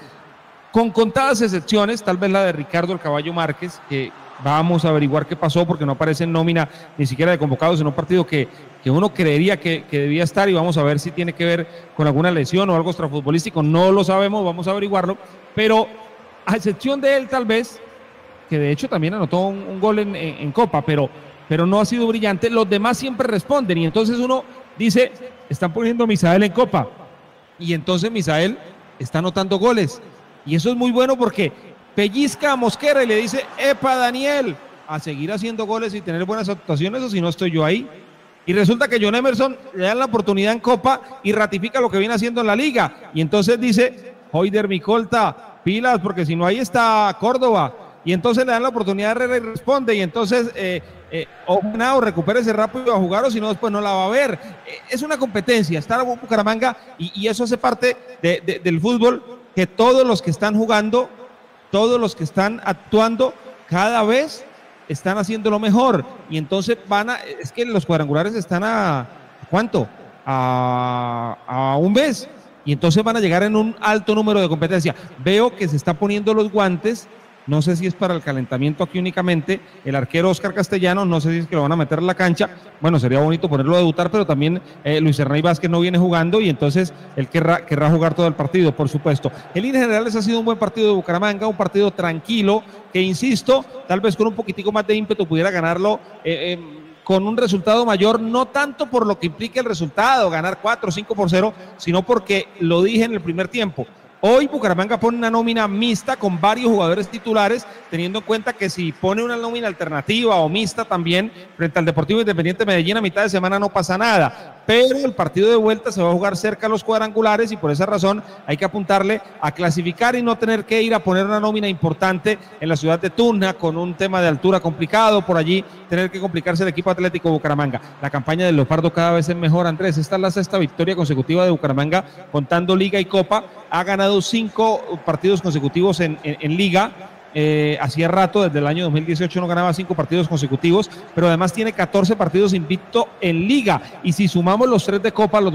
con contadas excepciones, tal vez la de Ricardo el Caballo Márquez, que vamos a averiguar qué pasó porque no aparece en nómina ni siquiera de convocados en un partido que, que uno creería que, que debía estar y vamos a ver si tiene que ver con alguna lesión o algo extrafutbolístico. No lo sabemos, vamos a averiguarlo. Pero a excepción de él, tal vez, que de hecho también anotó un, gol en, en- en Copa, pero, pero no ha sido brillante. Los demás siempre responden y entonces uno dice, están poniendo a Misael en Copa y entonces Misael está anotando goles. Y eso es muy bueno porque pellizca a Mosquera y le dice, epa Daniel, a seguir haciendo goles y tener buenas actuaciones o si no estoy yo ahí. Y resulta que John Emerson le dan la oportunidad en Copa y ratifica lo que viene haciendo en la liga. Y entonces dice, Hoider Micolta, pilas, porque si no ahí está Córdoba. Y entonces le dan la oportunidad a y responde. Y entonces, eh, eh, o Henao, recupérese rápido a jugar o si no, después no la va a ver. Eh, es una competencia, está Bucaramanga y, y eso hace parte de- del fútbol que todos los que están jugando, todos los que están actuando, cada vez están haciendo lo mejor. Y entonces van a, es que los cuadrangulares están a, ¿cuánto? A, a un mes. Y entonces van a llegar en un alto número de competencia. Veo que se está poniendo los guantes. No sé si es para el calentamiento aquí únicamente. El arquero Oscar Castellano, no sé si es que lo van a meter en la cancha. Bueno, sería bonito ponerlo a debutar, pero también eh, Luis Hernán Vázquez no viene jugando y entonces él querrá, querrá jugar todo el partido, por supuesto. En líneas generales ha sido un buen partido de Bucaramanga, un partido tranquilo, que insisto, tal vez con un poquitico más de ímpetu pudiera ganarlo. eh, eh, con un resultado mayor, no tanto por lo que implica el resultado, ganar 4 o 5 por 0, sino porque lo dije en el primer tiempo. Hoy Bucaramanga pone una nómina mixta con varios jugadores titulares, teniendo en cuenta que si pone una nómina alternativa o mixta también frente al Deportivo Independiente Medellín a mitad de semana no pasa nada. Pero el partido de vuelta se va a jugar cerca a los cuadrangulares y por esa razón hay que apuntarle a clasificar y no tener que ir a poner una nómina importante en la ciudad de Tuna con un tema de altura complicado, por allí tener que complicarse el equipo Atlético Bucaramanga. La campaña del Leopardo cada vez es mejor, Andrés. Esta es la sexta victoria consecutiva de Bucaramanga, contando Liga y Copa. Ha ganado cinco partidos consecutivos en, en- en Liga eh, hacía rato, desde el año 2018 no ganaba cinco partidos consecutivos, pero además tiene 14 partidos invicto en liga. Y si sumamos los tres de Copa, los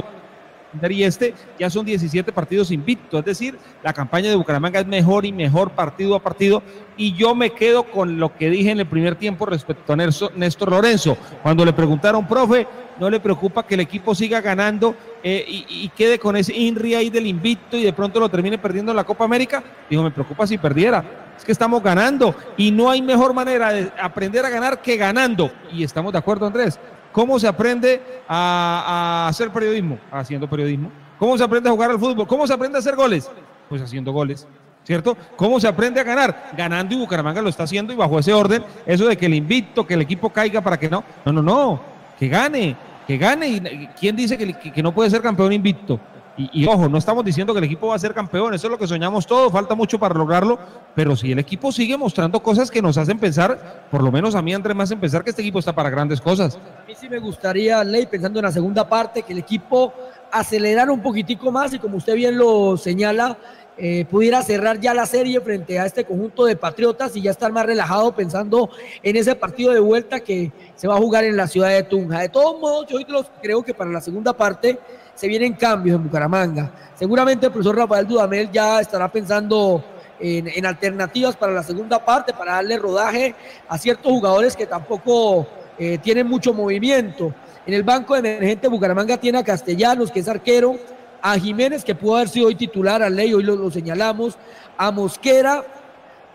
y este ya son 17 partidos invictos, es decir, la campaña de Bucaramanga es mejor y mejor partido a partido. Y yo me quedo con lo que dije en el primer tiempo respecto a Néstor Lorenzo, cuando le preguntaron, profe, no le preocupa que el equipo siga ganando eh, y, quede con ese INRI ahí del invicto y de pronto lo termine perdiendo en la Copa América, dijo, me preocupa si perdiera, es que estamos ganando y no hay mejor manera de aprender a ganar que ganando. Y estamos de acuerdo Andrés, ¿Cómo se aprende a, hacer periodismo? Haciendo periodismo. ¿Cómo se aprende a jugar al fútbol? ¿Cómo se aprende a hacer goles? Pues haciendo goles. ¿Cierto? ¿Cómo se aprende a ganar? Ganando y Bucaramanga lo está haciendo y bajo ese orden, eso de que el invito, que el equipo caiga para que no. No, no, no. Que gane, que gane. ¿Y ¿Quién dice que no puede ser campeón invicto? Y, ojo, no estamos diciendo que el equipo va a ser campeón, eso es lo que soñamos todos, falta mucho para lograrlo, pero si el equipo sigue mostrando cosas que nos hacen pensar, por lo menos a mí Andrés me hacen pensar que este equipo está para grandes cosas. A mí sí me gustaría, Ley, pensando en la segunda parte, que el equipo acelerara un poquitico más y como usted bien lo señala, eh, pudiera cerrar ya la serie frente a este conjunto de Patriotas y ya estar más relajado pensando en ese partido de vuelta que se va a jugar en la ciudad de Tunja. De todos modos, yo creo que para la segunda parte se vienen cambios en Bucaramanga. Seguramente el profesor Rafael Dudamel ya estará pensando en, alternativas para la segunda parte, para darle rodaje a ciertos jugadores que tampoco eh, tienen mucho movimiento. En el banco emergente Bucaramanga tiene a Castellanos, que es arquero, a Jiménez, que pudo haber sido hoy titular, a Ley, hoy lo, señalamos, a Mosquera,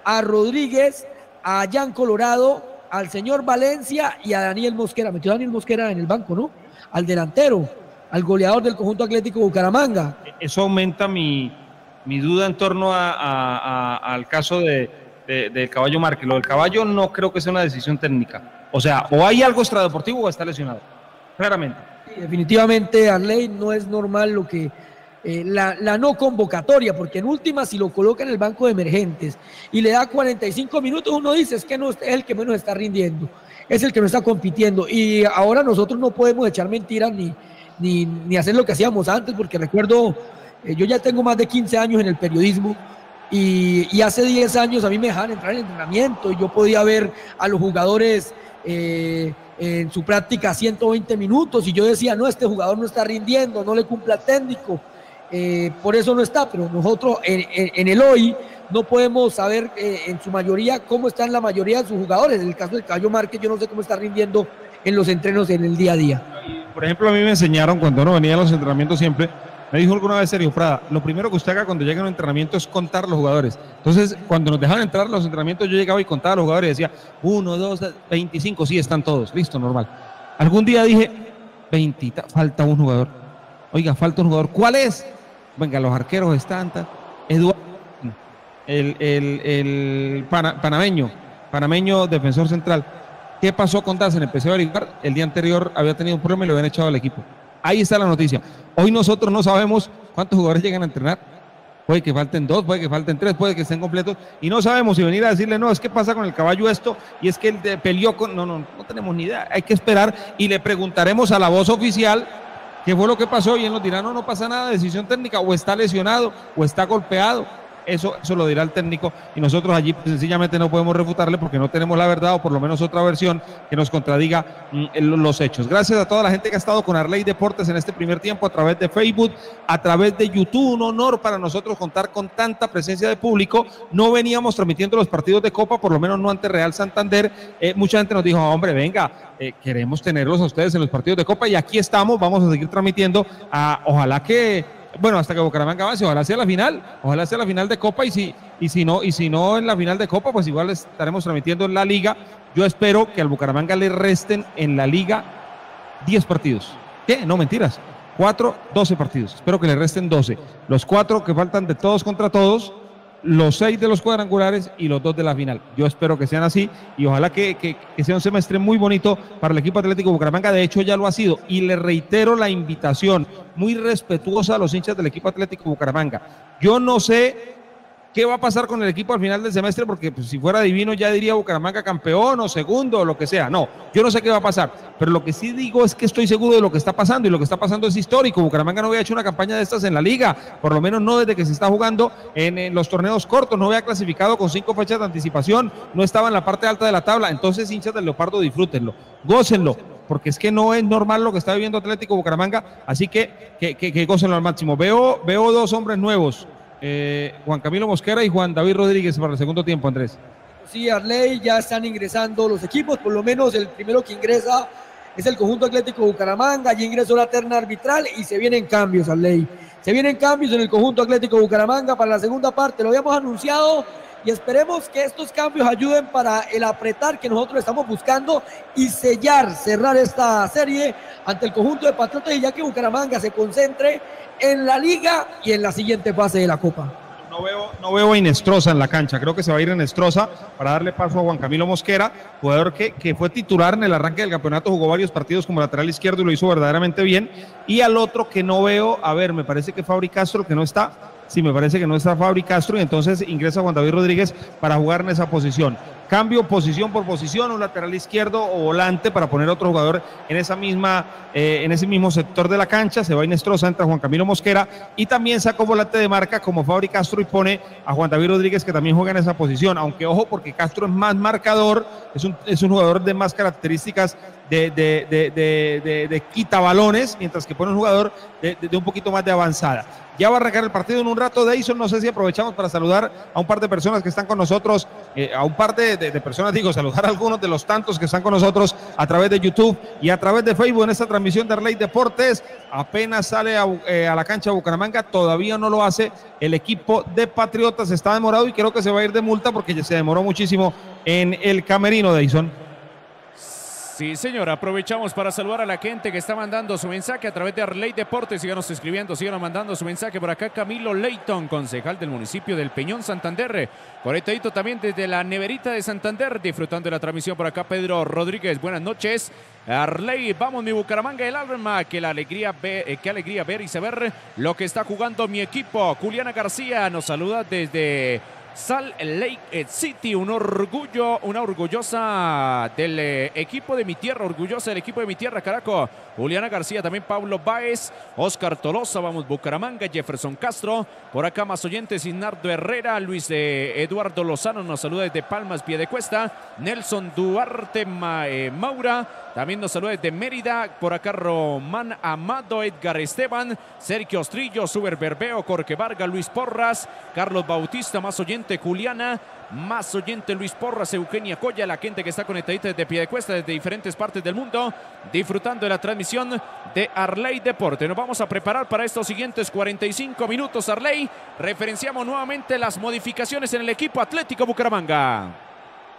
a Rodríguez, a Jan Colorado, al señor Valencia y a Daniel Mosquera. Metió Daniel Mosquera en el banco, ¿no? Al delantero al goleador del conjunto atlético Bucaramanga. Eso aumenta mi, duda en torno al caso de, del caballo Márquez. Lo del caballo no creo que sea una decisión técnica. O sea, o hay algo extradeportivo o está lesionado. Claramente. definitivamente, Arley, no es normal lo que. Eh, la, la, no convocatoria, porque en última, si lo coloca en el banco de emergentes y le da 45 minutos, uno dice es que no es el que menos está rindiendo, es el que no está compitiendo. Y ahora nosotros no podemos echar mentiras ni, ni, hacer lo que hacíamos antes, porque recuerdo, eh, yo ya tengo más de 15 años en el periodismo y, hace 10 años a mí me dejaban entrar en entrenamiento y yo podía ver a los jugadores eh, en su práctica 120 minutos y yo decía, no, este jugador no está rindiendo, no le cumple al técnico. Eh, por eso no está, pero nosotros en, el hoy no podemos saber en su mayoría cómo están la mayoría de sus jugadores. En el caso del Cayo Márquez, yo no sé cómo está rindiendo en los entrenos en el día a día. Por ejemplo, a mí me enseñaron cuando uno venía a los entrenamientos siempre, me dijo alguna vez Sergio Prada, lo primero que usted haga cuando llegue a un entrenamiento es contar los jugadores. Entonces, cuando nos dejaban entrar a los entrenamientos, yo llegaba y contaba a los jugadores y decía, uno, dos, veinticinco, sí, están todos, listo, normal. Algún día dije, 20, falta un jugador. Oiga, falta un jugador. ¿Cuál es? Venga, los arqueros están, Eduardo, el, el, el panameño, panameño defensor central. ¿Qué pasó con Dazen? Empecé a averiguar. El día anterior había tenido un problema y lo habían echado al equipo. Ahí está la noticia. Hoy nosotros no sabemos cuántos jugadores llegan a entrenar. Puede que falten dos, puede que falten tres, puede que estén completos. Y no sabemos si venir a decirle, no, es que pasa con el caballo esto y es que él peleó con. No, no, no tenemos ni idea. Hay que esperar y le preguntaremos a la voz oficial qué fue lo que pasó y él nos dirá, no, no pasa nada, decisión técnica, o está lesionado, o está golpeado eso, eso lo dirá el técnico y nosotros allí pues, sencillamente no podemos refutarle porque no tenemos la verdad o por lo menos otra versión que nos contradiga mm, los hechos. Gracias a toda la gente que ha estado con Arley Deportes en este primer tiempo a través de Facebook, a través de YouTube. Un honor para nosotros contar con tanta presencia de público. No veníamos transmitiendo los partidos de Copa, por lo menos no ante Real Santander. Eh, mucha gente nos dijo, hombre, venga, eh, queremos tenerlos a ustedes en los partidos de Copa y aquí estamos, vamos a seguir transmitiendo. A, ojalá que bueno, hasta que Bucaramanga avance, ojalá sea la final, ojalá sea la final de Copa y si, y si no, y si no en la final de Copa, pues igual estaremos transmitiendo en la liga. Yo espero que al Bucaramanga le resten en la liga 10 partidos. ¿Qué? No, mentiras. 4, 12 partidos. Espero que le resten 12. Los cuatro que faltan de todos contra todos los seis de los cuadrangulares y los dos de la final. Yo espero que sean así y ojalá que, sea un semestre muy bonito para el equipo Atlético Bucaramanga. De hecho, ya lo ha sido. Y le reitero la invitación muy respetuosa a los hinchas del equipo Atlético Bucaramanga. Yo no sé qué va a pasar con el equipo al final del semestre, porque pues, si fuera divino ya diría Bucaramanga campeón o segundo o lo que sea. No, yo no sé qué va a pasar, pero lo que sí digo es que estoy seguro de lo que está pasando y lo que está pasando es histórico. Bucaramanga no había hecho una campaña de estas en la liga, por lo menos no desde que se está jugando en, los torneos cortos, no había clasificado con cinco fechas de anticipación, no estaba en la parte alta de la tabla, entonces hinchas del Leopardo disfrútenlo, gócenlo, porque es que no es normal lo que está viviendo Atlético Bucaramanga, así que que, que, que gócenlo al máximo. Veo, veo dos hombres nuevos, eh, Juan Camilo Mosquera y Juan David Rodríguez para el segundo tiempo, Andrés. Sí, Arley, ya están ingresando los equipos, por lo menos el primero que ingresa es el conjunto Atlético Bucaramanga, allí ingresó la terna arbitral y se vienen cambios, Arley. Se vienen cambios en el conjunto Atlético Bucaramanga para la segunda parte, lo habíamos anunciado y esperemos que estos cambios ayuden para el apretar que nosotros estamos buscando y sellar, cerrar esta serie ante el conjunto de Patriotas y ya que Bucaramanga se concentre en la liga y en la siguiente fase de la Copa. No veo, no veo a Inestrosa en la cancha, creo que se va a ir Inestrosa para darle paso a Juan Camilo Mosquera, jugador que, que fue titular en el arranque del campeonato, jugó varios partidos como lateral izquierdo y lo hizo verdaderamente bien. Y al otro que no veo, a ver, me parece que Fabri Castro, que no está, sí, me parece que no está Fabri Castro y entonces ingresa Juan David Rodríguez para jugar en esa posición. Cambio posición por posición, un lateral izquierdo o volante para poner otro jugador en esa misma, eh, en ese mismo sector de la cancha. Se va Inestrosa, entra Juan Camilo Mosquera y también sacó volante de marca como Fabri Castro y pone a Juan David Rodríguez que también juega en esa posición. Aunque ojo, porque Castro es más marcador, es un, es un jugador de más características de, de, quita balones, mientras que pone un jugador de, un poquito más de avanzada. Ya va a arrancar el partido en un rato, Deison. No sé si aprovechamos para saludar a un par de personas que están con nosotros, eh, a un par de, personas, digo, saludar a algunos de los tantos que están con nosotros a través de YouTube y a través de Facebook en esta transmisión de Arley Deportes. Apenas sale a, eh, a la cancha de Bucaramanga, todavía no lo hace el equipo de Patriotas. Está demorado y creo que se va a ir de multa porque ya se demoró muchísimo en el camerino, Deison. Sí, señor. Aprovechamos para saludar a la gente que está mandando su mensaje a través de Arley Deportes. Síganos escribiendo, síganos mandando su mensaje por acá. Camilo Leighton, concejal del municipio del Peñón Santander. Conectadito también desde la neverita de Santander, disfrutando de la transmisión por acá. Pedro Rodríguez, buenas noches. Arley, vamos mi Bucaramanga el alma. La alegría ver, eh, qué alegría ver y saber lo que está jugando mi equipo. Juliana García nos saluda desde Salt Lake City, un orgullo, una orgullosa del eh, equipo de mi tierra, orgullosa del equipo de mi tierra, caraco. Juliana García, también Pablo Báez, Oscar Tolosa, vamos Bucaramanga, Jefferson Castro, por acá más oyentes, Inardo Herrera, Luis Eduardo Lozano nos saluda desde Palmas, Piedecuesta, Nelson Duarte Ma, eh, Maura, también nos saluda desde Mérida, por acá Román Amado, Edgar Esteban, Sergio Ostrillo, Suber Berbeo, Jorge Vargas, Luis Porras, Carlos Bautista, más oyente Juliana, más oyente Luis Porras, Eugenia Coya, la gente que está conectadita desde Piedecuesta, desde diferentes partes del mundo, disfrutando de la transmisión de Arley Deporte. Nos vamos a preparar para estos siguientes 45 minutos, Arley. Referenciamos nuevamente las modificaciones en el equipo Atlético Bucaramanga.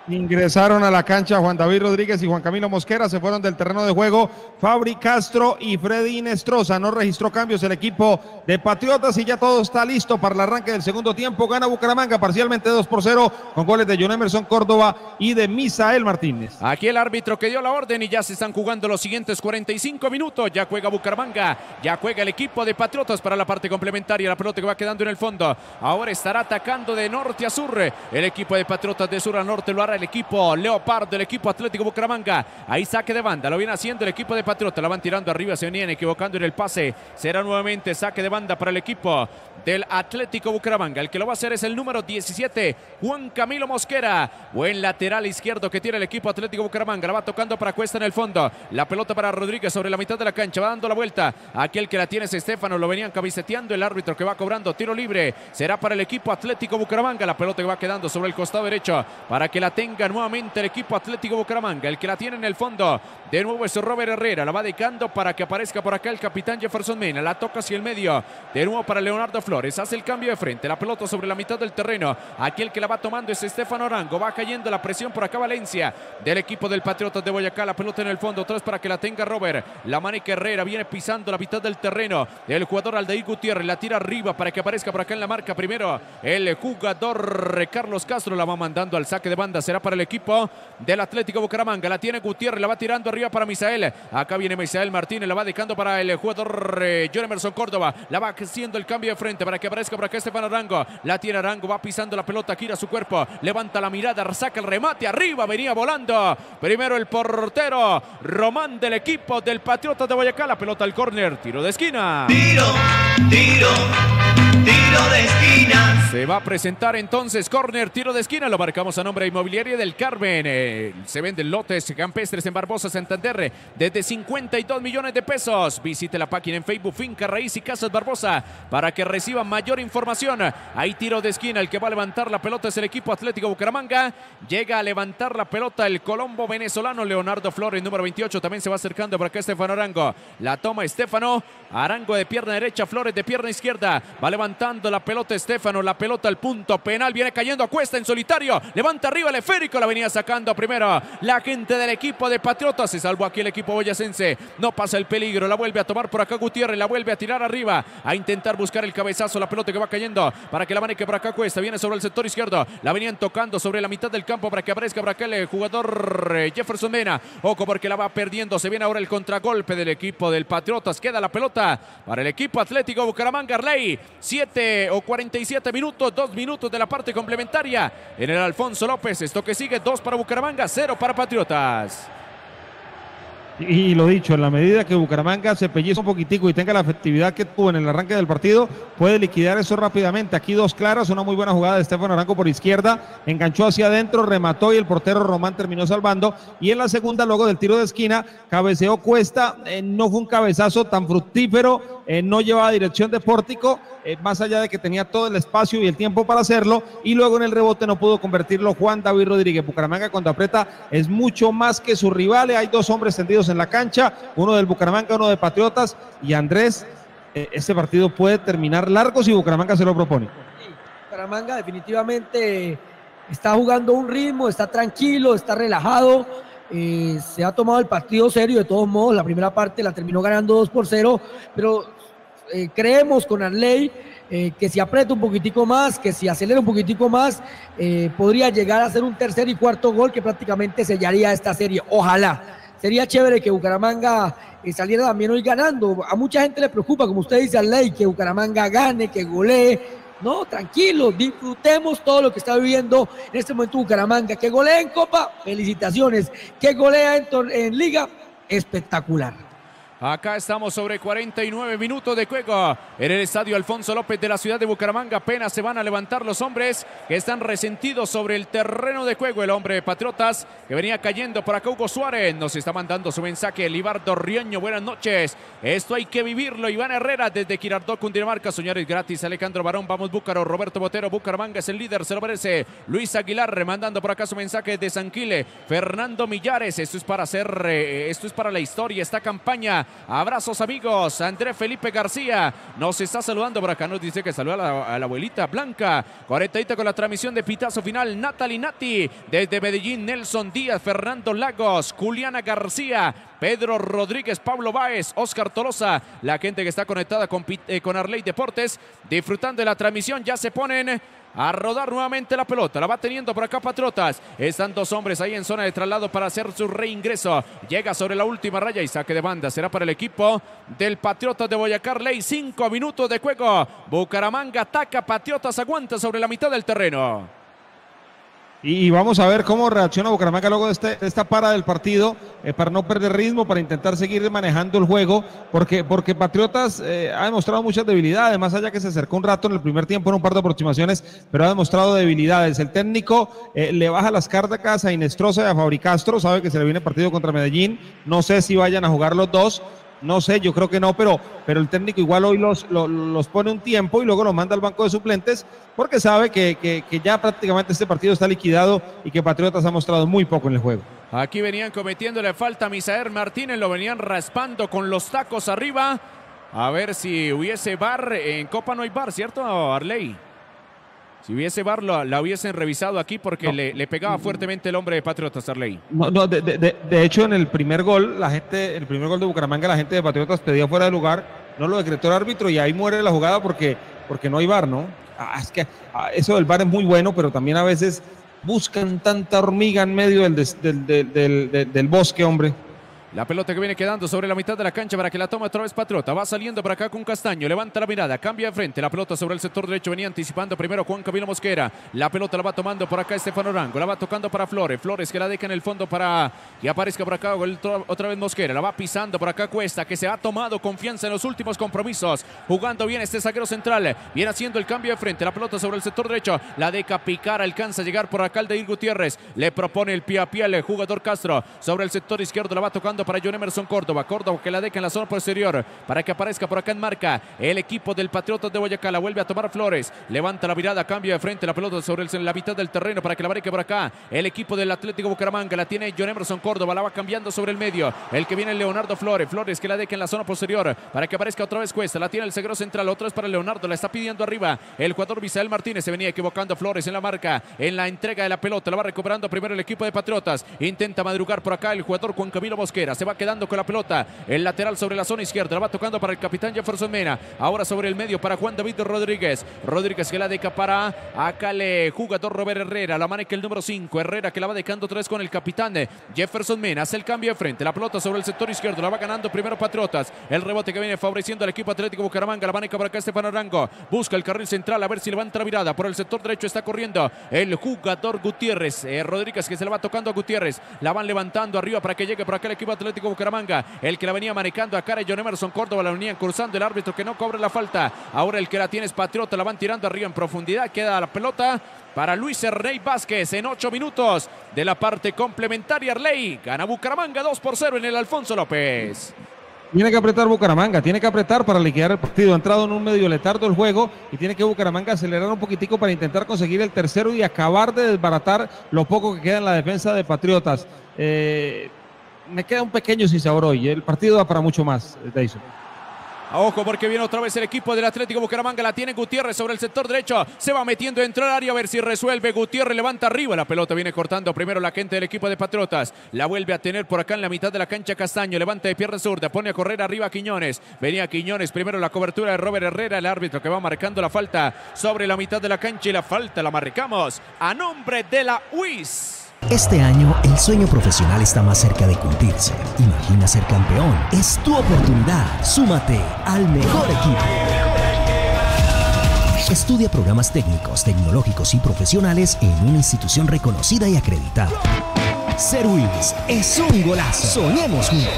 Ingresaron a la cancha Juan David Rodríguez y Juan Camilo Mosquera, se fueron del terreno de juego Fabri Castro y Freddy Inestrosa. No registró cambios el equipo de Patriotas y ya todo está listo para el arranque del segundo tiempo. Gana Bucaramanga parcialmente 2 por 0 con goles de John Emerson Córdoba y de Misael Martínez. Aquí el árbitro que dio la orden y ya se están jugando los siguientes 45 minutos. Ya juega Bucaramanga, ya juega el equipo de Patriotas para la parte complementaria. La pelota que va quedando en el fondo. Ahora estará atacando de norte a sur. El equipo de Patriotas de sur a norte lo hará el equipo Leopardo, el equipo Atlético Bucaramanga. Ahí saque de banda, lo viene haciendo el equipo de Patriota, la van tirando arriba, se venían equivocando en el pase. Será nuevamente saque de banda para el equipo del Atlético Bucaramanga. El que lo va a hacer es el número 17, Juan Camilo Mosquera. Buen lateral izquierdo que tiene el equipo Atlético Bucaramanga. La va tocando para Cuesta en el fondo. La pelota para Rodríguez sobre la mitad de la cancha. Va dando la vuelta. Aquel que la tiene es Estefano. Lo venían cabiceteando el árbitro que va cobrando tiro libre. Será para el equipo Atlético Bucaramanga. La pelota que va quedando sobre el costado derecho para que la tenga nuevamente el equipo Atlético Bucaramanga. El que la tiene en el fondo. De nuevo es Robert Herrera. La va dedicando para que aparezca por acá el capitán Jefferson Mena. La toca hacia el medio. De nuevo para Leonardo Flores. Hace el cambio de frente. La pelota sobre la mitad del terreno. Aquí el que la va tomando es Estefano Arango. Va cayendo la presión por acá Valencia. Del equipo del Patriotas de Boyacá. La pelota en el fondo. Vez para que la tenga Robert. La manica Herrera viene pisando la mitad del terreno. El jugador Aldair Gutiérrez la tira arriba para que aparezca por acá en la marca. Primero el jugador Carlos Castro la va mandando al saque de banda. Se será para el equipo del Atlético Bucaramanga. La tiene Gutiérrez, la va tirando arriba para Misael. Acá viene Misael Martínez, la va dejando para el jugador eh, John Emerson Córdoba. La va haciendo el cambio de frente para que aparezca por acá Estefan Arango. La tiene Arango, va pisando la pelota, gira su cuerpo, levanta la mirada, saca el remate arriba, venía volando. Primero el portero Román del equipo del Patriota de Boyacá. La pelota al córner, tiro de esquina. Tiro, tiro, tiro de esquina. Se va a presentar entonces córner, tiro de esquina. Lo marcamos a nombre de Inmobiliaria del Carmen. Eh, se venden lotes campestres en Barbosa, Santander, desde 52 millones de pesos. Visite la página en Facebook Finca Raíz y Casas Barbosa para que reciba mayor información. Hay tiro de esquina. El que va a levantar la pelota es el equipo Atlético Bucaramanga. Llega a levantar la pelota el colombo venezolano Leonardo Flores, número 28. También se va acercando por acá Estefano Arango. La toma Estefano. Arango de pierna derecha, Flores de pierna izquierda. Va levantando la pelota Estefano. La pelota al punto penal. Viene cayendo a cuesta en solitario. Levanta arriba el esférico. La venía sacando primero la gente del equipo de Patriotas. Se salvó aquí el equipo boyacense. No pasa el peligro. La vuelve a tomar por acá Gutiérrez. La vuelve a tirar arriba. A intentar buscar el cabezazo. La pelota que va cayendo para que la maneje por acá cuesta. Viene sobre el sector izquierdo. La venían tocando sobre la mitad del campo para que aparezca por acá el jugador eh, Jefferson Mena. Ojo porque la va perdiendo. Se viene ahora el contragolpe del equipo del Patriotas. Queda la pelota para el equipo Atlético Bucaramanga. Arley. 7 o 47 minutos. 2 minutos de la parte complementaria en el Alfonso López. Esto que sigue. 2 para Bucaramanga. 0 para Patriotas. Y lo dicho, en la medida que Bucaramanga se pellizca un poquitico y tenga la efectividad que tuvo en el arranque del partido, puede liquidar eso rápidamente. Aquí dos claras, una muy buena jugada de Estefano Arango por izquierda, enganchó hacia adentro, remató y el portero Román terminó salvando. Y en la segunda, luego del tiro de esquina, cabeceó Cuesta, eh, no fue un cabezazo tan fructífero, eh, no llevaba dirección de pórtico, eh, más allá de que tenía todo el espacio y el tiempo para hacerlo, y luego en el rebote no pudo convertirlo Juan David Rodríguez. Bucaramanga cuando aprieta es mucho más que su rival, hay dos hombres tendidos en la cancha, uno del Bucaramanga, uno de Patriotas, y Andrés, eh, este partido puede terminar largo si Bucaramanga se lo propone. Bucaramanga definitivamente está jugando un ritmo, está tranquilo, está relajado. Eh, se ha tomado el partido serio de todos modos. La primera parte la terminó ganando 2 por 0, pero eh, creemos con Arley eh, que si aprieta un poquitico más, que si acelera un poquitico más, eh, podría llegar a ser un tercer y cuarto gol que prácticamente sellaría esta serie. Ojalá. Sería chévere que Bucaramanga saliera también hoy ganando. A mucha gente le preocupa, como usted dice, Arley, que Bucaramanga gane, que golee. No, tranquilo, disfrutemos todo lo que está viviendo en este momento Bucaramanga. Que golea en Copa, felicitaciones. Que golea en, en Liga, espectacular. Acá estamos sobre 49 minutos de juego en el estadio Alfonso López de la ciudad de Bucaramanga. Apenas se van a levantar los hombres que están resentidos sobre el terreno de juego. El hombre de Patriotas que venía cayendo por acá. Hugo Suárez nos está mandando su mensaje. Libardo Rioño, buenas noches. Esto hay que vivirlo. Iván Herrera desde Girardot, Cundinamarca. Señores gratis. Alejandro Barón, vamos Búcaro. Roberto Botero, Bucaramanga es el líder, se lo merece. Luis Aguilar remandando por acá su mensaje de Sanquile. Fernando Millares, esto es para hacer, eh, esto es para la historia, esta campaña. Abrazos amigos. Andrés Felipe García nos está saludando por acá. Nos dice que saluda a la, abuelita Blanca. Cuaretadita con la transmisión de Pitazo Final. Natalie Nati. Desde Medellín, Nelson Díaz, Fernando Lagos, Juliana García. Pedro Rodríguez, Pablo Báez, Oscar Tolosa, la gente que está conectada con, eh, con Arley Deportes, disfrutando de la transmisión, ya se ponen a rodar nuevamente la pelota. La va teniendo por acá Patriotas. Están dos hombres ahí en zona de traslado para hacer su reingreso. Llega sobre la última raya y saque de banda. Será para el equipo del Patriotas de Boyacá. Ley, cinco minutos de juego. Bucaramanga ataca, Patriotas aguanta sobre la mitad del terreno. Y vamos a ver cómo reacciona Bucaramanga luego de, este- esta para del partido eh, para no perder ritmo, para intentar seguir manejando el juego, porque, porque Patriotas eh, ha demostrado muchas debilidades, más allá que se acercó un rato en el primer tiempo en un par de aproximaciones, pero ha demostrado debilidades. El técnico eh, le baja las cartas a Inestrosa y a Fabricastro, sabe que se le viene partido contra Medellín, no sé si vayan a jugar los dos. No sé, yo creo que no, pero, pero el técnico igual hoy los, lo- los pone un tiempo y luego los manda al banco de suplentes porque sabe que, que- ya prácticamente este partido está liquidado y que Patriotas ha mostrado muy poco en el juego. Aquí venían cometiéndole falta a Misael Martínez, lo venían raspando con los tacos arriba. A ver si hubiese bar. En Copa no hay bar, ¿cierto, Arley? Si hubiese lo- la hubiesen revisado aquí porque le, le pegaba fuertemente el hombre de Patriotas, Arley. No, no, de, de- de- de hecho, en el primer gol, la gente, el primer gol de Bucaramanga, la gente de Patriotas pedía fuera de lugar, no lo decretó el árbitro y ahí muere la jugada porque, porque no hay bar, ¿no? Ah, es que ah, eso del bar es muy bueno, pero también a veces buscan tanta hormiga en medio del, del, del, del, del bosque, hombre? La pelota que viene quedando sobre la mitad de la cancha para que la tome otra vez Patriota. Va saliendo por acá con Castaño. Levanta la mirada. Cambia de frente. La pelota sobre el sector derecho. Venía anticipando primero Juan Camilo Mosquera. La pelota la va tomando por acá Estefano Rango. La va tocando para Flores. Flores que la deja en el fondo para que aparezca por acá otra vez Mosquera. La va pisando por acá Cuesta que se ha tomado confianza en los últimos compromisos. Jugando bien este zaguero central. Viene haciendo el cambio de frente. La pelota sobre el sector derecho. La deja picar. Alcanza a llegar por acá el de Gutiérrez. Le propone el pie a pie al jugador Castro. Sobre el sector izquierdo la va tocando para John Emerson Córdoba. Córdoba que la deja en la zona posterior para que aparezca por acá en marca el equipo del Patriotas de Boyacá. La vuelve a tomar Flores. Levanta la mirada, cambia de frente la pelota sobre el, la mitad del terreno para que la barrique por acá. El equipo del Atlético Bucaramanga la tiene John Emerson Córdoba. La va cambiando sobre el medio. El que viene Leonardo Flores. Flores que la deja en la zona posterior para que aparezca otra vez Cuesta. La tiene el seguro central. Otra vez para Leonardo. La está pidiendo arriba. El jugador Misael Martínez se venía equivocando Flores en la marca. En la entrega de la pelota. La va recuperando primero el equipo de Patriotas. Intenta madrugar por acá el jugador Juan Camilo Mosquera. Se va quedando con la pelota. El lateral sobre la zona izquierda. La va tocando para el capitán Jefferson Mena. Ahora sobre el medio para Juan David Rodríguez. Rodríguez que la deja para el jugador Robert Herrera. La maneja el número 5. Herrera que la va dejando tres con el capitán Jefferson Mena. Hace el cambio de frente. La pelota sobre el sector izquierdo. La va ganando primero Patriotas. El rebote que viene favoreciendo al equipo Atlético Bucaramanga. La maneja para acá Estefano Arango. Busca el carril central a ver si levanta la mirada. Por el sector derecho está corriendo el jugador Gutiérrez. Eh, Rodríguez que se la va tocando a Gutiérrez. La van levantando arriba para que llegue por acá el equipo Atlético Bucaramanga. El que la venía manejando a cara de John Emerson Córdoba. La venían cruzando el árbitro que no cobre la falta. Ahora el que la tiene es Patriota. La van tirando arriba en profundidad. Queda la pelota para Luis Rey Vázquez en ocho minutos de la parte complementaria. Arley gana Bucaramanga 2 por 0 en el Alfonso López. Tiene que apretar Bucaramanga, tiene que apretar para liquidar el partido. Ha entrado en un medio letardo el juego y tiene que Bucaramanga acelerar un poquitico para intentar conseguir el tercero y acabar de desbaratar lo poco que queda en la defensa de Patriotas. Eh, me queda un pequeño sabor hoy. El partido va para mucho más, Dyson. Ojo porque viene otra vez el equipo del Atlético Bucaramanga. La tiene Gutiérrez sobre el sector derecho. Se va metiendo dentro del área a ver si resuelve. Gutiérrez levanta arriba. La pelota viene cortando primero la gente del equipo de Patriotas. La vuelve a tener por acá en la mitad de la cancha Castaño. Levanta de pierna zurda. Pone a correr arriba a Quiñones. Venía Quiñones. Primero la cobertura de Robert Herrera. El árbitro que va marcando la falta sobre la mitad de la cancha. Y la falta la marcamos a nombre de la UIS. Este año el sueño profesional está más cerca de cumplirse. Imagina ser campeón. Es tu oportunidad. Súmate al mejor equipo. Estudia programas técnicos, tecnológicos y profesionales en una institución reconocida y acreditada. Serwis es un golazo. Soñemos juntos.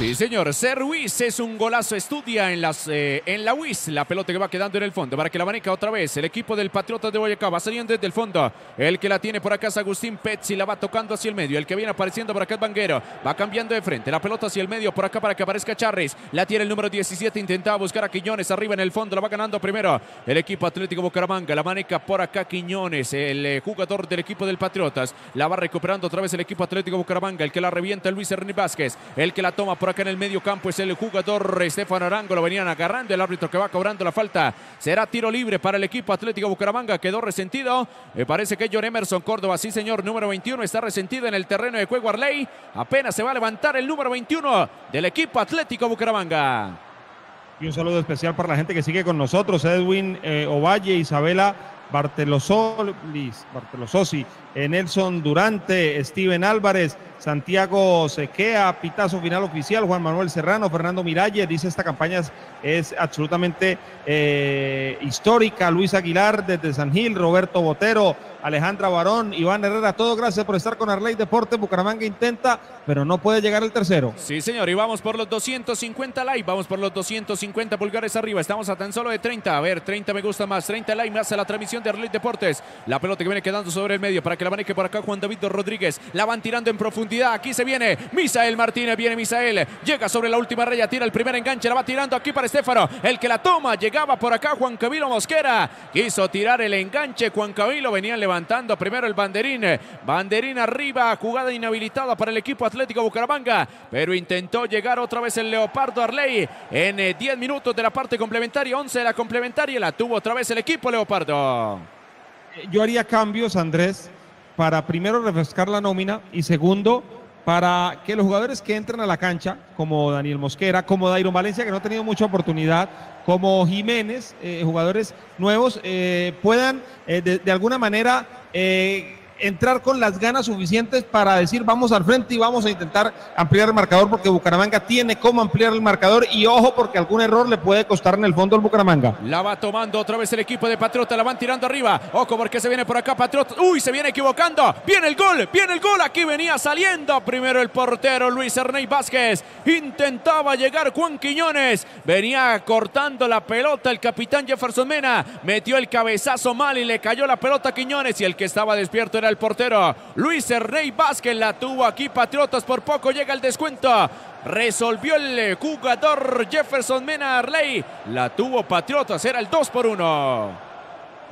Sí, señor. Ser Ruiz es un golazo. Estudia en, las, eh, en la UIS. La pelota que va quedando en el fondo para que la maneja otra vez. El equipo del Patriota de Boyacá va saliendo desde el fondo. El que la tiene por acá es Agustín Pezzi. La va tocando hacia el medio. El que viene apareciendo por acá es Banguero. Va cambiando de frente. La pelota hacia el medio por acá para que aparezca Charris. La tiene el número 17. Intentaba buscar a Quiñones arriba en el fondo. La va ganando primero el equipo Atlético Bucaramanga. La maneja por acá Quiñones. El eh, jugador del equipo del Patriotas. La va recuperando otra vez el equipo Atlético Bucaramanga. El que la revienta Luis Hernández Vázquez. El que la toma por acá en el medio campo es el jugador Estefano Arango. Lo venían agarrando el árbitro que va cobrando la falta. Será tiro libre para el equipo Atlético Bucaramanga. Quedó resentido. Me parece que John Emerson Córdoba, sí señor, número 21, está resentido en el terreno de juego Arley. Apenas se va a levantar el número 21 del equipo Atlético Bucaramanga. Y un saludo especial para la gente que sigue con nosotros, Edwin eh, Ovalle, Isabela Bartelosolis, Bartelososi, Nelson Durante, Steven Álvarez, Santiago Sequea, Pitazo Final Oficial, Juan Manuel Serrano, Fernando Miralle, dice esta campaña es, absolutamente eh, histórica, Luis Aguilar desde San Gil, Roberto Botero, Alejandra Barón, Iván Herrera, todo gracias por estar con Arley Deporte, Bucaramanga intenta, pero no puede llegar el tercero. Sí señor, y vamos por los 250 likes, vamos por los 250 pulgares arriba, estamos a tan solo de 30, a ver, 30 me gusta más, 30 likes me hace la transmisión de Arley Deportes, la pelota que viene quedando sobre el medio para que la maneje por acá Juan David Rodríguez, la van tirando en profundidad, aquí se viene Misael Martínez, viene Misael, llega sobre la última raya, tira el primer enganche, la va tirando aquí para Estefano, el que la toma, llegaba por acá Juan Camilo Mosquera, quiso tirar el enganche, Juan Camilo venía levantando primero el banderín, banderín arriba, jugada inhabilitada para el equipo Atlético Bucaramanga, pero intentó llegar otra vez el Leopardo Arley. En 10 eh, minutos de la parte complementaria, 11 de la complementaria, la tuvo otra vez el equipo Leopardo. Yo haría cambios, Andrés, para primero refrescar la nómina y segundo, para que los jugadores que entran a la cancha, como Daniel Mosquera, como Dairon Valencia, que no ha tenido mucha oportunidad, como Jiménez, eh, jugadores nuevos, eh, puedan eh, de, de, alguna manera entrar con las ganas suficientes para decir vamos al frente y vamos a intentar ampliar el marcador porque Bucaramanga tiene cómo ampliar el marcador y ojo porque algún error le puede costar en el fondo al Bucaramanga. La va tomando otra vez el equipo de Patriota, la van tirando arriba. Ojo porque se viene por acá Patriota. Uy, se viene equivocando. Viene el gol, viene el gol. Aquí venía saliendo primero el portero Luis Ernei Vázquez. Intentaba llegar Juan Quiñones. Venía cortando la pelota el capitán Jefferson Mena. Metió el cabezazo mal y le cayó la pelota a Quiñones y el que estaba despierto era el portero Luis Ernei Vázquez. La tuvo aquí Patriotas. Por poco llega el descuento. Resolvió el jugador Jefferson Mena Arley. La tuvo Patriotas. Era el 2 por 1.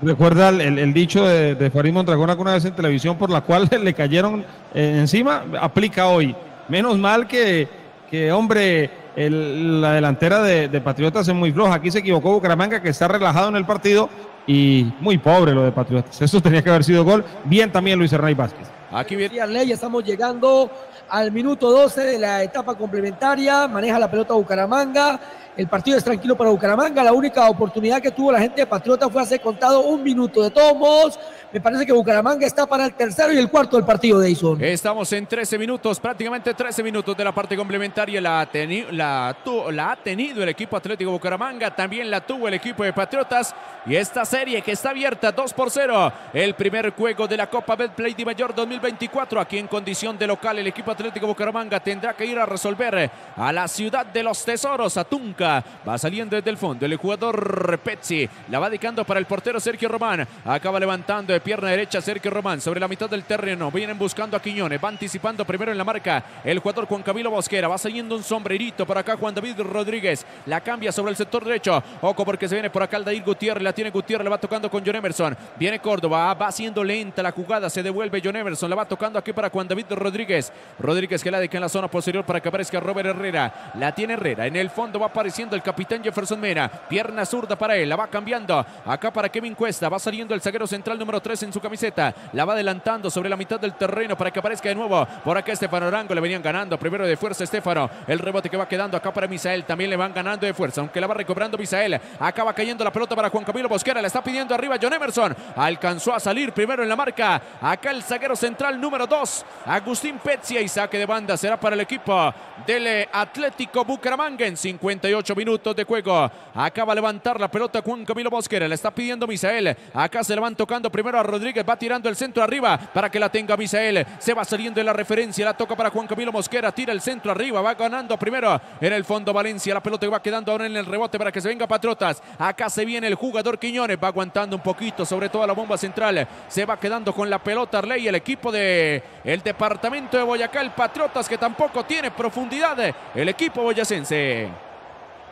Recuerda el, dicho de, de Farid Mondragón alguna vez en televisión por la cual *laughs* le cayeron eh, encima. Aplica hoy. Menos mal que, que hombre, la delantera de, de, Patriotas es muy floja. Aquí se equivocó Bucaramanga, que está relajado en el partido y muy pobre lo de Patriotas. Eso tenía que haber sido gol. Bien también Luis Hernán Vázquez. Aquí viene. Ley, estamos llegando al minuto 12 de la etapa complementaria. Maneja la pelota Bucaramanga. El partido es tranquilo para Bucaramanga. La única oportunidad que tuvo la gente de Patriota fue hacer contado un minuto. De todos modos, me parece que Bucaramanga está para el tercero y el cuarto del partido, Deison. Estamos en 13 minutos, prácticamente 13 minutos de la parte complementaria. La, ha teni la, la ha tenido el equipo Atlético Bucaramanga, también la tuvo el equipo de Patriotas. Y esta serie que está abierta 2 por 0. El primer juego de la Copa Betplay de Mayor 2024. Aquí en condición de local, el equipo Atlético Bucaramanga tendrá que ir a resolver a la ciudad de los tesoros, a Tunca. Va saliendo desde el fondo el jugador Pezzi. La va dedicando para el portero Sergio Román. Acaba levantando de pierna derecha Sergio Román sobre la mitad del terreno. Vienen buscando a Quiñones. Va anticipando primero en la marca el jugador Juan Camilo Bosquera. Va saliendo un sombrerito por acá Juan David Rodríguez. La cambia sobre el sector derecho. Ojo porque se viene por acá Aldair Gutiérrez. La tiene Gutiérrez. La va tocando con John Emerson. Viene Córdoba. Va haciendo lenta la jugada. Se devuelve John Emerson. La va tocando aquí para Juan David Rodríguez. Rodríguez que la dedica en la zona posterior para que aparezca Robert Herrera. La tiene Herrera. En el fondo va apareciendo el capitán Jefferson Mena. Pierna zurda para él. La va cambiando. Acá para Kevin Cuesta. Va saliendo el zaguero central número 3 en su camiseta. La va adelantando sobre la mitad del terreno para que aparezca de nuevo. Por acá Estefano Arango. Le venían ganando. Primero de fuerza Estefano. El rebote que va quedando acá para Misael. También le van ganando de fuerza. Aunque la va recobrando Misael. Acaba cayendo la pelota para Juan Camilo Bosquera. Le está pidiendo arriba John Emerson. Alcanzó a salir primero en la marca. Acá el zaguero central número 2. Agustín Petzia. Y saque de banda será para el equipo del Atlético Bucaramanga en 58 minutos de juego. Acaba de levantar la pelota Juan Camilo Mosquera. Le está pidiendo Misael. Acá se le van tocando primero a Rodríguez. Va tirando el centro arriba para que la tenga Misael. Se va saliendo de la referencia. La toca para Juan Camilo Mosquera. Tira el centro arriba. Va ganando primero en el fondo Valencia. La pelota va quedando ahora en el rebote para que se venga Patriotas. Acá se viene el jugador Quiñones. Va aguantando un poquito sobre todo la bomba central. Se va quedando con la pelota Arley. El equipo de el departamento de Boyacá. El Patriotas que tampoco tiene profundidad. El equipo boyacense.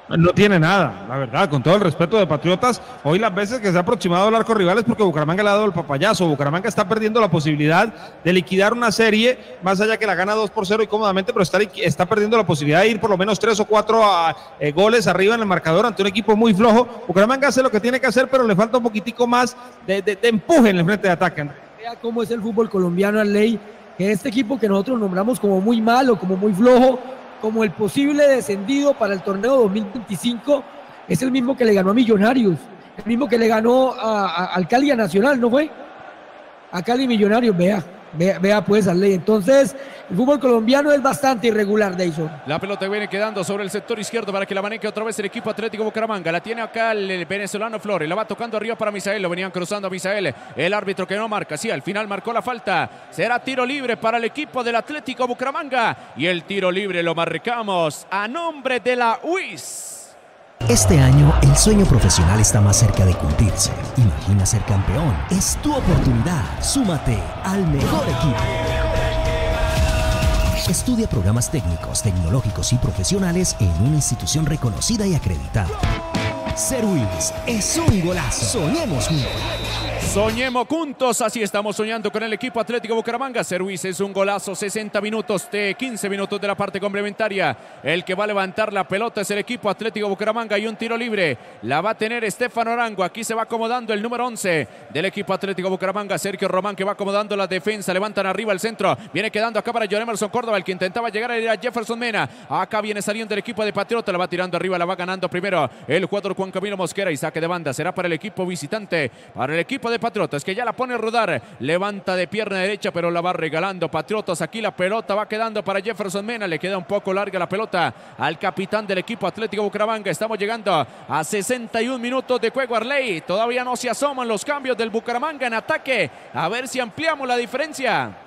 No tiene nada, la verdad, con todo el respeto de Patriotas. Hoy las veces que se ha aproximado al arco rival es porque Bucaramanga le ha dado el papayazo. Bucaramanga está perdiendo la posibilidad de liquidar una serie, más allá que la gana 2 por 0 y cómodamente, pero está, está perdiendo la posibilidad de ir por lo menos 3 o 4 a, eh, goles arriba en el marcador ante un equipo muy flojo. Bucaramanga hace lo que tiene que hacer, pero le falta un poquitico más de empuje en el frente de ataque. Vea cómo es el fútbol colombiano, ley que este equipo que nosotros nombramos como muy malo, como muy flojo, como el posible descendido para el torneo 2025 es el mismo que le ganó a Millonarios, el mismo que le ganó a, a, a Nacional, ¿no fue? A Cali Millonarios, vea. Vea, vea, pues ley. Entonces, el fútbol colombiano es bastante irregular, Deison. La pelota viene quedando sobre el sector izquierdo para que la maneje otra vez el equipo Atlético Bucaramanga. La tiene acá el venezolano Flores. La va tocando arriba para Misael. Lo venían cruzando a Misael. El árbitro que no marca. Sí, al final marcó la falta. Será tiro libre para el equipo del Atlético Bucaramanga. Y el tiro libre lo marcamos a nombre de la UIS. Este año el sueño profesional está más cerca de cumplirse. Imagina ser campeón. Es tu oportunidad. Súmate al mejor equipo. Estudia programas técnicos, tecnológicos y profesionales en una institución reconocida y acreditada. Ser es un golazo. Soñemos juntos. Soñemos juntos, así estamos soñando con el equipo Atlético Bucaramanga. Service es un golazo, 60 minutos de 15 minutos de la parte complementaria. El que va a levantar la pelota es el equipo Atlético Bucaramanga y un tiro libre. La va a tener Estefano Arango. Aquí se va acomodando el número 11 del equipo Atlético Bucaramanga. Sergio Román que va acomodando la defensa. Levantan arriba el centro. Viene quedando acá para John Emerson Córdoba, el que intentaba llegar a ir a Jefferson Mena. Acá viene saliendo el equipo de Patriota. La va tirando arriba, la va ganando primero el jugador Juan Camilo Mosquera y saque de banda. Será para el equipo visitante, para el equipo de Patriotas, que ya la pone a rodar. Levanta de pierna derecha, pero la va regalando Patriotas. Aquí la pelota va quedando para Jefferson Mena. Le queda un poco larga la pelota al capitán del equipo Atlético Bucaramanga. Estamos llegando a 61 minutos de juego Arley. Todavía no se asoman los cambios del Bucaramanga en ataque. A ver si ampliamos la diferencia.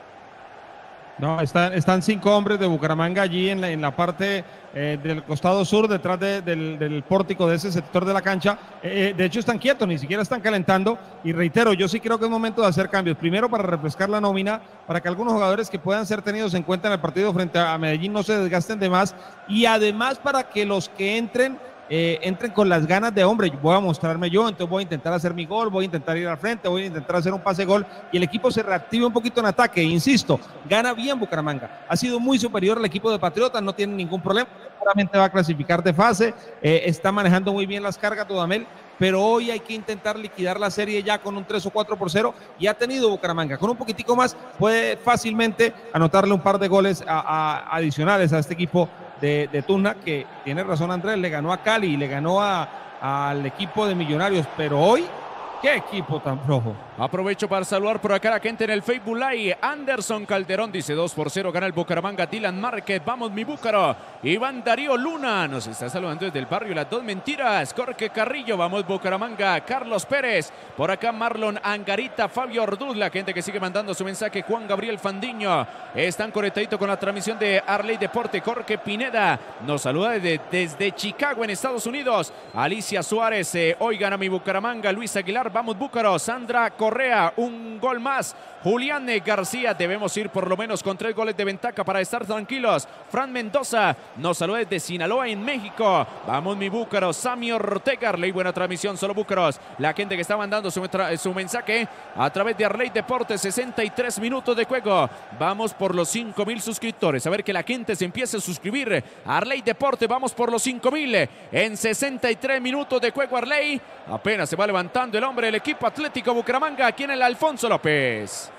No, están, están cinco hombres de Bucaramanga allí en la, en la parte eh, del costado sur, detrás de- del, del pórtico de ese sector de la cancha. Eh, eh, de hecho, están quietos, ni siquiera están calentando. Y reitero, yo sí creo que es momento de hacer cambios. Primero, para refrescar la nómina, para que algunos jugadores que puedan ser tenidos en cuenta en el partido frente a Medellín no se desgasten de más. Y además, para que los que entren eh, entren con las ganas de hombre, voy a mostrarme yo, entonces voy a intentar hacer mi gol, voy a intentar ir al frente, voy a intentar hacer un pase gol y el equipo se reactive un poquito en ataque, insisto, gana bien Bucaramanga, ha sido muy superior al equipo de Patriotas, no tiene ningún problema, seguramente va a clasificar de fase, eh, está manejando muy bien las cargas Dudamel, pero hoy hay que intentar liquidar la serie ya con un 3 o 4 por 0 y ha tenido Bucaramanga, con un poquitico más puede fácilmente anotarle un par de goles a- adicionales a este equipo de, de Tuna, que tiene razón Andrés, le ganó a Cali, le ganó a- al equipo de Millonarios, pero hoy, qué equipo tan flojo. Aprovecho para saludar por acá a la gente en el Facebook Live. Anderson Calderón dice 2 por 0 gana el Bucaramanga. Dylan Márquez, vamos mi Búcaro. Iván Darío Luna nos está saludando desde el barrio Las Dos Mentiras. Jorge Carrillo, vamos Bucaramanga. Carlos Pérez, por acá Marlon Angarita, Fabio Orduz, la gente que sigue mandando su mensaje. Juan Gabriel Fandiño, están conectaditos con la transmisión de Arley Deporte. Jorge Pineda nos saluda desde, Chicago en Estados Unidos. Alicia Suárez, eh, hoy gana mi Bucaramanga. Luis Aguilar, vamos Búcaro. Sandra Correa, un gol más. Julián García, debemos ir por lo menos con tres goles de ventaja para estar tranquilos. Fran Mendoza nos saluda desde Sinaloa en México. Vamos mi Búcaro. Sami Ortega, Arley, buena transmisión, solo Búcaros. La gente que está mandando su mensaje a través de Arley Deportes, 63 minutos de juego. Vamos por los 5 mil suscriptores. A ver que la gente se empiece a suscribir. Arley Deporte, vamos por los 5 mil. En 63 minutos de juego Arley. Apenas se va levantando el hombre del equipo Atlético Bucaramanga aquí en el Alfonso López.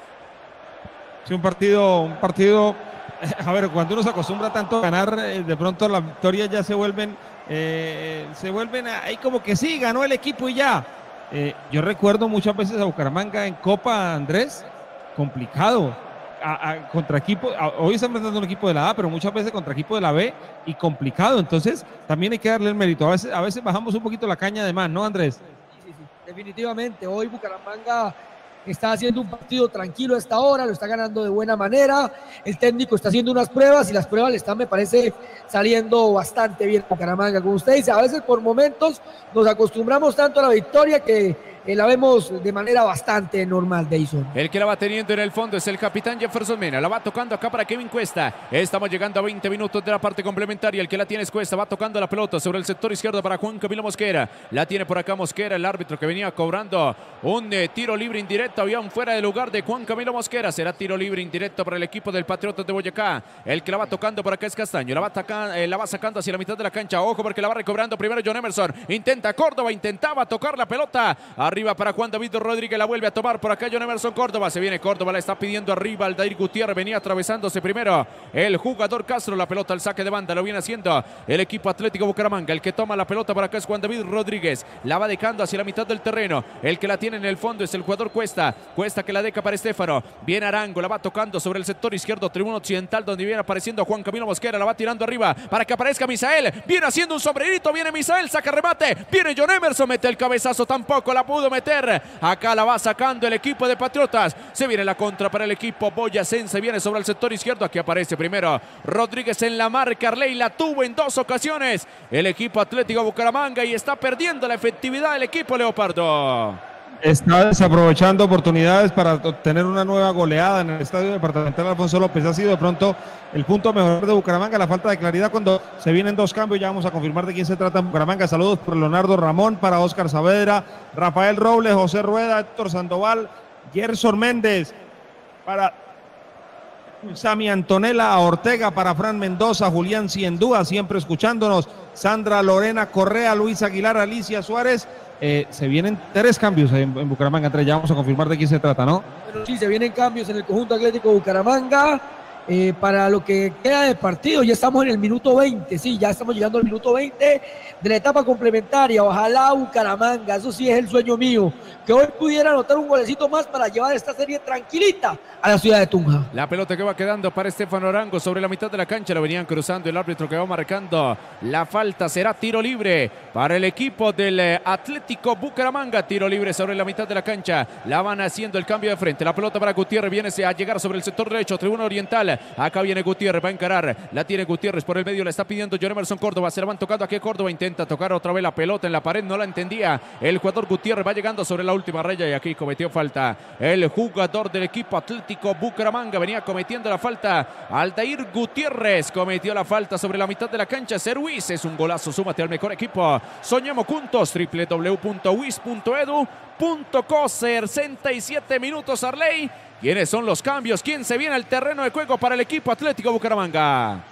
Sí, un partido, un partido, a ver, cuando uno se acostumbra tanto a ganar, eh, de pronto las victorias ya se vuelven, eh, se vuelven ahí como que sí, ganó el equipo y ya. Eh, yo recuerdo muchas veces a Bucaramanga en Copa Andrés, complicado. a- contra equipo, hoy está enfrentando un equipo de la A, pero muchas veces contra equipo de la B y complicado. Entonces, también hay que darle el mérito. A veces, a veces bajamos un poquito la caña de más, ¿no, Andrés? Definitivamente, hoy Bucaramanga está haciendo un partido tranquilo a esta hora, lo está ganando de buena manera. El técnico está haciendo unas pruebas y las pruebas le están, me parece, saliendo bastante bien a Bucaramanga. Como usted dice, a veces por momentos nos acostumbramos tanto a la victoria que eh, la vemos de manera bastante normal, Deison. El que la va teniendo en el fondo es el capitán Jefferson Mena. La va tocando acá para Kevin Cuesta. Estamos llegando a 20 minutos de la parte complementaria. El que la tiene es Cuesta. Va tocando la pelota sobre el sector izquierdo para Juan Camilo Mosquera. La tiene por acá Mosquera, el árbitro que venía cobrando un eh, tiro libre indirecto. Había un fuera de lugar de Juan Camilo Mosquera. Será tiro libre indirecto para el equipo del Patriotas de Boyacá. El que la va tocando por acá es Castaño. La va, eh, la va sacando hacia la mitad de la cancha. Ojo porque la va recobrando primero John Emerson. Intenta Córdoba, intentaba tocar la pelota. Arriba para Juan David Rodríguez. La vuelve a tomar por acá John Emerson Córdoba. Se viene Córdoba, la está pidiendo arriba Aldair Gutiérrez. Venía atravesándose primero el jugador Castro. La pelota al saque de banda. Lo viene haciendo el equipo Atlético Bucaramanga. El que toma la pelota por acá es Juan David Rodríguez. La va dejando hacia la mitad del terreno. El que la tiene en el fondo es el jugador Cuesta. Cuesta que la deja para Estefano. Viene Arango. La va tocando sobre el sector izquierdo. Tribuna occidental donde viene apareciendo Juan Camilo Mosquera. La va tirando arriba para que aparezca Misael. Viene haciendo un sombrerito. Viene Misael. Saca remate. Viene John Emerson. Mete el cabezazo. Tampoco la pudo meter. Acá la va sacando el equipo de Patriotas. Se viene la contra para el equipo Boyacense. Viene sobre el sector izquierdo. Aquí aparece primero Rodríguez en la marca. Arley la tuvo en dos ocasiones. El equipo Atlético Bucaramanga y está perdiendo la efectividad del equipo Leopardo. Está desaprovechando oportunidades para obtener una nueva goleada en el estadio departamental Alfonso López. Ha sido de pronto el punto mejor de Bucaramanga, la falta de claridad cuando se vienen dos cambios. Ya vamos a confirmar de quién se trata en Bucaramanga. Saludos por Leonardo Ramón, para Oscar Saavedra, Rafael Robles, José Rueda, Héctor Sandoval, Gerson Méndez, para Sami Antonella Ortega, para Fran Mendoza, Julián Ciendúa, siempre escuchándonos, Sandra Lorena Correa, Luis Aguilar, Alicia Suárez. Eh, se vienen tres cambios en, Bucaramanga, entre ya vamos a confirmar de quién se trata, ¿no? Bueno, sí, se vienen cambios en el conjunto atlético Bucaramanga. Eh, para lo que queda de partido, ya estamos en el minuto 20, sí, ya estamos llegando al minuto 20 de la etapa complementaria. Ojalá Bucaramanga, eso sí es el sueño mío, que hoy pudiera anotar un golecito más para llevar esta serie tranquilita a la ciudad de Tunja. La pelota que va quedando para Estefano Arango sobre la mitad de la cancha. Lo venían cruzando el árbitro que va marcando la falta. Será tiro libre para el equipo del eh, Atlético Bucaramanga. Tiro libre sobre la mitad de la cancha. La van haciendo el cambio de frente. La pelota para Gutiérrez. Viene a llegar sobre el sector derecho. Tribuna Oriental. Acá viene Gutiérrez. Va a encarar. La tiene Gutiérrez por el medio. La está pidiendo John Emerson Córdoba. Se la van tocando aquí Córdoba. Intenta tocar otra vez la pelota en la pared. No la entendía. El jugador Gutiérrez va llegando sobre la última raya y aquí cometió falta. El jugador del equipo Atlético Bucaramanga venía cometiendo la falta. Altair Gutiérrez cometió la falta sobre la mitad de la cancha. Serwis es un golazo. Súmate al mejor equipo. Soñemos juntos. www.wis.edu.co 67 minutos Arley. ¿Quiénes son los cambios? ¿Quién se viene al terreno de juego para el equipo Atlético Bucaramanga?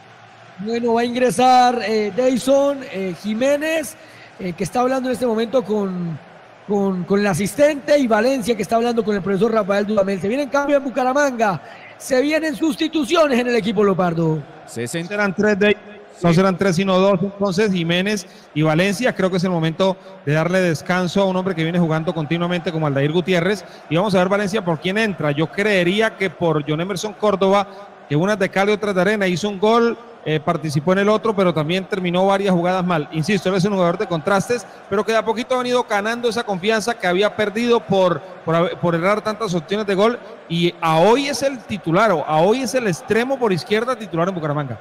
Bueno, va a ingresar eh, Dayson eh, Jiménez, eh, que está hablando en este momento con, con, con el asistente, y Valencia, que está hablando con el profesor Rafael Dudamel. Se vienen cambios en Bucaramanga, se vienen sustituciones en el equipo Lopardo. Serán tres de no serán tres sino dos, entonces Jiménez y Valencia. Creo que es el momento de darle descanso a un hombre que viene jugando continuamente como Aldair Gutiérrez. Y vamos a ver Valencia por quién entra. Yo creería que por John Emerson Córdoba, que unas de cal y otras de arena, hizo un gol, eh, participó en el otro, pero también terminó varias jugadas mal. Insisto, él es un jugador de contrastes, pero que de a poquito ha venido ganando esa confianza que había perdido por, por, por errar tantas opciones de gol. Y a hoy es el titular, o a hoy es el extremo por izquierda titular en Bucaramanga.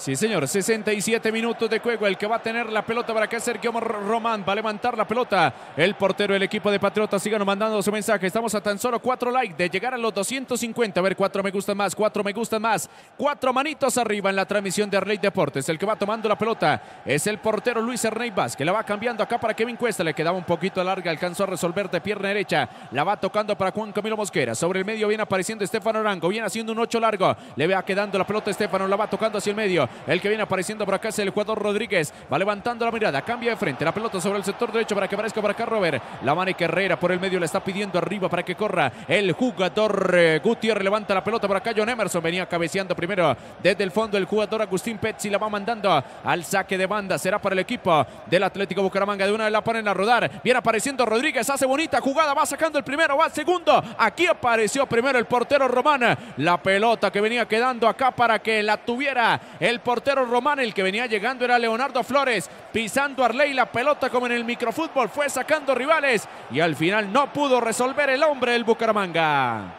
Sí, señor. 67 minutos de juego. El que va a tener la pelota para que Sergio Román va a levantar la pelota. El portero del equipo de Patriotas sigan mandando su mensaje. Estamos a tan solo cuatro likes de llegar a los 250. A ver, cuatro me gustan más, cuatro me gustan más. Cuatro manitos arriba en la transmisión de Arley Deportes. El que va tomando la pelota es el portero Luis Ernei Vaz, que la va cambiando acá para Kevin Cuesta. Le quedaba un poquito larga, alcanzó a resolver de pierna derecha. La va tocando para Juan Camilo Mosquera. Sobre el medio viene apareciendo Estefano Arango. Viene haciendo un 8 largo. Le va quedando la pelota a Estefano. La va tocando hacia el medio. El que viene apareciendo por acá es el jugador Rodríguez. Va levantando la mirada. Cambia de frente. La pelota sobre el sector derecho para que aparezca por acá Robert. La mane Herrera por el medio le está pidiendo arriba para que corra. El jugador eh, Gutiérrez levanta la pelota por acá. John Emerson venía cabeceando primero desde el fondo. El jugador Agustín Pezzi la va mandando al saque de banda. Será para el equipo del Atlético Bucaramanga. De una vez la ponen a rodar. Viene apareciendo Rodríguez. Hace bonita jugada. Va sacando el primero. Va el segundo. Aquí apareció primero el portero Román. La pelota que venía quedando acá para que la tuviera el portero Román. El que venía llegando era Leonardo Flores. Pisando Arley la pelota como en el microfútbol. Fue sacando rivales. Y al final no pudo resolver el hombre del Bucaramanga.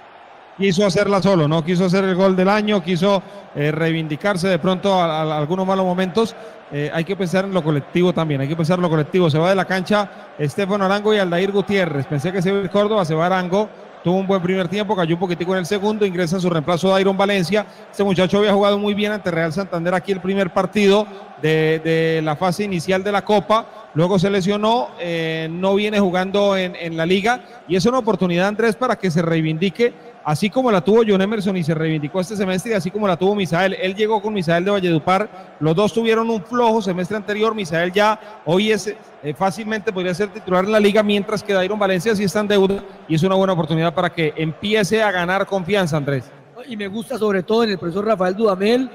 quiso hacerla solo, no quiso hacer el gol del año, quiso eh, reivindicarse de pronto a, algunos malos momentos. Eh, hay que pensar en lo colectivo también, hay que pensar en lo colectivo. Se va de la cancha Estefano Arango y Aldair Gutiérrez. Pensé que se iba a Córdoba, se va Arango. Tuvo un buen primer tiempo, cayó un poquitico en el segundo, ingresa en su reemplazo Dairon Valencia. Este muchacho había jugado muy bien ante Real Santander aquí el primer partido de, de la fase inicial de la Copa. Luego se lesionó, eh, no viene jugando en, en la liga y es una oportunidad, Andrés, para que se reivindique así como la tuvo John Emerson y se reivindicó este semestre, y así como la tuvo Misael. Él llegó con Misael de Valledupar, los dos tuvieron un flojo semestre anterior, Misael ya hoy es eh, fácilmente podría ser titular en la liga, mientras que Dairon Valencia sí está en deuda y es una buena oportunidad para que empiece a ganar confianza, Andrés. Y me gusta sobre todo en el profesor Rafael Dudamel,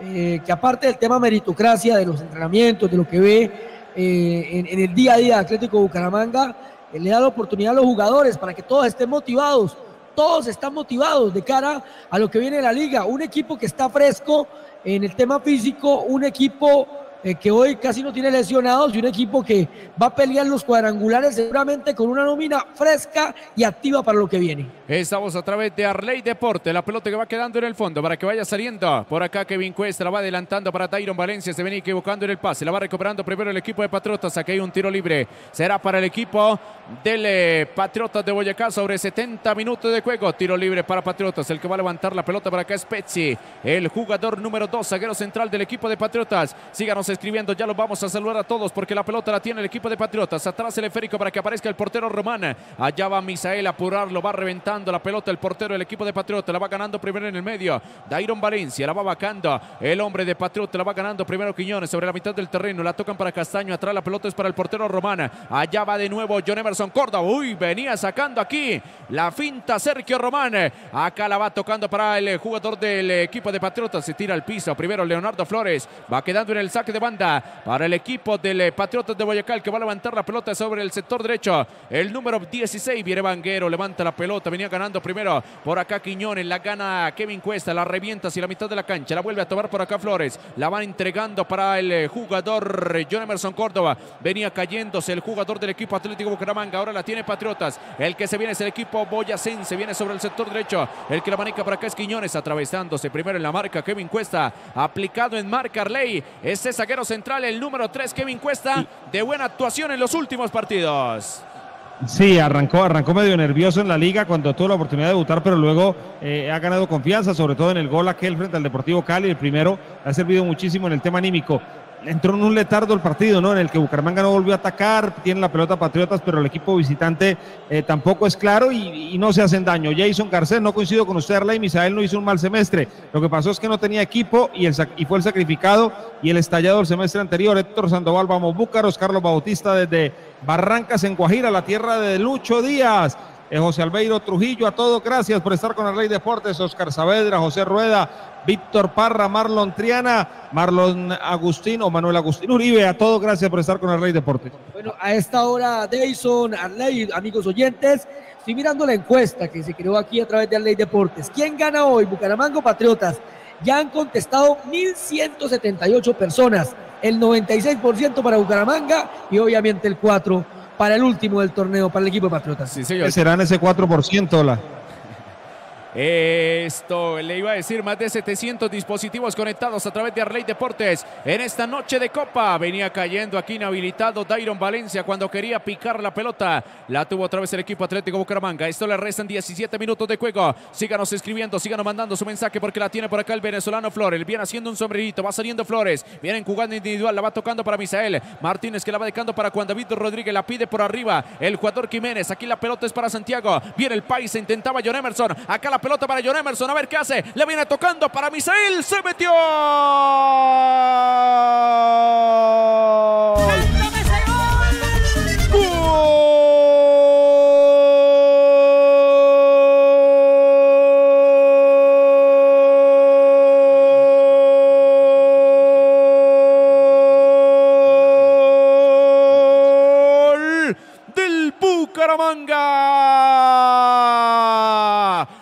eh, que aparte del tema meritocracia, de los entrenamientos, de lo que ve eh, en, en el día a día de Atlético Bucaramanga, le da la oportunidad a los jugadores para que todos estén motivados. Todos están motivados de cara a lo que viene de la liga. Un equipo que está fresco en el tema físico, un equipo eh, que hoy casi no tiene lesionados y un equipo que va a pelear los cuadrangulares seguramente con una nómina fresca y activa para lo que viene. Estamos a través de Arley Deporte, la pelota que va quedando en el fondo para que vaya saliendo. Por acá Kevin Cuesta la va adelantando para Tyron Valencia, se venía equivocando en el pase, la va recuperando primero el equipo de Patriotas, aquí hay un tiro libre, será para el equipo del eh, Patriotas de Boyacá sobre 70 minutos de juego, tiro libre para Patriotas, el que va a levantar la pelota para acá es Pezzi, el jugador número 2, zaguero central del equipo de Patriotas. Síganos escribiendo, ya los vamos a saludar a todos porque la pelota la tiene el equipo de Patriotas. Atrás el esférico para que aparezca el portero Román. Allá va Misael a apurarlo, va reventando la pelota el portero del equipo de Patriotas. La va ganando primero en el medio. Dairon Valencia la va vacando. El hombre de Patriotas la va ganando primero Quiñones sobre la mitad del terreno. La tocan para Castaño. Atrás la pelota es para el portero Román. Allá va de nuevo John Emerson Córdoba. Uy, venía sacando aquí la finta Sergio Román. Acá la va tocando para el jugador del equipo de Patriotas. Se tira al piso. Primero Leonardo Flores. Va quedando en el saque de banda para el equipo del Patriotas de Boyacá. que va a levantar la pelota sobre el sector derecho. El número 16 viene Vanguero. Levanta la pelota. Venía ganando primero por acá Quiñones. La gana Kevin Cuesta. La revienta hacia la mitad de la cancha. La vuelve a tomar por acá Flores. La van entregando para el jugador John Emerson Córdoba. Venía cayéndose el jugador del equipo Atlético Bucaramanga. Ahora la tiene Patriotas. El que se viene es el equipo boyacense. Viene sobre el sector derecho. El que la maneja por acá es Quiñones. Atravesándose primero en la marca Kevin Cuesta. Aplicado en marca Arley. Ese zaguero central, el número 3, Kevin Cuesta. De buena actuación en los últimos partidos. Sí, arrancó, arrancó medio nervioso en la liga cuando tuvo la oportunidad de debutar, pero luego eh, ha ganado confianza, sobre todo en el gol aquel frente al Deportivo Cali. El primero ha servido muchísimo en el tema anímico. Entró en un letardo el partido, ¿no? En el que Bucaramanga no volvió a atacar, tiene la pelota Patriotas, pero el equipo visitante eh, tampoco es claro y, no se hacen daño. Jason Garcés, no coincido con usted, Arley, Misael no hizo un mal semestre. Lo que pasó es que no tenía equipo y fue el sacrificado y el estallado del semestre anterior. Héctor Sandoval, vamos, Búcaros, Carlos Bautista desde Barrancas en Guajira, la tierra de Lucho Díaz. José Albeiro Trujillo, a todos, gracias por estar con el Rey Deportes, Oscar Saavedra, José Rueda, Víctor Parra, Marlon Triana, Marlon Agustino, Manuel Agustín Uribe, a todos, gracias por estar con el Rey Deportes. Bueno, a esta hora, Dayson, Arley, amigos oyentes, estoy mirando la encuesta que se creó aquí a través de Arley Deportes. ¿Quién gana hoy? Bucaramanga o Patriotas. Ya han contestado 1.178 personas, el 96% para Bucaramanga y obviamente el 4% para el último del torneo, para el equipo de Patriotas. Sí, señor. Serán ese 4%, la. Esto le iba a decir más de 700 dispositivos conectados a través de Arley Deportes en esta noche de Copa. Venía cayendo aquí inhabilitado Dairon Valencia cuando quería picar la pelota. La tuvo otra vez el equipo Atlético Bucaramanga. Esto le restan 17 minutos de juego. Síganos escribiendo, síganos mandando su mensaje porque la tiene por acá el venezolano Flores. Viene haciendo un sombrerito, va saliendo Flores. Vienen jugando individual, la va tocando para Misael. Martínez que la va dejando para Juan David Rodríguez. La pide por arriba el jugador Jiménez. Aquí la pelota es para Santiago. Viene el país, intentaba John Emerson. Acá la pelota para John Emerson. A ver qué hace. Le viene tocando para Misael. Se metió. Bucaramanga.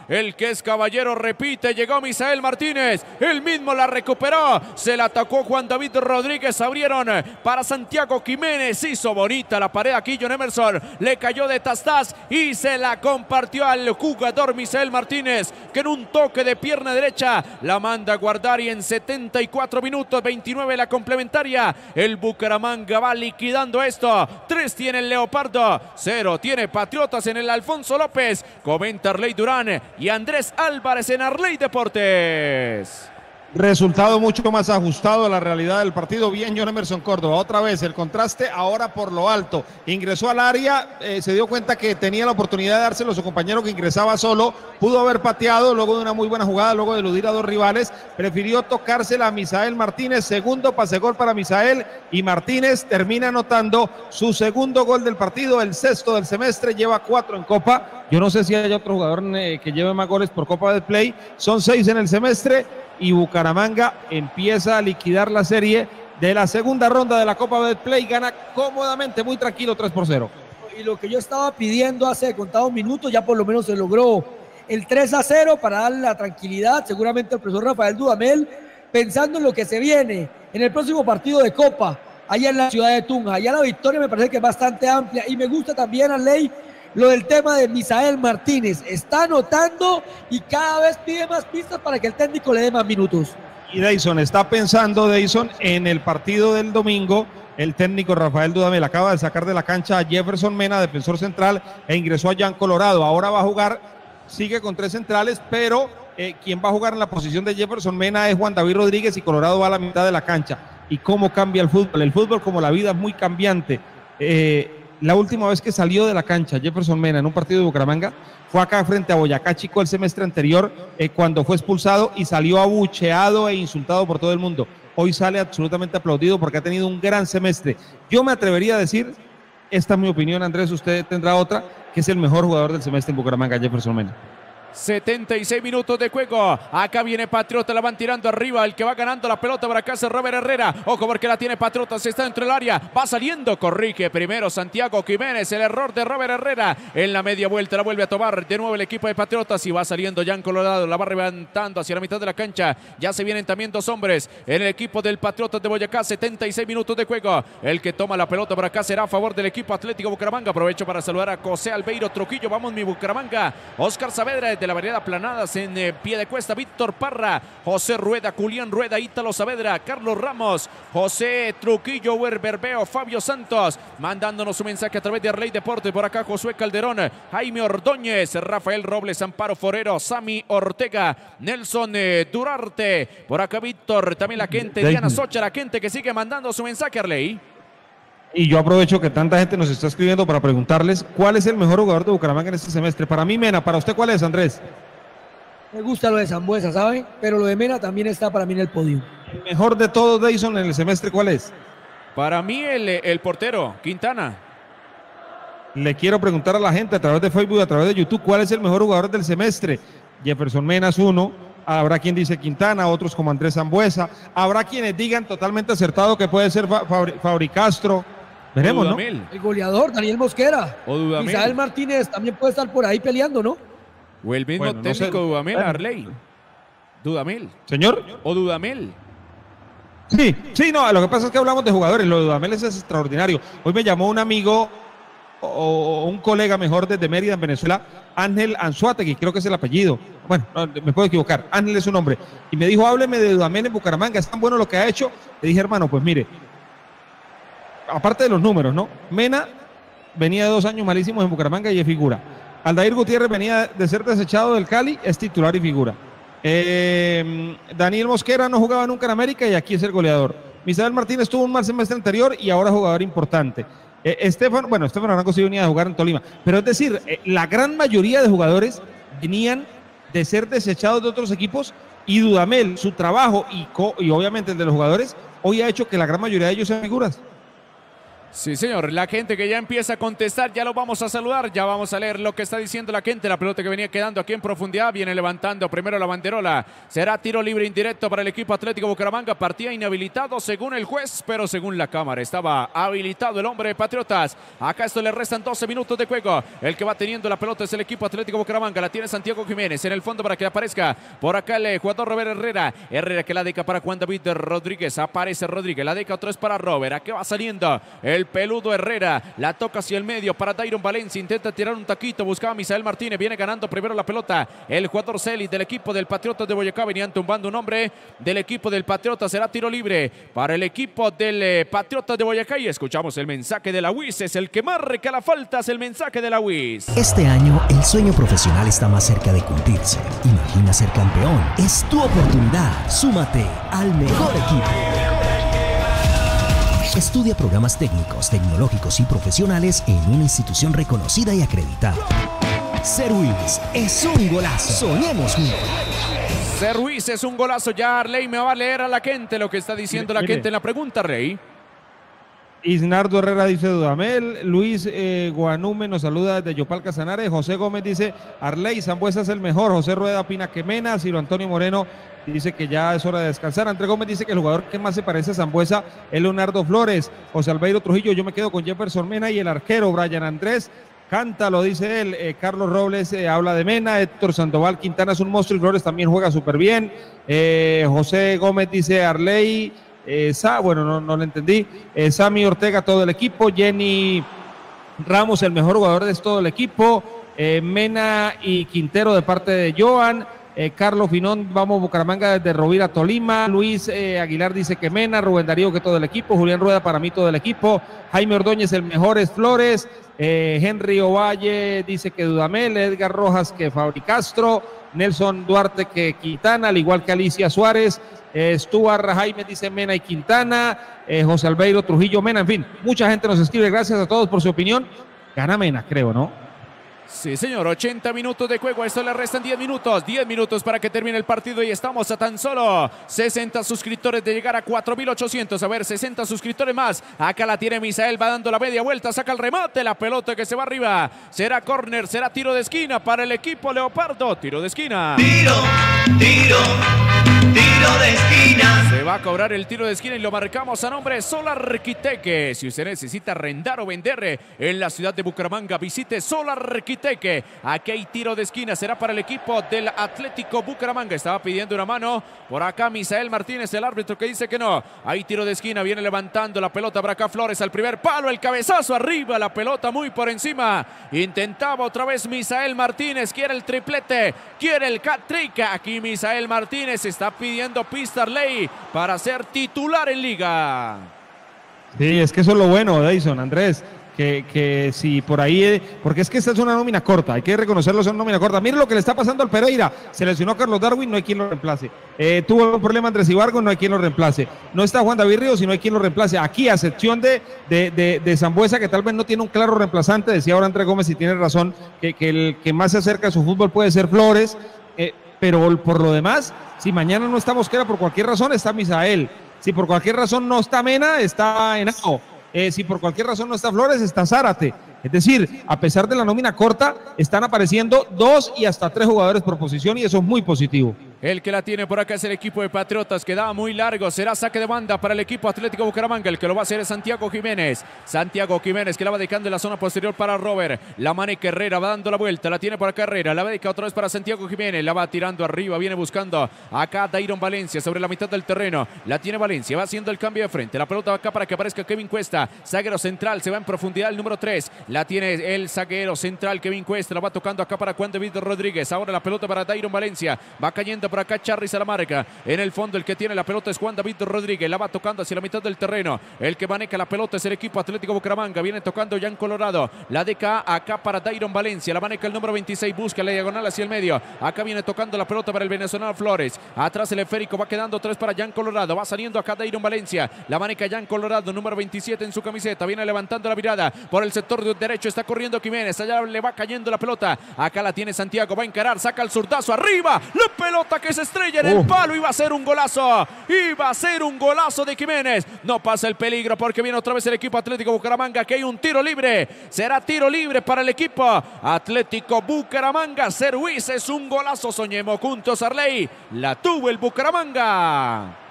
El que es caballero repite, llegó Misael Martínez, el mismo la recuperó, se la atacó Juan David Rodríguez, abrieron para Santiago Jiménez, hizo bonita la pared aquí John Emerson, le cayó de Tastás y se la compartió al jugador Misael Martínez, que en un toque de pierna derecha la manda a guardar y en 74 minutos, 29 la complementaria, el Bucaramanga va liquidando esto, 3 tiene el Leopardo, 0 tiene Patriotas en el Alfonso López, comenta Arley Durán y Andrés Álvarez en Arley Deportes. Resultado mucho más ajustado a la realidad del partido. Bien, John Emerson Córdoba. Otra vez el contraste, ahora por lo alto. Ingresó al área, eh, se dio cuenta que tenía la oportunidad de dárselo a su compañero que ingresaba solo. Pudo haber pateado luego de una muy buena jugada, luego de eludir a dos rivales. Prefirió tocársela a Misael Martínez. Segundo pase gol para Misael. Y Martínez termina anotando su segundo gol del partido, el sexto del semestre. Lleva cuatro en Copa. Yo no sé si hay otro jugador eh, que lleve más goles por Copa de Play. Son seis en el semestre y Bucaramanga empieza a liquidar la serie de la segunda ronda de la Copa Betplay, gana cómodamente, muy tranquilo, 3 por 0. Y lo que yo estaba pidiendo hace contados minutos, ya por lo menos se logró el 3 a 0 para darle la tranquilidad. Seguramente el profesor Rafael Dudamel pensando en lo que se viene en el próximo partido de Copa, allá en la ciudad de Tunja. Allá la victoria me parece que es bastante amplia y me gusta también a Ley lo del tema de Misael Martínez. Está anotando y cada vez pide más pistas para que el técnico le dé más minutos. Y Dayson está pensando, Dayson, en el partido del domingo. El técnico Rafael Dudamel acaba de sacar de la cancha a Jefferson Mena, defensor central, e ingresó a Jan Colorado. Ahora va a jugar, sigue con tres centrales, pero eh, quien va a jugar en la posición de Jefferson Mena es Juan David Rodríguez y Colorado va a la mitad de la cancha. ¿Y cómo cambia el fútbol? El fútbol, como la vida, es muy cambiante. Eh, la última vez que salió de la cancha Jefferson Mena en un partido de Bucaramanga fue acá frente a Boyacá Chico el semestre anterior eh, cuando fue expulsado y salió abucheado e insultado por todo el mundo. Hoy sale absolutamente aplaudido porque ha tenido un gran semestre. Yo me atrevería a decir, esta es mi opinión, Andrés, usted tendrá otra, que es el mejor jugador del semestre en Bucaramanga, Jefferson Mena. 76 minutos de juego. Acá viene Patriota, la van tirando arriba. El que va ganando la pelota por acá es Robert Herrera. Ojo porque la tiene Patriota, se está dentro del área. Va saliendo, corrige primero Santiago Jiménez. El error de Robert Herrera en la media vuelta. La vuelve a tomar de nuevo el equipo de Patriotas y va saliendo Jan Colorado. La va levantando hacia la mitad de la cancha. Ya se vienen también dos hombres en el equipo del Patriotas de Boyacá. 76 minutos de juego. El que toma la pelota por acá será a favor del equipo Atlético Bucaramanga. Aprovecho para saludar a José Albeiro Trujillo. Vamos, mi Bucaramanga. Oscar Saavedra de la variedad Planadas en eh, pie de cuesta. Víctor Parra, José Rueda, Julián Rueda, Ítalo Saavedra, Carlos Ramos, José Truquillo, Berbeo, Fabio Santos, mandándonos un mensaje a través de Arley Deporte. Por acá Josué Calderón, Jaime Ordóñez, Rafael Robles, Amparo Forero, Sami Ortega, Nelson eh, Durarte. Por acá Víctor, también la gente, Diana Socha, la gente que sigue mandando su mensaje, Arley. Y yo aprovecho que tanta gente nos está escribiendo para preguntarles cuál es el mejor jugador de Bucaramanga en este semestre. Para mí, Mena, ¿para usted cuál es, Andrés? Me gusta lo de Zambuesa, ¿sabe? Pero lo de Mena también está para mí en el podio. ¿El mejor de todos, Dayson, en el semestre cuál es? Para mí, el, el portero, Quintana. Le quiero preguntar a la gente a través de Facebook, a través de YouTube, ¿cuál es el mejor jugador del semestre? Jefferson Mena es uno, habrá quien dice Quintana, otros como Andrés Zambuesa, habrá quienes digan totalmente acertado que puede ser Fabri, Fabri Castro. Veremos, ¿no? El goleador, Daniel Mosquera. O Dudamel. Isabel Martínez también puede estar por ahí peleando, ¿no? O el mismo Bueno, no técnico sé. Dudamel, Bueno. Arley. Dudamel. Señor. O Dudamel. Sí, sí, no, lo que pasa es que hablamos de jugadores, lo de Dudamel es extraordinario. Hoy me llamó un amigo o, o un colega mejor desde Mérida, en Venezuela, Ángel Anzuategui, creo que es el apellido. Bueno, no, me puedo equivocar, Ángel es su nombre. Y me dijo, hábleme de Dudamel en Bucaramanga, es tan bueno lo que ha hecho. Le dije, hermano, pues mire, aparte de los números, ¿no? Mena venía de dos años malísimos en Bucaramanga y es figura. Aldair Gutiérrez venía de ser desechado del Cali, es titular y figura. Eh, Daniel Mosquera no jugaba nunca en América y aquí es el goleador. Misael Martínez tuvo un mal semestre anterior y ahora jugador importante. Eh, Estefan, bueno, Estefan Arango sí venía de jugar en Tolima, pero es decir, eh, la gran mayoría de jugadores venían de ser desechados de otros equipos y Dudamel, su trabajo y, y obviamente el de los jugadores, hoy ha hecho que la gran mayoría de ellos sean figuras. Sí, señor. La gente que ya empieza a contestar, ya lo vamos a saludar. Ya vamos a leer lo que está diciendo la gente. La pelota que venía quedando aquí en profundidad viene levantando primero la banderola. Será tiro libre indirecto para el equipo Atlético Bucaramanga. Partía inhabilitado según el juez, pero según la cámara. Estaba habilitado el hombre de Patriotas. Acá esto le restan 12 minutos de juego. El que va teniendo la pelota es el equipo Atlético Bucaramanga. La tiene Santiago Jiménez en el fondo para que aparezca por acá el jugador Robert Herrera. Herrera que la deca para Juan David Rodríguez. Aparece Rodríguez. La deca otra vez para Robert. Aquí va saliendo peludo Herrera. La toca hacia el medio para Dairon Valencia. Intenta tirar un taquito. Buscaba a Misael Martínez. Viene ganando primero la pelota. El jugador Celis del equipo del Patriota de Boyacá. Venían tumbando un hombre del equipo del Patriota. Será tiro libre para el equipo del eh, Patriota de Boyacá. Y escuchamos el mensaje de la UIS. Es el que marca la falta. Es el mensaje de la UIS. Este año el sueño profesional está más cerca de cumplirse. Imagina ser campeón. Es tu oportunidad. Súmate al mejor equipo. Estudia programas técnicos, tecnológicos y profesionales en una institución reconocida y acreditada. Serwis es un golazo. Soñemos juntos. C. Ruiz es un golazo. Ya Arley me va a leer a la gente lo que está diciendo la Mire. gente en la pregunta, Rey. Isnardo Herrera dice Dudamel, Luis eh, Guanume nos saluda desde Yopal Casanare, José Gómez dice Arley, Zambuesa es el mejor, José Rueda opina que Mena, Ciro Antonio Moreno dice que ya es hora de descansar, André Gómez dice que el jugador que más se parece a Zambuesa es Leonardo Flores, José Albeiro Trujillo, yo me quedo con Jefferson Mena y el arquero Brian Andrés Canta, lo dice él. Eh, Carlos Robles eh, habla de Mena. Héctor Sandoval Quintana es un monstruo y Flores también juega súper bien. Eh, José Gómez dice Arley. Sa, bueno, no, no lo entendí. Sammy Ortega, todo el equipo. Jenny Ramos, el mejor jugador de todo el equipo. Mena y Quintero de parte de Joan. Eh, Carlos Finón, vamos Bucaramanga desde Rovira, Tolima. Luis eh, Aguilar dice que Mena, Rubén Darío que todo el equipo. Julián Rueda para mí todo el equipo. Jaime Ordóñez, el mejor es Flores. Eh, Henry Ovalle dice que Dudamel. Edgar Rojas que Fabri Castro. Nelson Duarte que Quintana, al igual que Alicia Suárez. Eh, Stuart Jaime dice Mena y Quintana. José Albeiro Trujillo Mena. En fin, mucha gente nos escribe. Gracias a todos por su opinión. Gana Mena, creo, ¿no? Sí, señor, 80 minutos de juego, esto le restan 10 minutos, 10 minutos para que termine el partido y estamos a tan solo 60 suscriptores de llegar a 4800, a ver, 60 suscriptores más, acá la tiene Misael, va dando la media vuelta, saca el remate, la pelota que se va arriba, será córner, será tiro de esquina para el equipo Leopardo, tiro de esquina. Tiro, tiro, tiro de esquina. Va a cobrar el tiro de esquina y lo marcamos a nombre Solar Quiteque. Si usted necesita arrendar o vender en la ciudad de Bucaramanga, visite Solar Quiteque. Aquí hay tiro de esquina, será para el equipo del Atlético Bucaramanga. Estaba pidiendo una mano por acá Misael Martínez, el árbitro que dice que no. Hay tiro de esquina, viene levantando la pelota para Flores al primer palo, el cabezazo arriba, la pelota muy por encima. Intentaba otra vez Misael Martínez, quiere el triplete, quiere el hat-trick. Aquí Misael Martínez está pidiendo pista ley para ser titular en liga. Sí, es que eso es lo bueno, Dyson, Andrés. Que, que si por ahí, porque es que esta es una nómina corta, hay que reconocerlo, es una nómina corta. Mire lo que le está pasando al Pereira. Se lesionó a Carlos Darwin, no hay quien lo reemplace. Eh, tuvo un problema Andrés Ibargo, no hay quien lo reemplace. No está Juan David Ríos no hay quien lo reemplace. Aquí, a excepción de, de, de, de Zambuesa, que tal vez no tiene un claro reemplazante, decía ahora Andrés Gómez y tiene razón, que, que el que más se acerca a su fútbol puede ser Flores. Pero por lo demás, si mañana no está Mosquera por cualquier razón, está Misael. Si por cualquier razón no está Mena, está Henao. Eh, si por cualquier razón no está Flores, está Zárate. Es decir, a pesar de la nómina corta, están apareciendo dos y hasta tres jugadores por posición y eso es muy positivo. El que la tiene por acá es el equipo de Patriotas, quedaba muy largo, será saque de banda para el equipo Atlético Bucaramanga, el que lo va a hacer es Santiago Jiménez. Santiago Jiménez que la va dejando en la zona posterior para Robert. La maneca Herrera va dando la vuelta, la tiene por acá Herrera, la va deja otra vez para Santiago Jiménez, la va tirando arriba, viene buscando acá Dairon Valencia sobre la mitad del terreno. La tiene Valencia, va haciendo el cambio de frente. La pelota va acá para que aparezca Kevin Cuesta, zaguero central, se va en profundidad el número 3. La tiene el zaguero central Kevin Cuesta, la va tocando acá para Juan David Rodríguez. Ahora la pelota para Dairon Valencia, va cayendo por acá Charly Salamarca. En el fondo el que tiene la pelota es Juan David Rodríguez, la va tocando hacia la mitad del terreno. El que maneja la pelota es el equipo Atlético Bucaramanga, viene tocando Jan Colorado. La deca acá para Dairon Valencia, la maneja el número 26, busca la diagonal hacia el medio. Acá viene tocando la pelota para el venezolano Flores. Atrás el esférico va quedando tres para Jan Colorado, va saliendo acá Dairon Valencia. La maneja Jan Colorado, número 27 en su camiseta, viene levantando la mirada por el sector de derecho, está corriendo Jiménez, allá le va cayendo la pelota. Acá la tiene Santiago, va a encarar, saca el zurdazo arriba, la pelota que se estrella en el palo, iba a ser un golazo, iba a ser un golazo de Jiménez. No pasa el peligro porque viene otra vez el equipo Atlético Bucaramanga, que hay un tiro libre, será tiro libre para el equipo Atlético Bucaramanga. Servis es un golazo, soñemos juntos, Arley. La tuvo el Bucaramanga.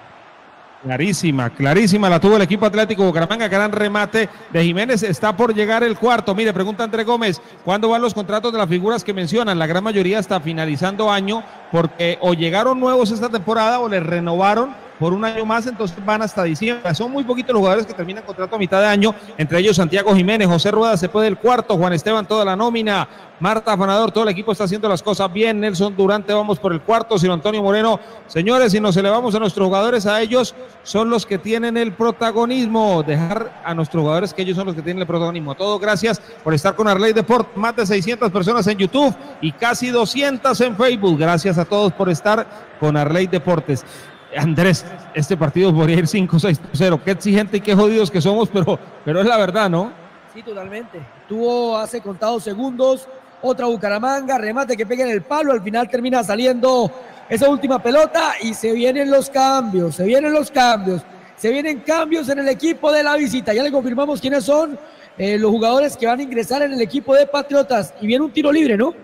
Clarísima, clarísima la tuvo el equipo Atlético Bucaramanga, gran remate de Jiménez, está por llegar el cuarto. Mire, pregunta André Gómez, ¿cuándo van los contratos de las figuras que mencionan? La gran mayoría está finalizando año porque o llegaron nuevos esta temporada o les renovaron por un año más, entonces van hasta diciembre. Son muy poquitos los jugadores que terminan contrato a mitad de año, entre ellos Santiago Jiménez, José Rueda se puede el cuarto, Juan Esteban toda la nómina, Marta Afanador, todo el equipo está haciendo las cosas bien, Nelson Durante vamos por el cuarto, sino Antonio Moreno. Señores, si nos elevamos a nuestros jugadores, a ellos son los que tienen el protagonismo, dejar a nuestros jugadores que ellos son los que tienen el protagonismo. Todo gracias por estar con Arley Deport, más de 600 personas en YouTube y casi 200 en Facebook. Gracias a todos por estar con Arley Deportes. Andrés, este partido podría ir 5-6-0. Qué exigente y qué jodidos que somos, pero, pero es la verdad, ¿no? Sí, totalmente. Tuvo hace contados segundos, otra Bucaramanga, remate que pega en el palo, al final termina saliendo esa última pelota y se vienen los cambios, se vienen los cambios, se vienen cambios en el equipo de la visita. Ya le confirmamos quiénes son eh, los jugadores que van a ingresar en el equipo de Patriotas y viene un tiro libre, ¿no?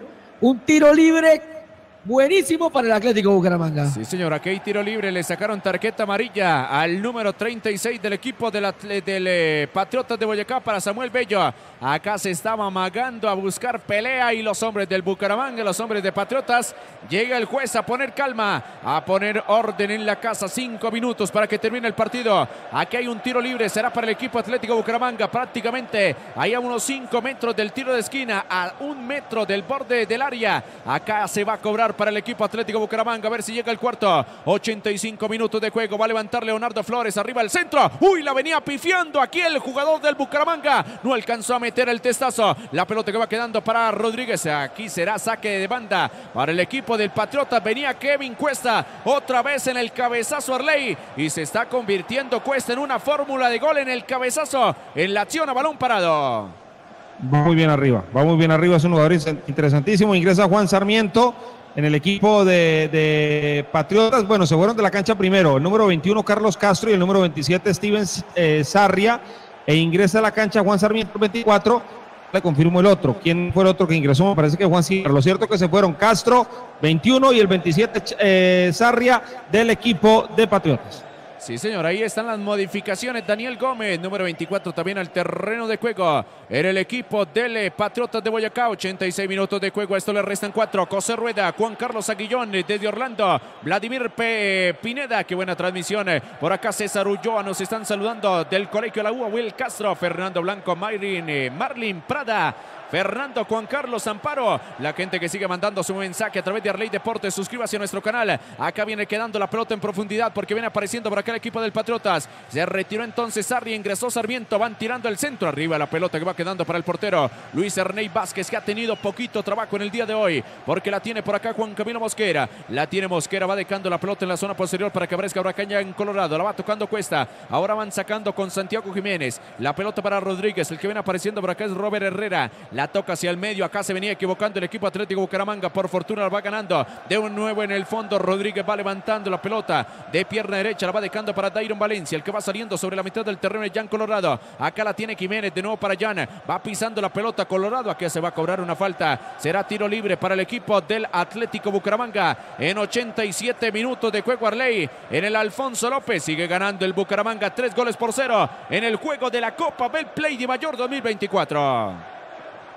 Un tiro libre buenísimo para el Atlético Bucaramanga. Sí, señor, aquí hay tiro libre. Le sacaron tarjeta amarilla al número 36 del equipo del, del eh, Patriotas de Boyacá para Samuel Bello. Acá se estaba amagando a buscar pelea y los hombres del Bucaramanga, los hombres de Patriotas. Llega el juez a poner calma, a poner orden en la casa. Cinco minutos para que termine el partido. Aquí hay un tiro libre, será para el equipo Atlético Bucaramanga. Prácticamente ahí a unos cinco metros del tiro de esquina, a un metro del borde del área. Acá se va a cobrar para el equipo Atlético Bucaramanga. A ver si llega el cuarto. 85 minutos de juego. Va a levantar Leonardo Flores arriba al centro. Uy, la venía pifiando aquí el jugador del Bucaramanga. No alcanzó a meter el testazo. La pelota que va quedando para Rodríguez. Aquí será saque de banda para el equipo del Patriota. Venía Kevin Cuesta otra vez en el cabezazo Arley. Y se está convirtiendo Cuesta en una fórmula de gol en el cabezazo. En la acción a balón parado. Va muy bien arriba, va muy bien arriba, es un jugador interesantísimo. Ingresa Juan Sarmiento, en el equipo de, Patriotas. Bueno, se fueron de la cancha primero el número 21 Carlos Castro y el número 27 Steven eh, Sarria. E ingresa a la cancha Juan Sarmiento 24. Le confirmo el otro. ¿Quién fue el otro que ingresó? Me parece que Juan Sarria. Lo cierto es que se fueron Castro 21 y el 27 eh, Sarria del equipo de Patriotas. Sí, señor, ahí están las modificaciones. Daniel Gómez, número 24, también al terreno de juego. En el equipo del Patriotas de Boyacá, 86 minutos de juego. Esto le restan cuatro. José Rueda, Juan Carlos Aguillón desde Orlando. Vladimir P. Pineda, qué buena transmisión. Por acá César Ulloa nos están saludando del Colegio La UA. Will Castro, Fernando Blanco, Mayrin, eh, Marlin Prada. Fernando Juan Carlos Amparo. La gente que sigue mandando su mensaje a través de Arley Deportes. Suscríbase a nuestro canal. Acá viene quedando la pelota en profundidad porque viene apareciendo por acá el equipo del Patriotas. Se retiró entonces Sarri, ingresó Sarmiento. Van tirando el centro arriba. La pelota que va quedando para el portero Luis Ernei Vázquez que ha tenido poquito trabajo en el día de hoy porque la tiene por acá Juan Camilo Mosquera. La tiene Mosquera. Va dejando la pelota en la zona posterior para que aparezca Huracaña en Colorado. La va tocando Cuesta. Ahora van sacando con Santiago Jiménez. La pelota para Rodríguez. El que viene apareciendo por acá es Robert Herrera. Toca hacia el medio. Acá se venía equivocando el equipo Atlético Bucaramanga. Por fortuna la va ganando. De un nuevo en el fondo. Rodríguez va levantando la pelota de pierna derecha. La va dejando para Dairon Valencia. El que va saliendo sobre la mitad del terreno es Jan Colorado. Acá la tiene Jiménez. De nuevo para Jan. Va pisando la pelota Colorado. Aquí se va a cobrar una falta. Será tiro libre para el equipo del Atlético Bucaramanga. En 87 minutos de juego Arley. En el Alfonso López. Sigue ganando el Bucaramanga. Tres goles por cero. En el juego de la Copa Play de Mayor 2024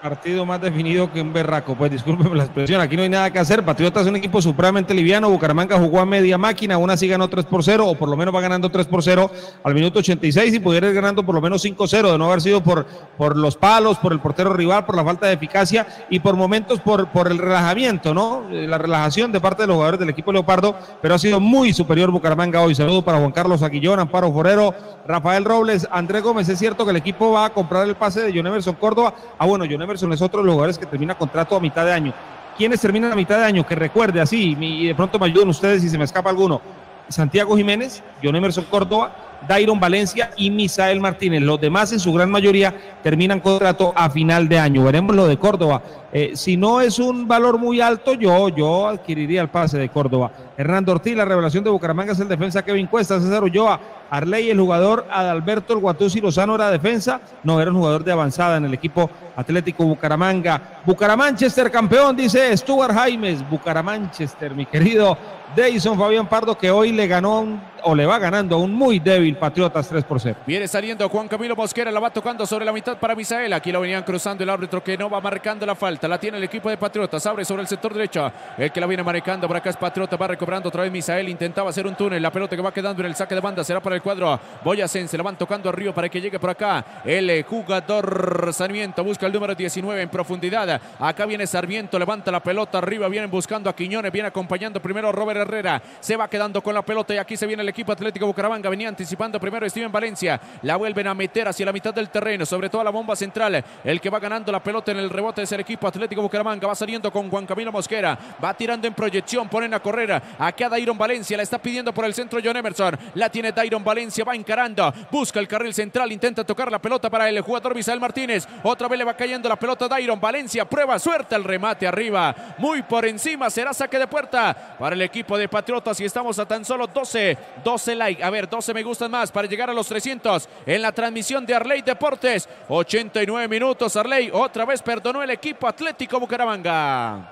partido más definido que un berraco. Pues discúlpeme la expresión, aquí no hay nada que hacer. Patriotas es un equipo supremamente liviano. Bucaramanga jugó a media máquina, aún así ganó 3 por 0, o por lo menos va ganando 3 por 0 al minuto 86 y pudiera ir ganando por lo menos 5-0, de no haber sido por, por los palos, por el portero rival, por la falta de eficacia y por momentos por, por el relajamiento, ¿no? Eh, la relajación de parte de los jugadores del equipo Leopardo, pero ha sido muy superior Bucaramanga hoy. Saludo para Juan Carlos Aguillón, Amparo Forero, Rafael Robles, Andrés Gómez. Es cierto que el equipo va a comprar el pase de John Everson Córdoba. Ah, bueno, John Emerson es otro los jugadores que termina contrato a mitad de año. ¿Quiénes terminan a mitad de año? Que recuerde así, y de pronto me ayuden ustedes si se me escapa alguno. Santiago Jiménez, John Emerson Córdoba, Dairon Valencia y Misael Martínez. Los demás, en su gran mayoría, terminan contrato a final de año. Veremos lo de Córdoba. Eh, si no es un valor muy alto, yo, yo adquiriría el pase de Córdoba. Hernando Ortiz, la revelación de Bucaramanga es el defensa Kevin Cuesta, César Ulloa, Arley, el jugador Adalberto El Guatuzzi Lozano era defensa, no, era un jugador de avanzada en el equipo Atlético Bucaramanga. Bucaramanchester campeón, dice Stuart Jaimes. Bucaramanchester, mi querido Deison Fabián Pardo, que hoy le ganó o le va ganando a un muy débil Patriotas 3 por 0. Viene saliendo Juan Camilo Mosquera, la va tocando sobre la mitad para Misael. Aquí lo venían cruzando el árbitro que no va marcando la falta. La tiene el equipo de Patriotas, abre sobre el sector derecho. El que la viene marcando por acá es Patriota, va recobrando otra vez Misael. Intentaba hacer un túnel, la pelota que va quedando en el saque de banda será para el cuadro Boyacense. La van tocando arriba para que llegue por acá el jugador Sarmiento. Busca el número 19 en profundidad. Acá viene Sarmiento, levanta la pelota arriba. Vienen buscando a Quiñones, viene acompañando primero Robert Herrera. Se va quedando con la pelota y aquí se viene el equipo Atlético Bucaramanga. Venía anticipando primero Steven Valencia. La vuelven a meter hacia la mitad del terreno, sobre todo la bomba central. El que va ganando la pelota en el rebote es el equipo Atlético Bucaramanga. Va saliendo con Juan Camilo Mosquera. Va tirando en proyección, ponen a correr. Aquí a Dairon Valencia. La está pidiendo por el centro John Emerson. La tiene Dairon Valencia. Va encarando. Busca el carril central. Intenta tocar la pelota para el jugador Misael Martínez. Otra vez le va cayendo la pelota a Dairon Valencia. Prueba suerte el remate arriba. Muy por encima. Será saque de puerta para el equipo de Patriotas. Y estamos a tan solo 12. 12 like. A ver, 12 me gustan más para llegar a los 300 en la transmisión de Arley Deportes. 89 minutos. Arley otra vez perdonó el equipo Atlético Bucaramanga.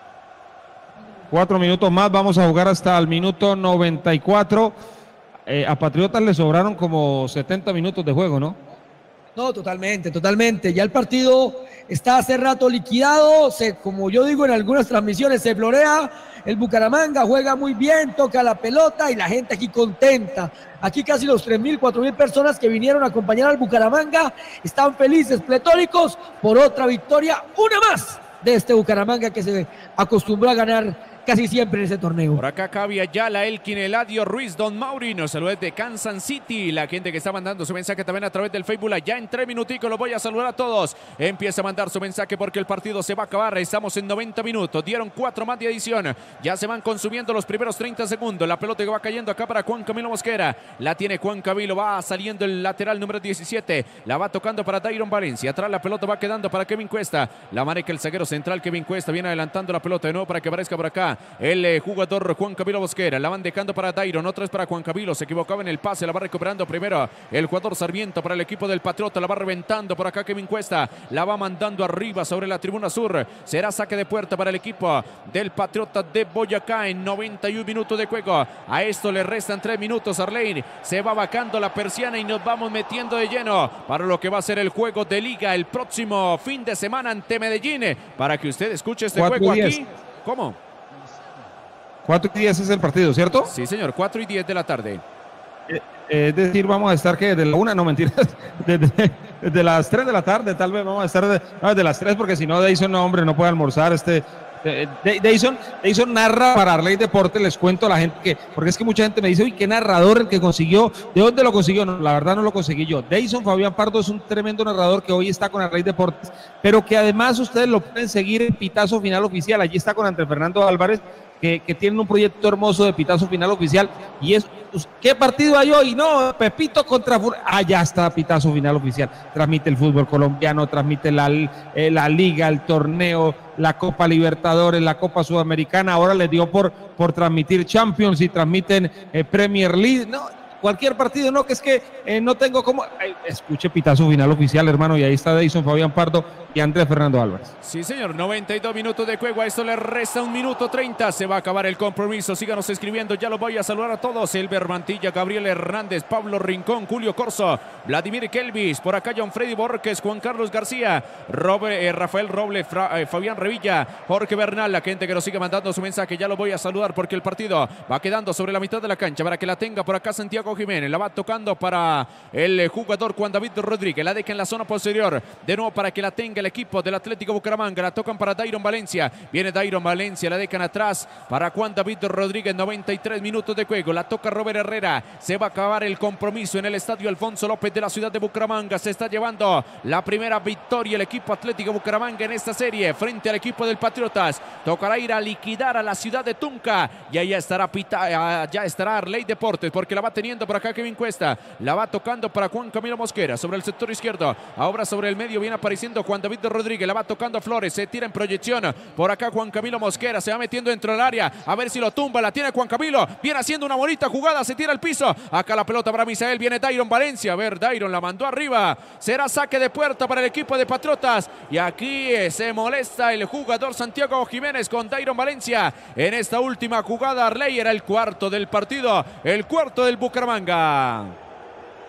cuatro minutos más. Vamos a jugar hasta el minuto 94. Eh, a Patriotas le sobraron como 70 minutos de juego, ¿no? No, totalmente, totalmente. Ya el partido está hace rato liquidado, se, como yo digo en algunas transmisiones, se florea. El Bucaramanga juega muy bien, toca la pelota y la gente aquí contenta. Aquí casi los 3.000, 4.000 personas que vinieron a acompañar al Bucaramanga están felices, pletóricos por otra victoria, una más de este Bucaramanga que se acostumbró a ganar casi siempre en ese torneo. Por acá Cavi Ayala, Elkin Eladio Ruiz, Don Mauri, nos saluda de Kansas City. La gente que está mandando su mensaje también a través del Facebook. Ya en tres minuticos los voy a saludar a todos. Empieza a mandar su mensaje porque el partido se va a acabar. Estamos en 90 minutos. Dieron cuatro más de adición. Ya se van consumiendo los primeros 30 segundos. La pelota que va cayendo acá para Juan Camilo Mosquera. La tiene Juan Camilo. Va saliendo el lateral número 17. La va tocando para Dairon Valencia. Atrás la pelota va quedando para Kevin Cuesta. La maneja el zaguero central Kevin Cuesta. Viene adelantando la pelota de nuevo para que aparezca por acá el eh, jugador Juan Camilo Bosquera. La van dejando para Dairon, otra es para Juan Camilo. Se equivocaba en el pase, la va recuperando primero el jugador Sarmiento para el equipo del Patriota. La va reventando por acá Kevin Cuesta. La va mandando arriba sobre la tribuna sur. Será saque de puerta para el equipo del Patriota de Boyacá en 91 minutos de juego. A esto le restan 3 minutos. Arlene se va bajando la persiana y nos vamos metiendo de lleno para lo que va a ser el juego de liga el próximo fin de semana ante Medellín. Para que usted escuche este juego aquí. ¿Cómo? 4 y 10 es el partido, ¿cierto? Sí, señor, 4 y 10 de la tarde. Eh, eh, es decir, vamos a estar que desde la 1, no mentiras, *laughs* desde, desde, las 3 de la tarde, tal vez vamos a estar de, no, desde las 3, porque si no, Deison, no, hombre, no puede almorzar. Este, eh, Deison, Deison narra para Arley Deporte, les cuento a la gente que, porque es que mucha gente me dice, uy, qué narrador el que consiguió, ¿de dónde lo consiguió? No, la verdad no lo conseguí yo. Deison Fabián Pardo es un tremendo narrador que hoy está con Arley Deportes, pero que además ustedes lo pueden seguir en Pitazo Final Oficial, allí está con Andrés Fernando Álvarez, que, que, tienen un proyecto hermoso de Pitazo Final Oficial. Y es, pues, ¿qué partido hay hoy? No, Pepito contra Ah, ya está Pitazo Final Oficial. Transmite el fútbol colombiano, transmite la, eh, la Liga, el torneo, la Copa Libertadores, la Copa Sudamericana. Ahora les dio por, por transmitir Champions y transmiten eh, Premier League. No, cualquier partido, no, que es que eh, no tengo como. Escuche Pitazo Final Oficial, hermano, y ahí está Deison Fabián Pardo y Andrés Fernando Álvarez. Sí, señor, 92 minutos de juego. A esto le resta un minuto 30. Se va a acabar el compromiso. Síganos escribiendo. Ya lo voy a saludar a todos. Elber Mantilla, Gabriel Hernández, Pablo Rincón, Julio Corso, Vladimir Kelvis. Por acá, John Freddy Borges, Juan Carlos García, Robert, eh, Rafael Roble, eh, Fabián Revilla, Jorge Bernal. La gente que nos sigue mandando su mensaje. Ya lo voy a saludar porque el partido va quedando sobre la mitad de la cancha para que la tenga por acá Santiago Jiménez. La va tocando para el jugador Juan David Rodríguez. La deja en la zona posterior. De nuevo para que la tenga el equipo del Atlético Bucaramanga. La tocan para Dairon Valencia. Viene Dairon Valencia. La dejan atrás para Juan David Rodríguez. 93 minutos de juego. La toca Robert Herrera. Se va a acabar el compromiso en el estadio Alfonso López de la ciudad de Bucaramanga. Se está llevando la primera victoria el equipo Atlético Bucaramanga en esta serie frente al equipo del Patriotas. Tocará ir a liquidar a la ciudad de Tunca. Y allá estará, Pita, ya estará Arley Deportes porque la va teniendo por acá Kevin Cuesta. La va tocando para Juan Camilo Mosquera sobre el sector izquierdo. Ahora sobre el medio viene apareciendo Juan David Rodríguez. La va tocando Flores. Se tira en proyección. Por acá Juan Camilo Mosquera. Se va metiendo dentro del área. A ver si lo tumba. La tiene Juan Camilo. Viene haciendo una bonita jugada. Se tira al piso. Acá la pelota para Misael. Viene Dairon Valencia. A ver, Dairon la mandó arriba. Será saque de puerta para el equipo de Patriotas. Y aquí se molesta el jugador Santiago Jiménez con Dairon Valencia. En esta última jugada, Arley era el cuarto del partido. El cuarto del Bucaramanga.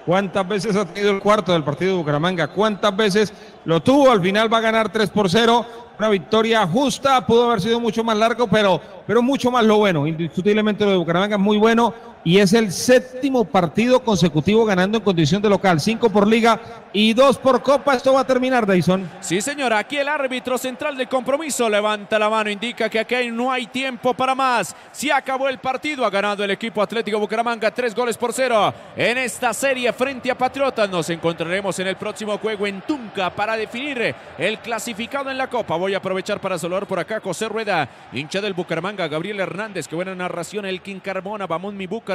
¿Cuántas veces ha tenido el cuarto del partido de Bucaramanga? ¿Cuántas veces lo tuvo? Al final va a ganar 3 por 0. Una victoria justa, pudo haber sido mucho más largo, pero, pero mucho más lo bueno. Indiscutiblemente lo de Bucaramanga es muy bueno y es el séptimo partido consecutivo ganando en condición de local. Cinco por liga y dos por copa. Esto va a terminar, Dyson. Sí, señor. Aquí el árbitro central de compromiso levanta la mano, indica que aquí no hay tiempo para más. Se acabó el partido. Ha ganado el equipo Atlético Bucaramanga tres goles por cero en esta serie frente a Patriotas. Nos encontraremos en el próximo juego en Tunca para definir el clasificado en la copa. Voy a aprovechar para saludar por acá José Rueda, hincha del Bucaramanga, Gabriel Hernández. Qué buena narración. Elkin Carmona, Bamón Mi Bucaramanga.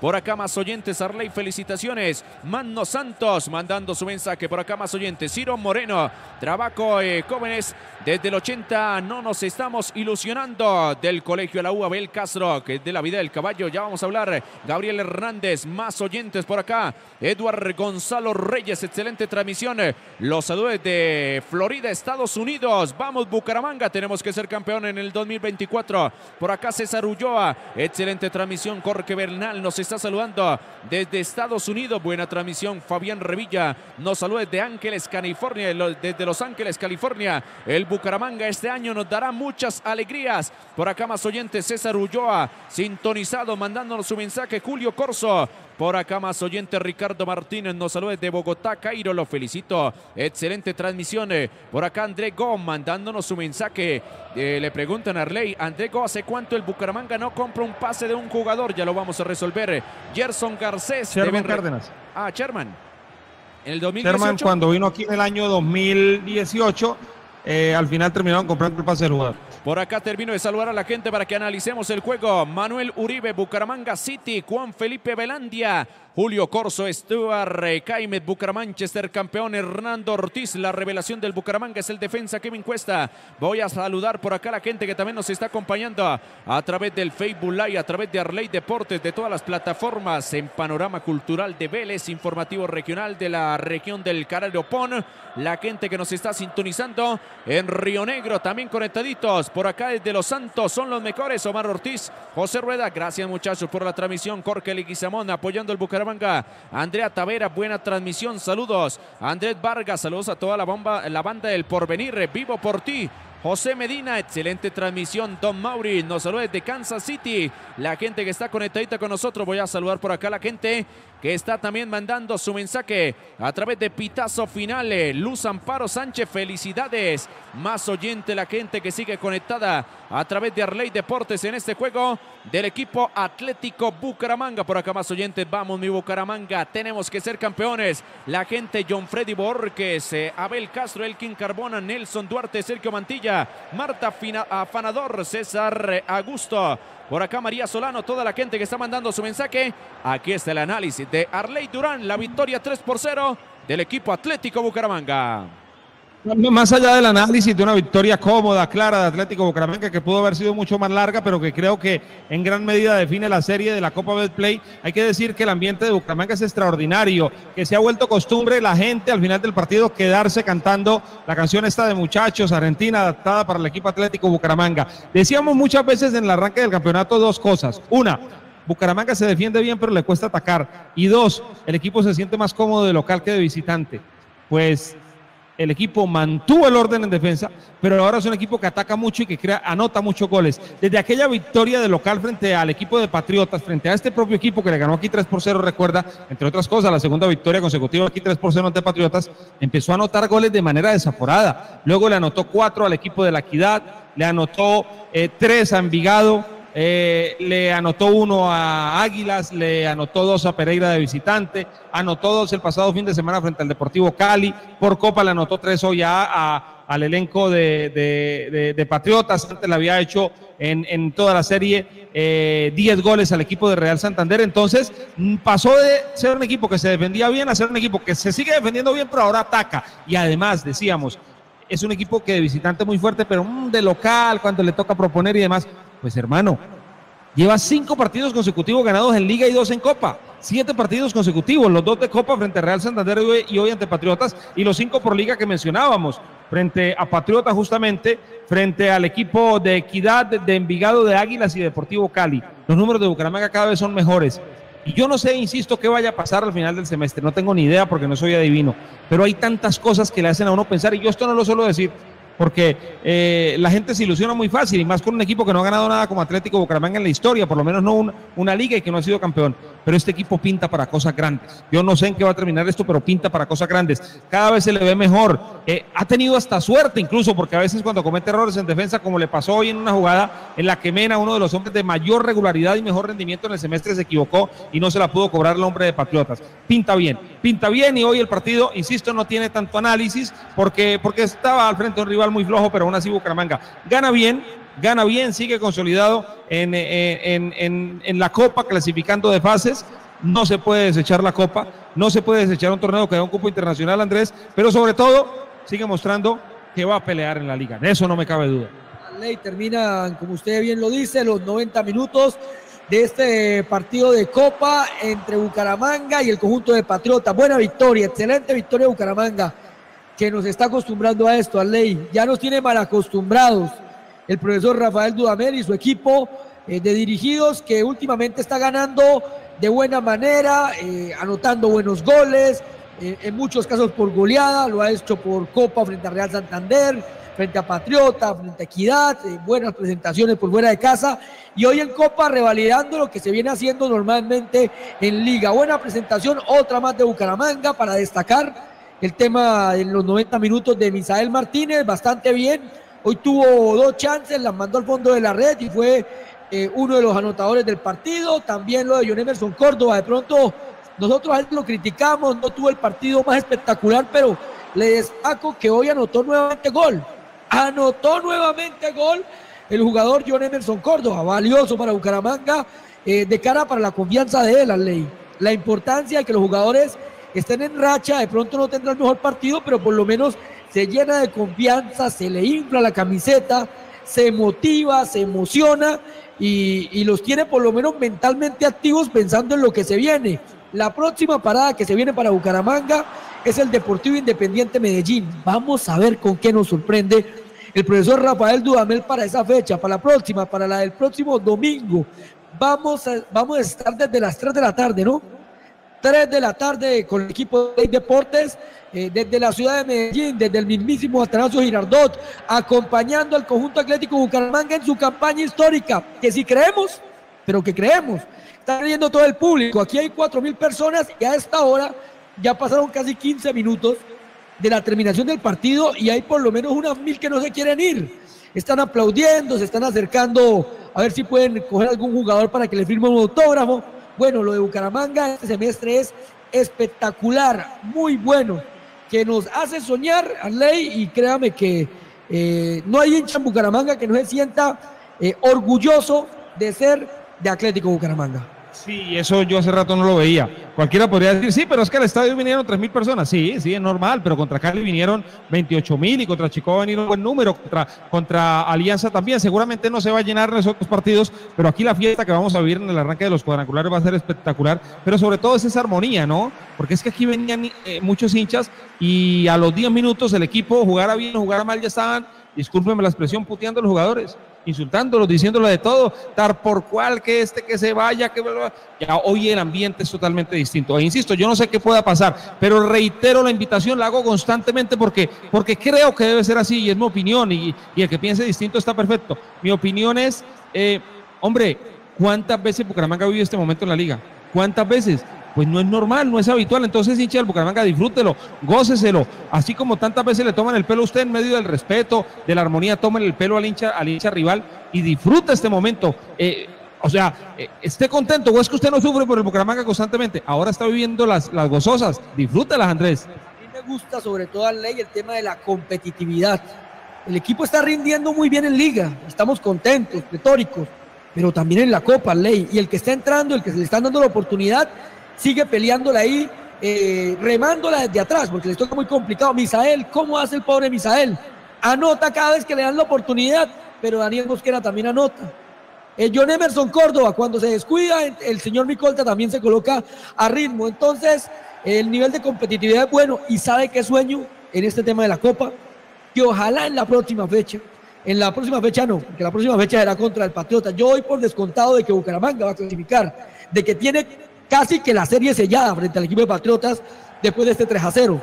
Por acá más oyentes, Arley, felicitaciones. Mano Santos mandando su mensaje. Por acá más oyentes, Ciro Moreno. Trabajo eh, jóvenes desde el 80. No nos estamos ilusionando del colegio la UABL Castro, que de la vida del caballo. Ya vamos a hablar. Gabriel Hernández, más oyentes por acá. Eduard Gonzalo Reyes, excelente transmisión. Los saludos de Florida, Estados Unidos. Vamos Bucaramanga, tenemos que ser campeón en el 2024. Por acá César Ulloa, excelente transmisión. Jorge Bernal nos está saludando desde Estados Unidos. Buena transmisión. Fabián Revilla nos saluda desde Ángeles, California. Desde Los Ángeles, California. El Bucaramanga este año nos dará muchas alegrías. Por acá más oyentes, César Ulloa, sintonizado, mandándonos su mensaje. Julio Corso, por acá más oyente Ricardo Martínez nos saluda de Bogotá, Cairo, lo felicito. Excelente transmisión. eh. Por acá André Go mandándonos su mensaje. Eh, le preguntan a Arley, André Go, ¿hace cuánto el Bucaramanga no compra un pase de un jugador? Ya lo vamos a resolver. Gerson Garcés. Sherman Cárdenas. Ah, Sherman. En el 2018. Sherman cuando vino aquí en el año 2018, eh, al final terminaron comprando el pase del jugador. Por acá termino de saludar a la gente para que analicemos el juego. Manuel Uribe, Bucaramanga City, Juan Felipe Velandia, Julio Corso, Stuart Caimet, Bucaramanchester, campeón Hernando Ortiz. La revelación del Bucaramanga es el defensa Kevin Cuesta. Voy a saludar por acá a la gente que también nos está acompañando a través del Facebook Live, a través de Arley Deportes, de todas las plataformas en Panorama Cultural de Vélez, informativo regional de la región del Caraleopón. La gente que nos está sintonizando en Río Negro, también conectaditos. Por acá desde Los Santos son los mejores. Omar Ortiz, José Rueda, gracias muchachos por la transmisión. Jorge Leguizamón apoyando el Bucaramanga. Andrea Tavera, buena transmisión. Saludos. Andrés Vargas, saludos a toda la, bomba, la banda del Porvenir. Vivo por ti. José Medina, excelente transmisión. Don Mauri nos saluda desde Kansas City. La gente que está conectadita con nosotros, voy a saludar por acá a la gente que está también mandando su mensaje a través de Pitazo Finale. Luz Amparo Sánchez, felicidades. Más oyente la gente que sigue conectada a través de Arley Deportes en este juego del equipo Atlético Bucaramanga. Por acá más oyentes, vamos mi Bucaramanga, tenemos que ser campeones. La gente John Freddy Borges, eh, Abel Castro, Elkin Carbona, Nelson Duarte, Sergio Mantilla, Marta Afanador, César eh, Augusto. Por acá María Solano, toda la gente que está mandando su mensaje. Aquí está el análisis de Arley Durán, la victoria 3 por 0 del equipo Atlético Bucaramanga. Más allá del análisis de una victoria cómoda, clara de Atlético Bucaramanga, que pudo haber sido mucho más larga, pero que creo que en gran medida define la serie de la Copa Betplay, hay que decir que el ambiente de Bucaramanga es extraordinario, que se ha vuelto costumbre la gente al final del partido quedarse cantando la canción esta de muchachos, Argentina, adaptada para el equipo Atlético Bucaramanga. Decíamos muchas veces en el arranque del campeonato dos cosas. Una, Bucaramanga se defiende bien, pero le cuesta atacar. Y dos, el equipo se siente más cómodo de local que de visitante. Pues el equipo mantuvo el orden en defensa, pero ahora es un equipo que ataca mucho y que crea, anota muchos goles. Desde aquella victoria de local frente al equipo de Patriotas, frente a este propio equipo que le ganó aquí 3 por 0, recuerda, entre otras cosas, la segunda victoria consecutiva aquí 3 por 0 ante Patriotas, empezó a anotar goles de manera desaforada. Luego le anotó 4 al equipo de la Equidad, le anotó 3 a Envigado, eh, le anotó uno a Águilas, le anotó dos a Pereira de visitante, anotó dos el pasado fin de semana frente al Deportivo Cali, por Copa le anotó tres hoy a, al elenco de, de- Patriotas, antes le había hecho en, en toda la serie eh, 10 goles al equipo de Real Santander, entonces mm, pasó de ser un equipo que se defendía bien a ser un equipo que se sigue defendiendo bien, pero ahora ataca, y además decíamos, es un equipo que de visitante muy fuerte, pero mm, de local, cuando le toca proponer y demás, pues hermano, lleva cinco partidos consecutivos ganados en Liga y dos en Copa. Siete partidos consecutivos, los dos de Copa frente a Real Santander y hoy, ante Patriotas, y los cinco por Liga que mencionábamos, frente a Patriotas justamente, frente al equipo de Equidad, de Envigado, de Águilas y Deportivo Cali. Los números de Bucaramanga cada vez son mejores. Y yo no sé, insisto, qué vaya a pasar al final del semestre, no tengo ni idea porque no soy adivino, pero hay tantas cosas que le hacen a uno pensar, y yo esto no lo suelo decir porque eh, la gente se ilusiona muy fácil y más con un equipo que no ha ganado nada como Atlético Bucaramanga en la historia, por lo menos no un- una liga y que no ha sido campeón. Pero este equipo pinta para cosas grandes. Yo no sé en qué va a terminar esto, pero pinta para cosas grandes. Cada vez se le ve mejor. Eh, ha tenido hasta suerte incluso, porque a veces cuando comete errores en defensa, como le pasó hoy en una jugada en la que Mena, uno de los hombres de mayor regularidad y mejor rendimiento en el semestre, se equivocó y no se la pudo cobrar el hombre de Patriotas. Pinta bien, pinta bien y hoy el partido, insisto, no tiene tanto análisis porque, porque estaba al frente de un rival muy flojo, pero aún así Bucaramanga gana bien, gana bien, sigue consolidado en, eh, en, en, en la Copa, clasificando de fases. No se puede desechar la Copa, no se puede desechar un torneo que da un cupo internacional, Andrés, pero sobre todo sigue mostrando que va a pelear en la liga. De eso no me cabe duda. Ley terminan, como usted bien lo dice, los 90 minutos de este partido de Copa entre Bucaramanga y el conjunto de Patriotas. Buena victoria, excelente victoria de Bucaramanga. que nos está acostumbrando a esto, al ley. Ya nos tiene mal acostumbrados el profesor Rafael Dudamel y su equipo eh, de dirigidos que últimamente está ganando de buena manera, eh, anotando buenos goles, eh, en muchos casos por goleada, lo ha hecho por Copa frente a Real Santander, frente a Patriota, frente a Equidad, buenas presentaciones por fuera de casa y hoy en Copa revalidando lo que se viene haciendo normalmente en Liga. Buena presentación, otra más de Bucaramanga para destacar el tema en los 90 minutos de Misael Martínez, bastante bien. Hoy tuvo dos chances, las mandó al fondo de la red y fue eh, uno de los anotadores del partido. También lo de John Emerson Córdoba. De pronto, nosotros a él lo criticamos, no tuvo el partido más espectacular, pero le destaco que hoy anotó nuevamente gol. Anotó nuevamente gol el jugador John Emerson Córdoba, valioso para Bucaramanga, eh, de cara para la confianza de él, ley. La importancia de que los jugadores estén en racha, de pronto no tendrán mejor partido, pero por lo menos se llena de confianza, se le infla la camiseta, se motiva, se emociona y, los tiene por lo menos mentalmente activos pensando en lo que se viene. La próxima parada que se viene para Bucaramanga es el Deportivo Independiente Medellín. Vamos a ver con qué nos sorprende el profesor Rafael Dudamel para esa fecha, para la próxima, para la del próximo domingo. Vamos a, vamos a estar desde las 3 de la tarde, ¿no? 3 de la tarde con el equipo de Deportes, eh, desde la ciudad de Medellín, desde el mismísimo Atanasio Girardot, acompañando al conjunto atlético Bucaramanga en su campaña histórica, que si creemos, pero que creemos, está viendo todo el público. Aquí hay 4 mil personas y a esta hora ya pasaron casi 15 minutos de la terminación del partido y hay por lo menos unas mil que no se quieren ir. Están aplaudiendo, se están acercando a ver si pueden coger algún jugador para que le firme un autógrafo bueno, lo de Bucaramanga este semestre es espectacular, muy bueno, que nos hace soñar a ley y créame que eh, no hay hincha en Bucaramanga que no se sienta eh, orgulloso de ser de Atlético Bucaramanga. Sí, eso yo hace rato no lo veía. Cualquiera podría decir, sí, pero es que al estadio vinieron 3.000 personas. Sí, sí, es normal, pero contra Cali vinieron 28.000 y contra Chico va venir un buen número, contra, contra Alianza también. Seguramente no se va a llenar en los otros partidos, pero aquí la fiesta que vamos a vivir en el arranque de los cuadrangulares va a ser espectacular. Pero sobre todo es esa armonía, ¿no? Porque es que aquí venían eh, muchos hinchas y a los 10 minutos el equipo jugara bien o jugara mal ya estaban, discúlpenme la expresión, puteando a los jugadores insultándolos, diciéndolo de todo, dar por cual, que este que se vaya, que ya hoy el ambiente es totalmente distinto. E insisto, yo no sé qué pueda pasar, pero reitero la invitación, la hago constantemente porque, porque creo que debe ser así y es mi opinión y, y el que piense distinto está perfecto. Mi opinión es, eh, hombre, ¿cuántas veces Bucaramanga ha vivido este momento en la liga? ¿Cuántas veces? Pues no es normal, no es habitual. Entonces, hincha del Bucaramanga, disfrútelo, góceselo. Así como tantas veces le toman el pelo a usted en medio del respeto, de la armonía, tomen el pelo al hincha, al hincha rival y disfruta este momento. Eh, o sea, eh, esté contento, o es que usted no sufre por el Bucaramanga constantemente. Ahora está viviendo las, las gozosas. Disfrútelas, Andrés. A mí me gusta, sobre todo al ley, el tema de la competitividad. El equipo está rindiendo muy bien en liga. Estamos contentos, retóricos, pero también en la Copa, ley. Y el que está entrando, el que se le están dando la oportunidad, sigue peleándola ahí, eh, remándola desde atrás, porque le toca muy complicado. Misael, ¿cómo hace el pobre Misael? Anota cada vez que le dan la oportunidad, pero Daniel Mosquera también anota. El John Emerson Córdoba, cuando se descuida, el señor Micolta también se coloca a ritmo. Entonces, el nivel de competitividad es bueno y sabe qué sueño en este tema de la Copa, que ojalá en la próxima fecha, en la próxima fecha no, porque la próxima fecha será contra el Patriota. Yo voy por descontado de que Bucaramanga va a clasificar, de que tiene casi que la serie sellada frente al equipo de Patriotas después de este 3 a 0.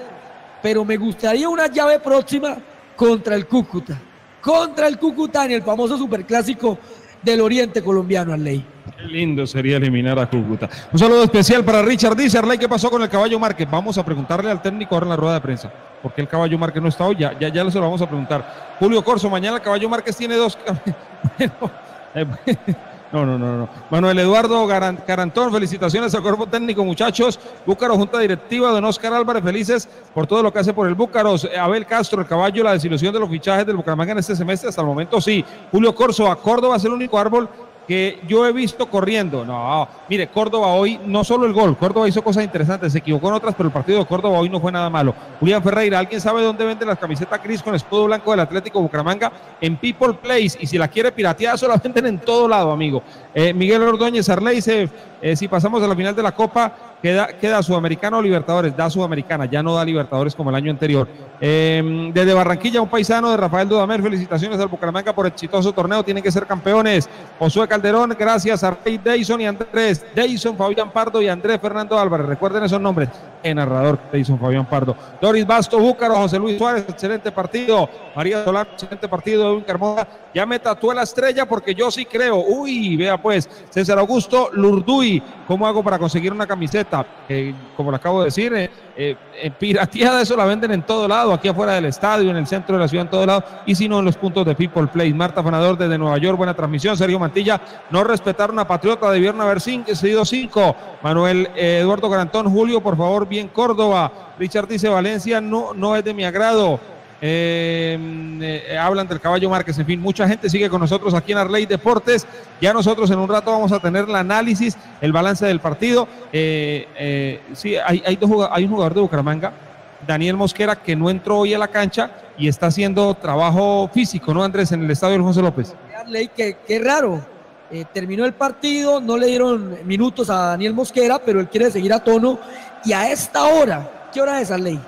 Pero me gustaría una llave próxima contra el Cúcuta. Contra el Cúcuta en el famoso superclásico del Oriente colombiano, ley. Qué lindo sería eliminar a Cúcuta. Un saludo especial para Richard Ley, ¿qué pasó con el caballo Márquez? Vamos a preguntarle al técnico ahora en la rueda de prensa. ¿Por qué el caballo Márquez no está hoy? Ya, ya, ya se lo vamos a preguntar. Julio Corso, mañana el caballo Márquez tiene dos. *laughs* *laughs* No, no, no, no. Manuel Eduardo Carantón, felicitaciones al cuerpo técnico, muchachos. Búcaro, Junta Directiva, don Oscar Álvarez, felices por todo lo que hace por el Búcaros. Abel Castro, el caballo, la desilusión de los fichajes del Bucaramanga en este semestre, hasta el momento sí. Julio Corso, a Córdoba es el único árbol que yo he visto corriendo. No, mire, Córdoba hoy, no solo el gol, Córdoba hizo cosas interesantes, se equivocó en otras, pero el partido de Córdoba hoy no fue nada malo. Julián Ferreira, ¿alguien sabe dónde vende la camiseta gris con escudo blanco del Atlético Bucaramanga? En People Place, y si la quiere piratear, *laughs* la venden en todo lado, amigo. Eh, Miguel Ordóñez Arley dice, eh, si pasamos a la final de la Copa, Queda, queda Sudamericano o Libertadores, da Sudamericana, ya no da Libertadores como el año anterior. Eh, desde Barranquilla, un paisano de Rafael Dudamel, felicitaciones al Bucaramanga por exitoso torneo, tienen que ser campeones. Josué Calderón, gracias a Rey Dayson y Andrés, Dayson, Fabián Pardo y Andrés Fernando Álvarez, recuerden esos nombres, el narrador Dayson, Fabián Pardo. Doris Basto, Búcaro, José Luis Suárez, excelente partido. María Solano, excelente partido. Edwin Carmona, ya me tatué la estrella porque yo sí creo. Uy, vea pues, César Augusto Lurduy, ¿cómo hago para conseguir una camiseta? Eh, como le acabo de decir, eh, eh, en pirateada eso la venden en todo lado, aquí afuera del estadio, en el centro de la ciudad, en todo lado, y si no en los puntos de People Place. Marta Fanador desde Nueva York, buena transmisión. Sergio Mantilla, no respetaron a Patriota, debieron haber cinco, cinco. Manuel eh, Eduardo Garantón, Julio, por favor, bien Córdoba. Richard dice Valencia, no, no es de mi agrado. Eh, eh, hablan del caballo Márquez, en fin, mucha gente sigue con nosotros aquí en Arley Deportes. Ya nosotros en un rato vamos a tener el análisis, el balance del partido. Eh, eh, sí, hay, hay, dos, hay un jugador de Bucaramanga, Daniel Mosquera, que no entró hoy a la cancha y está haciendo trabajo físico, ¿no, Andrés? En el estadio Alfonso López. Ley, que, qué raro. Terminó el partido, no le dieron minutos a Daniel Mosquera, pero él quiere seguir a tono. Y a esta hora, ¿qué hora es esa ley?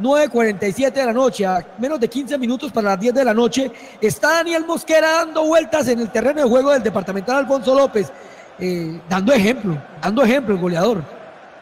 9.47 de la noche, a menos de 15 minutos para las 10 de la noche, está Daniel Mosquera dando vueltas en el terreno de juego del departamental Alfonso López, eh, dando ejemplo, dando ejemplo el goleador,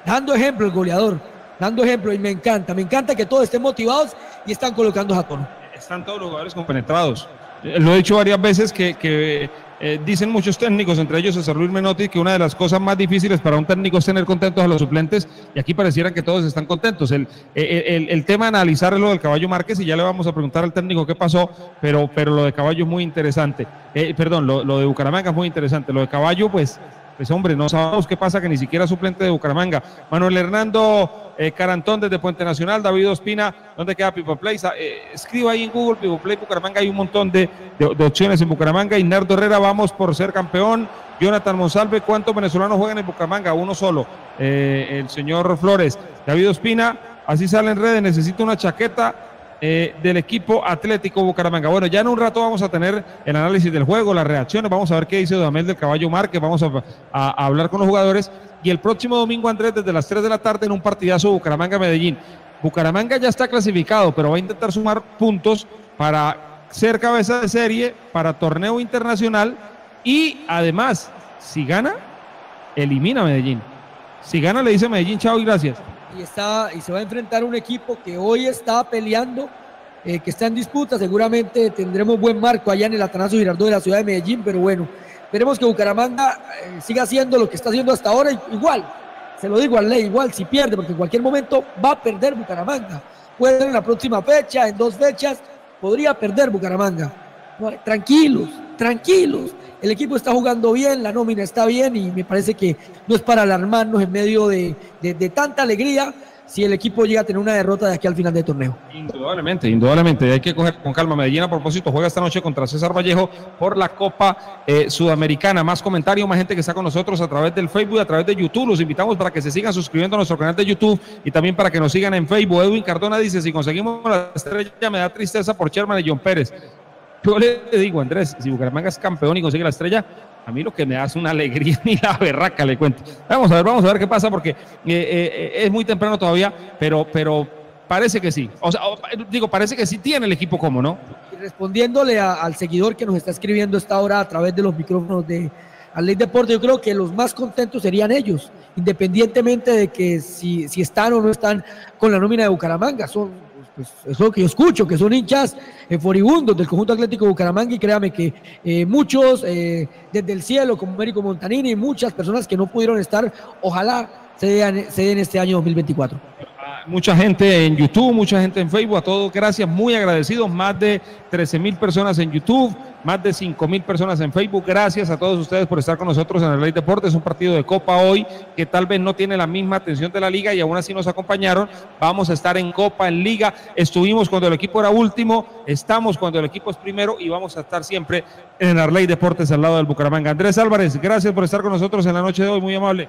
dando ejemplo el goleador, dando ejemplo y me encanta, me encanta que todos estén motivados y están colocando a. Están todos los jugadores compenetrados. Lo he dicho varias veces que, eh, dicen muchos técnicos, entre ellos César Luis Menotti, que una de las cosas más difíciles para un técnico es tener contentos a los suplentes y aquí pareciera que todos están contentos. El, el, el- el tema de analizar es lo del caballo Márquez y ya le vamos a preguntar al técnico qué pasó, pero, pero lo de caballo es muy interesante. Eh, perdón, lo de Bucaramanga es muy interesante. Lo de caballo, pues, pues hombre, no sabemos qué pasa que ni siquiera suplente de Bucaramanga. Manuel Hernando eh, Carantón desde Puente Nacional, David Ospina, ¿dónde queda Place? Ah, eh, escriba ahí en Google People Play Bucaramanga, hay un montón de, de- opciones en Bucaramanga. Inardo Herrera, vamos por ser campeón. Jonathan Monsalve, ¿cuántos venezolanos juegan en Bucaramanga? Uno solo. Eh, el señor Flores. David Ospina, así sale en redes, necesito una chaqueta eh, del equipo Atlético Bucaramanga. Bueno, ya en un rato vamos a tener el análisis del juego, las reacciones, vamos a ver qué dice Dudamel del Caballo Márquez, vamos a, a- hablar con los jugadores. Y el próximo domingo, Andrés, desde las 3 de la tarde en un partidazo Bucaramanga-Medellín. Bucaramanga ya está clasificado, pero va a intentar sumar puntos para ser cabeza de serie, para torneo internacional y además, si gana, elimina a Medellín. Si gana, le dice Medellín chao y gracias. Y está y se va a enfrentar a un equipo que hoy está peleando, eh, que está en disputa. Seguramente tendremos buen marco allá en el Atanasio Girardot de la ciudad de Medellín, pero bueno, esperemos que Bucaramanga eh, siga haciendo lo que está haciendo hasta ahora. Igual, se lo digo al ley, igual si pierde, porque en cualquier momento va a perder Bucaramanga. Puede en la próxima fecha, en dos fechas, podría perder Bucaramanga. Tranquilos, tranquilos. El equipo está jugando bien, la nómina está bien y me parece que no es para alarmarnos en medio de, de- tanta alegría si el equipo llega a tener una derrota de aquí al final del torneo. Indudablemente, indudablemente. Hay que coger con calma. Medellín, a propósito, juega esta noche contra César Vallejo por la Copa eh, Sudamericana. Más comentarios, más gente que está con nosotros a través del Facebook, a través de YouTube. Los invitamos para que se sigan suscribiendo a nuestro canal de YouTube y también para que nos sigan en Facebook. Edwin Cardona dice: Si conseguimos la estrella, me da tristeza por Sherman y John Pérez. Yo le digo, Andrés, si Bucaramanga es campeón y consigue la estrella, a mí lo que me es una alegría *laughs* ni la berraca, le cuento. Vamos a ver, vamos a ver qué pasa, porque eh, eh, es muy temprano todavía, pero, pero parece que sí. O sea, digo, parece que sí tiene el equipo como, ¿no? Y respondiéndole al seguidor que nos está escribiendo esta hora a través de los micrófonos de Ley Deporte, yo creo que los más contentos serían ellos, independientemente de que si, si están o no están con la nómina de Bucaramanga. Son, pues, es lo que yo escucho, que son hinchas eh, foribundos del conjunto atlético Bucaramanga y créame que eh, muchos eh, desde el cielo, como Mérico Montanini, muchas personas que no pudieron estar, ojalá se den, se den este año 2024. Mucha gente en YouTube, mucha gente en Facebook, a todos gracias, muy agradecidos, más de 13 mil personas en YouTube, más de 5 mil personas en Facebook, gracias a todos ustedes por estar con nosotros en el Ley Deportes, un partido de Copa hoy que tal vez no tiene la misma atención de la liga y aún así nos acompañaron, vamos a estar en Copa, en Liga, estuvimos cuando el equipo era último, estamos cuando el equipo es primero y vamos a estar siempre en el Ley Deportes al lado del Bucaramanga. Andrés Álvarez, gracias por estar con nosotros en la noche de hoy, muy amable.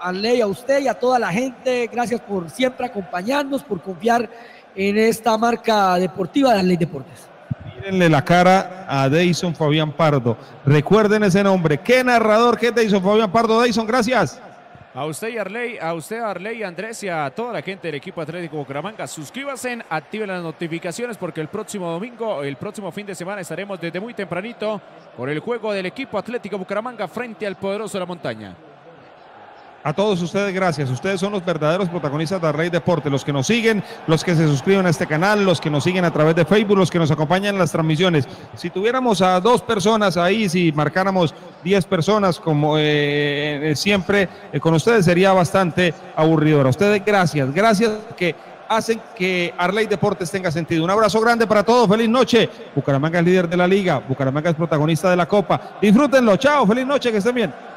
A Ley, a usted y a toda la gente, gracias por siempre acompañarnos, por confiar en esta marca deportiva de Ley Deportes. Mírenle la cara a Deison Fabián Pardo. Recuerden ese nombre. ¿Qué narrador? ¿Qué es Deison Fabián Pardo? Deison, gracias. A usted y Arley, a usted Arley, Andrés y a toda la gente del equipo Atlético Bucaramanga, suscríbanse, activen las notificaciones porque el próximo domingo, el próximo fin de semana estaremos desde muy tempranito con el juego del equipo Atlético Bucaramanga frente al poderoso de la montaña. A todos ustedes, gracias. Ustedes son los verdaderos protagonistas de Rey Deporte, los que nos siguen, los que se suscriben a este canal, los que nos siguen a través de Facebook, los que nos acompañan en las transmisiones. Si tuviéramos a dos personas ahí, si marcáramos 10 personas como eh, eh, siempre, eh, con ustedes sería bastante aburridor. A ustedes, gracias. Gracias que hacen que Arley Deportes tenga sentido. Un abrazo grande para todos. Feliz noche. Bucaramanga es líder de la liga. Bucaramanga es protagonista de la Copa. Disfrútenlo. Chao. Feliz noche. Que estén bien.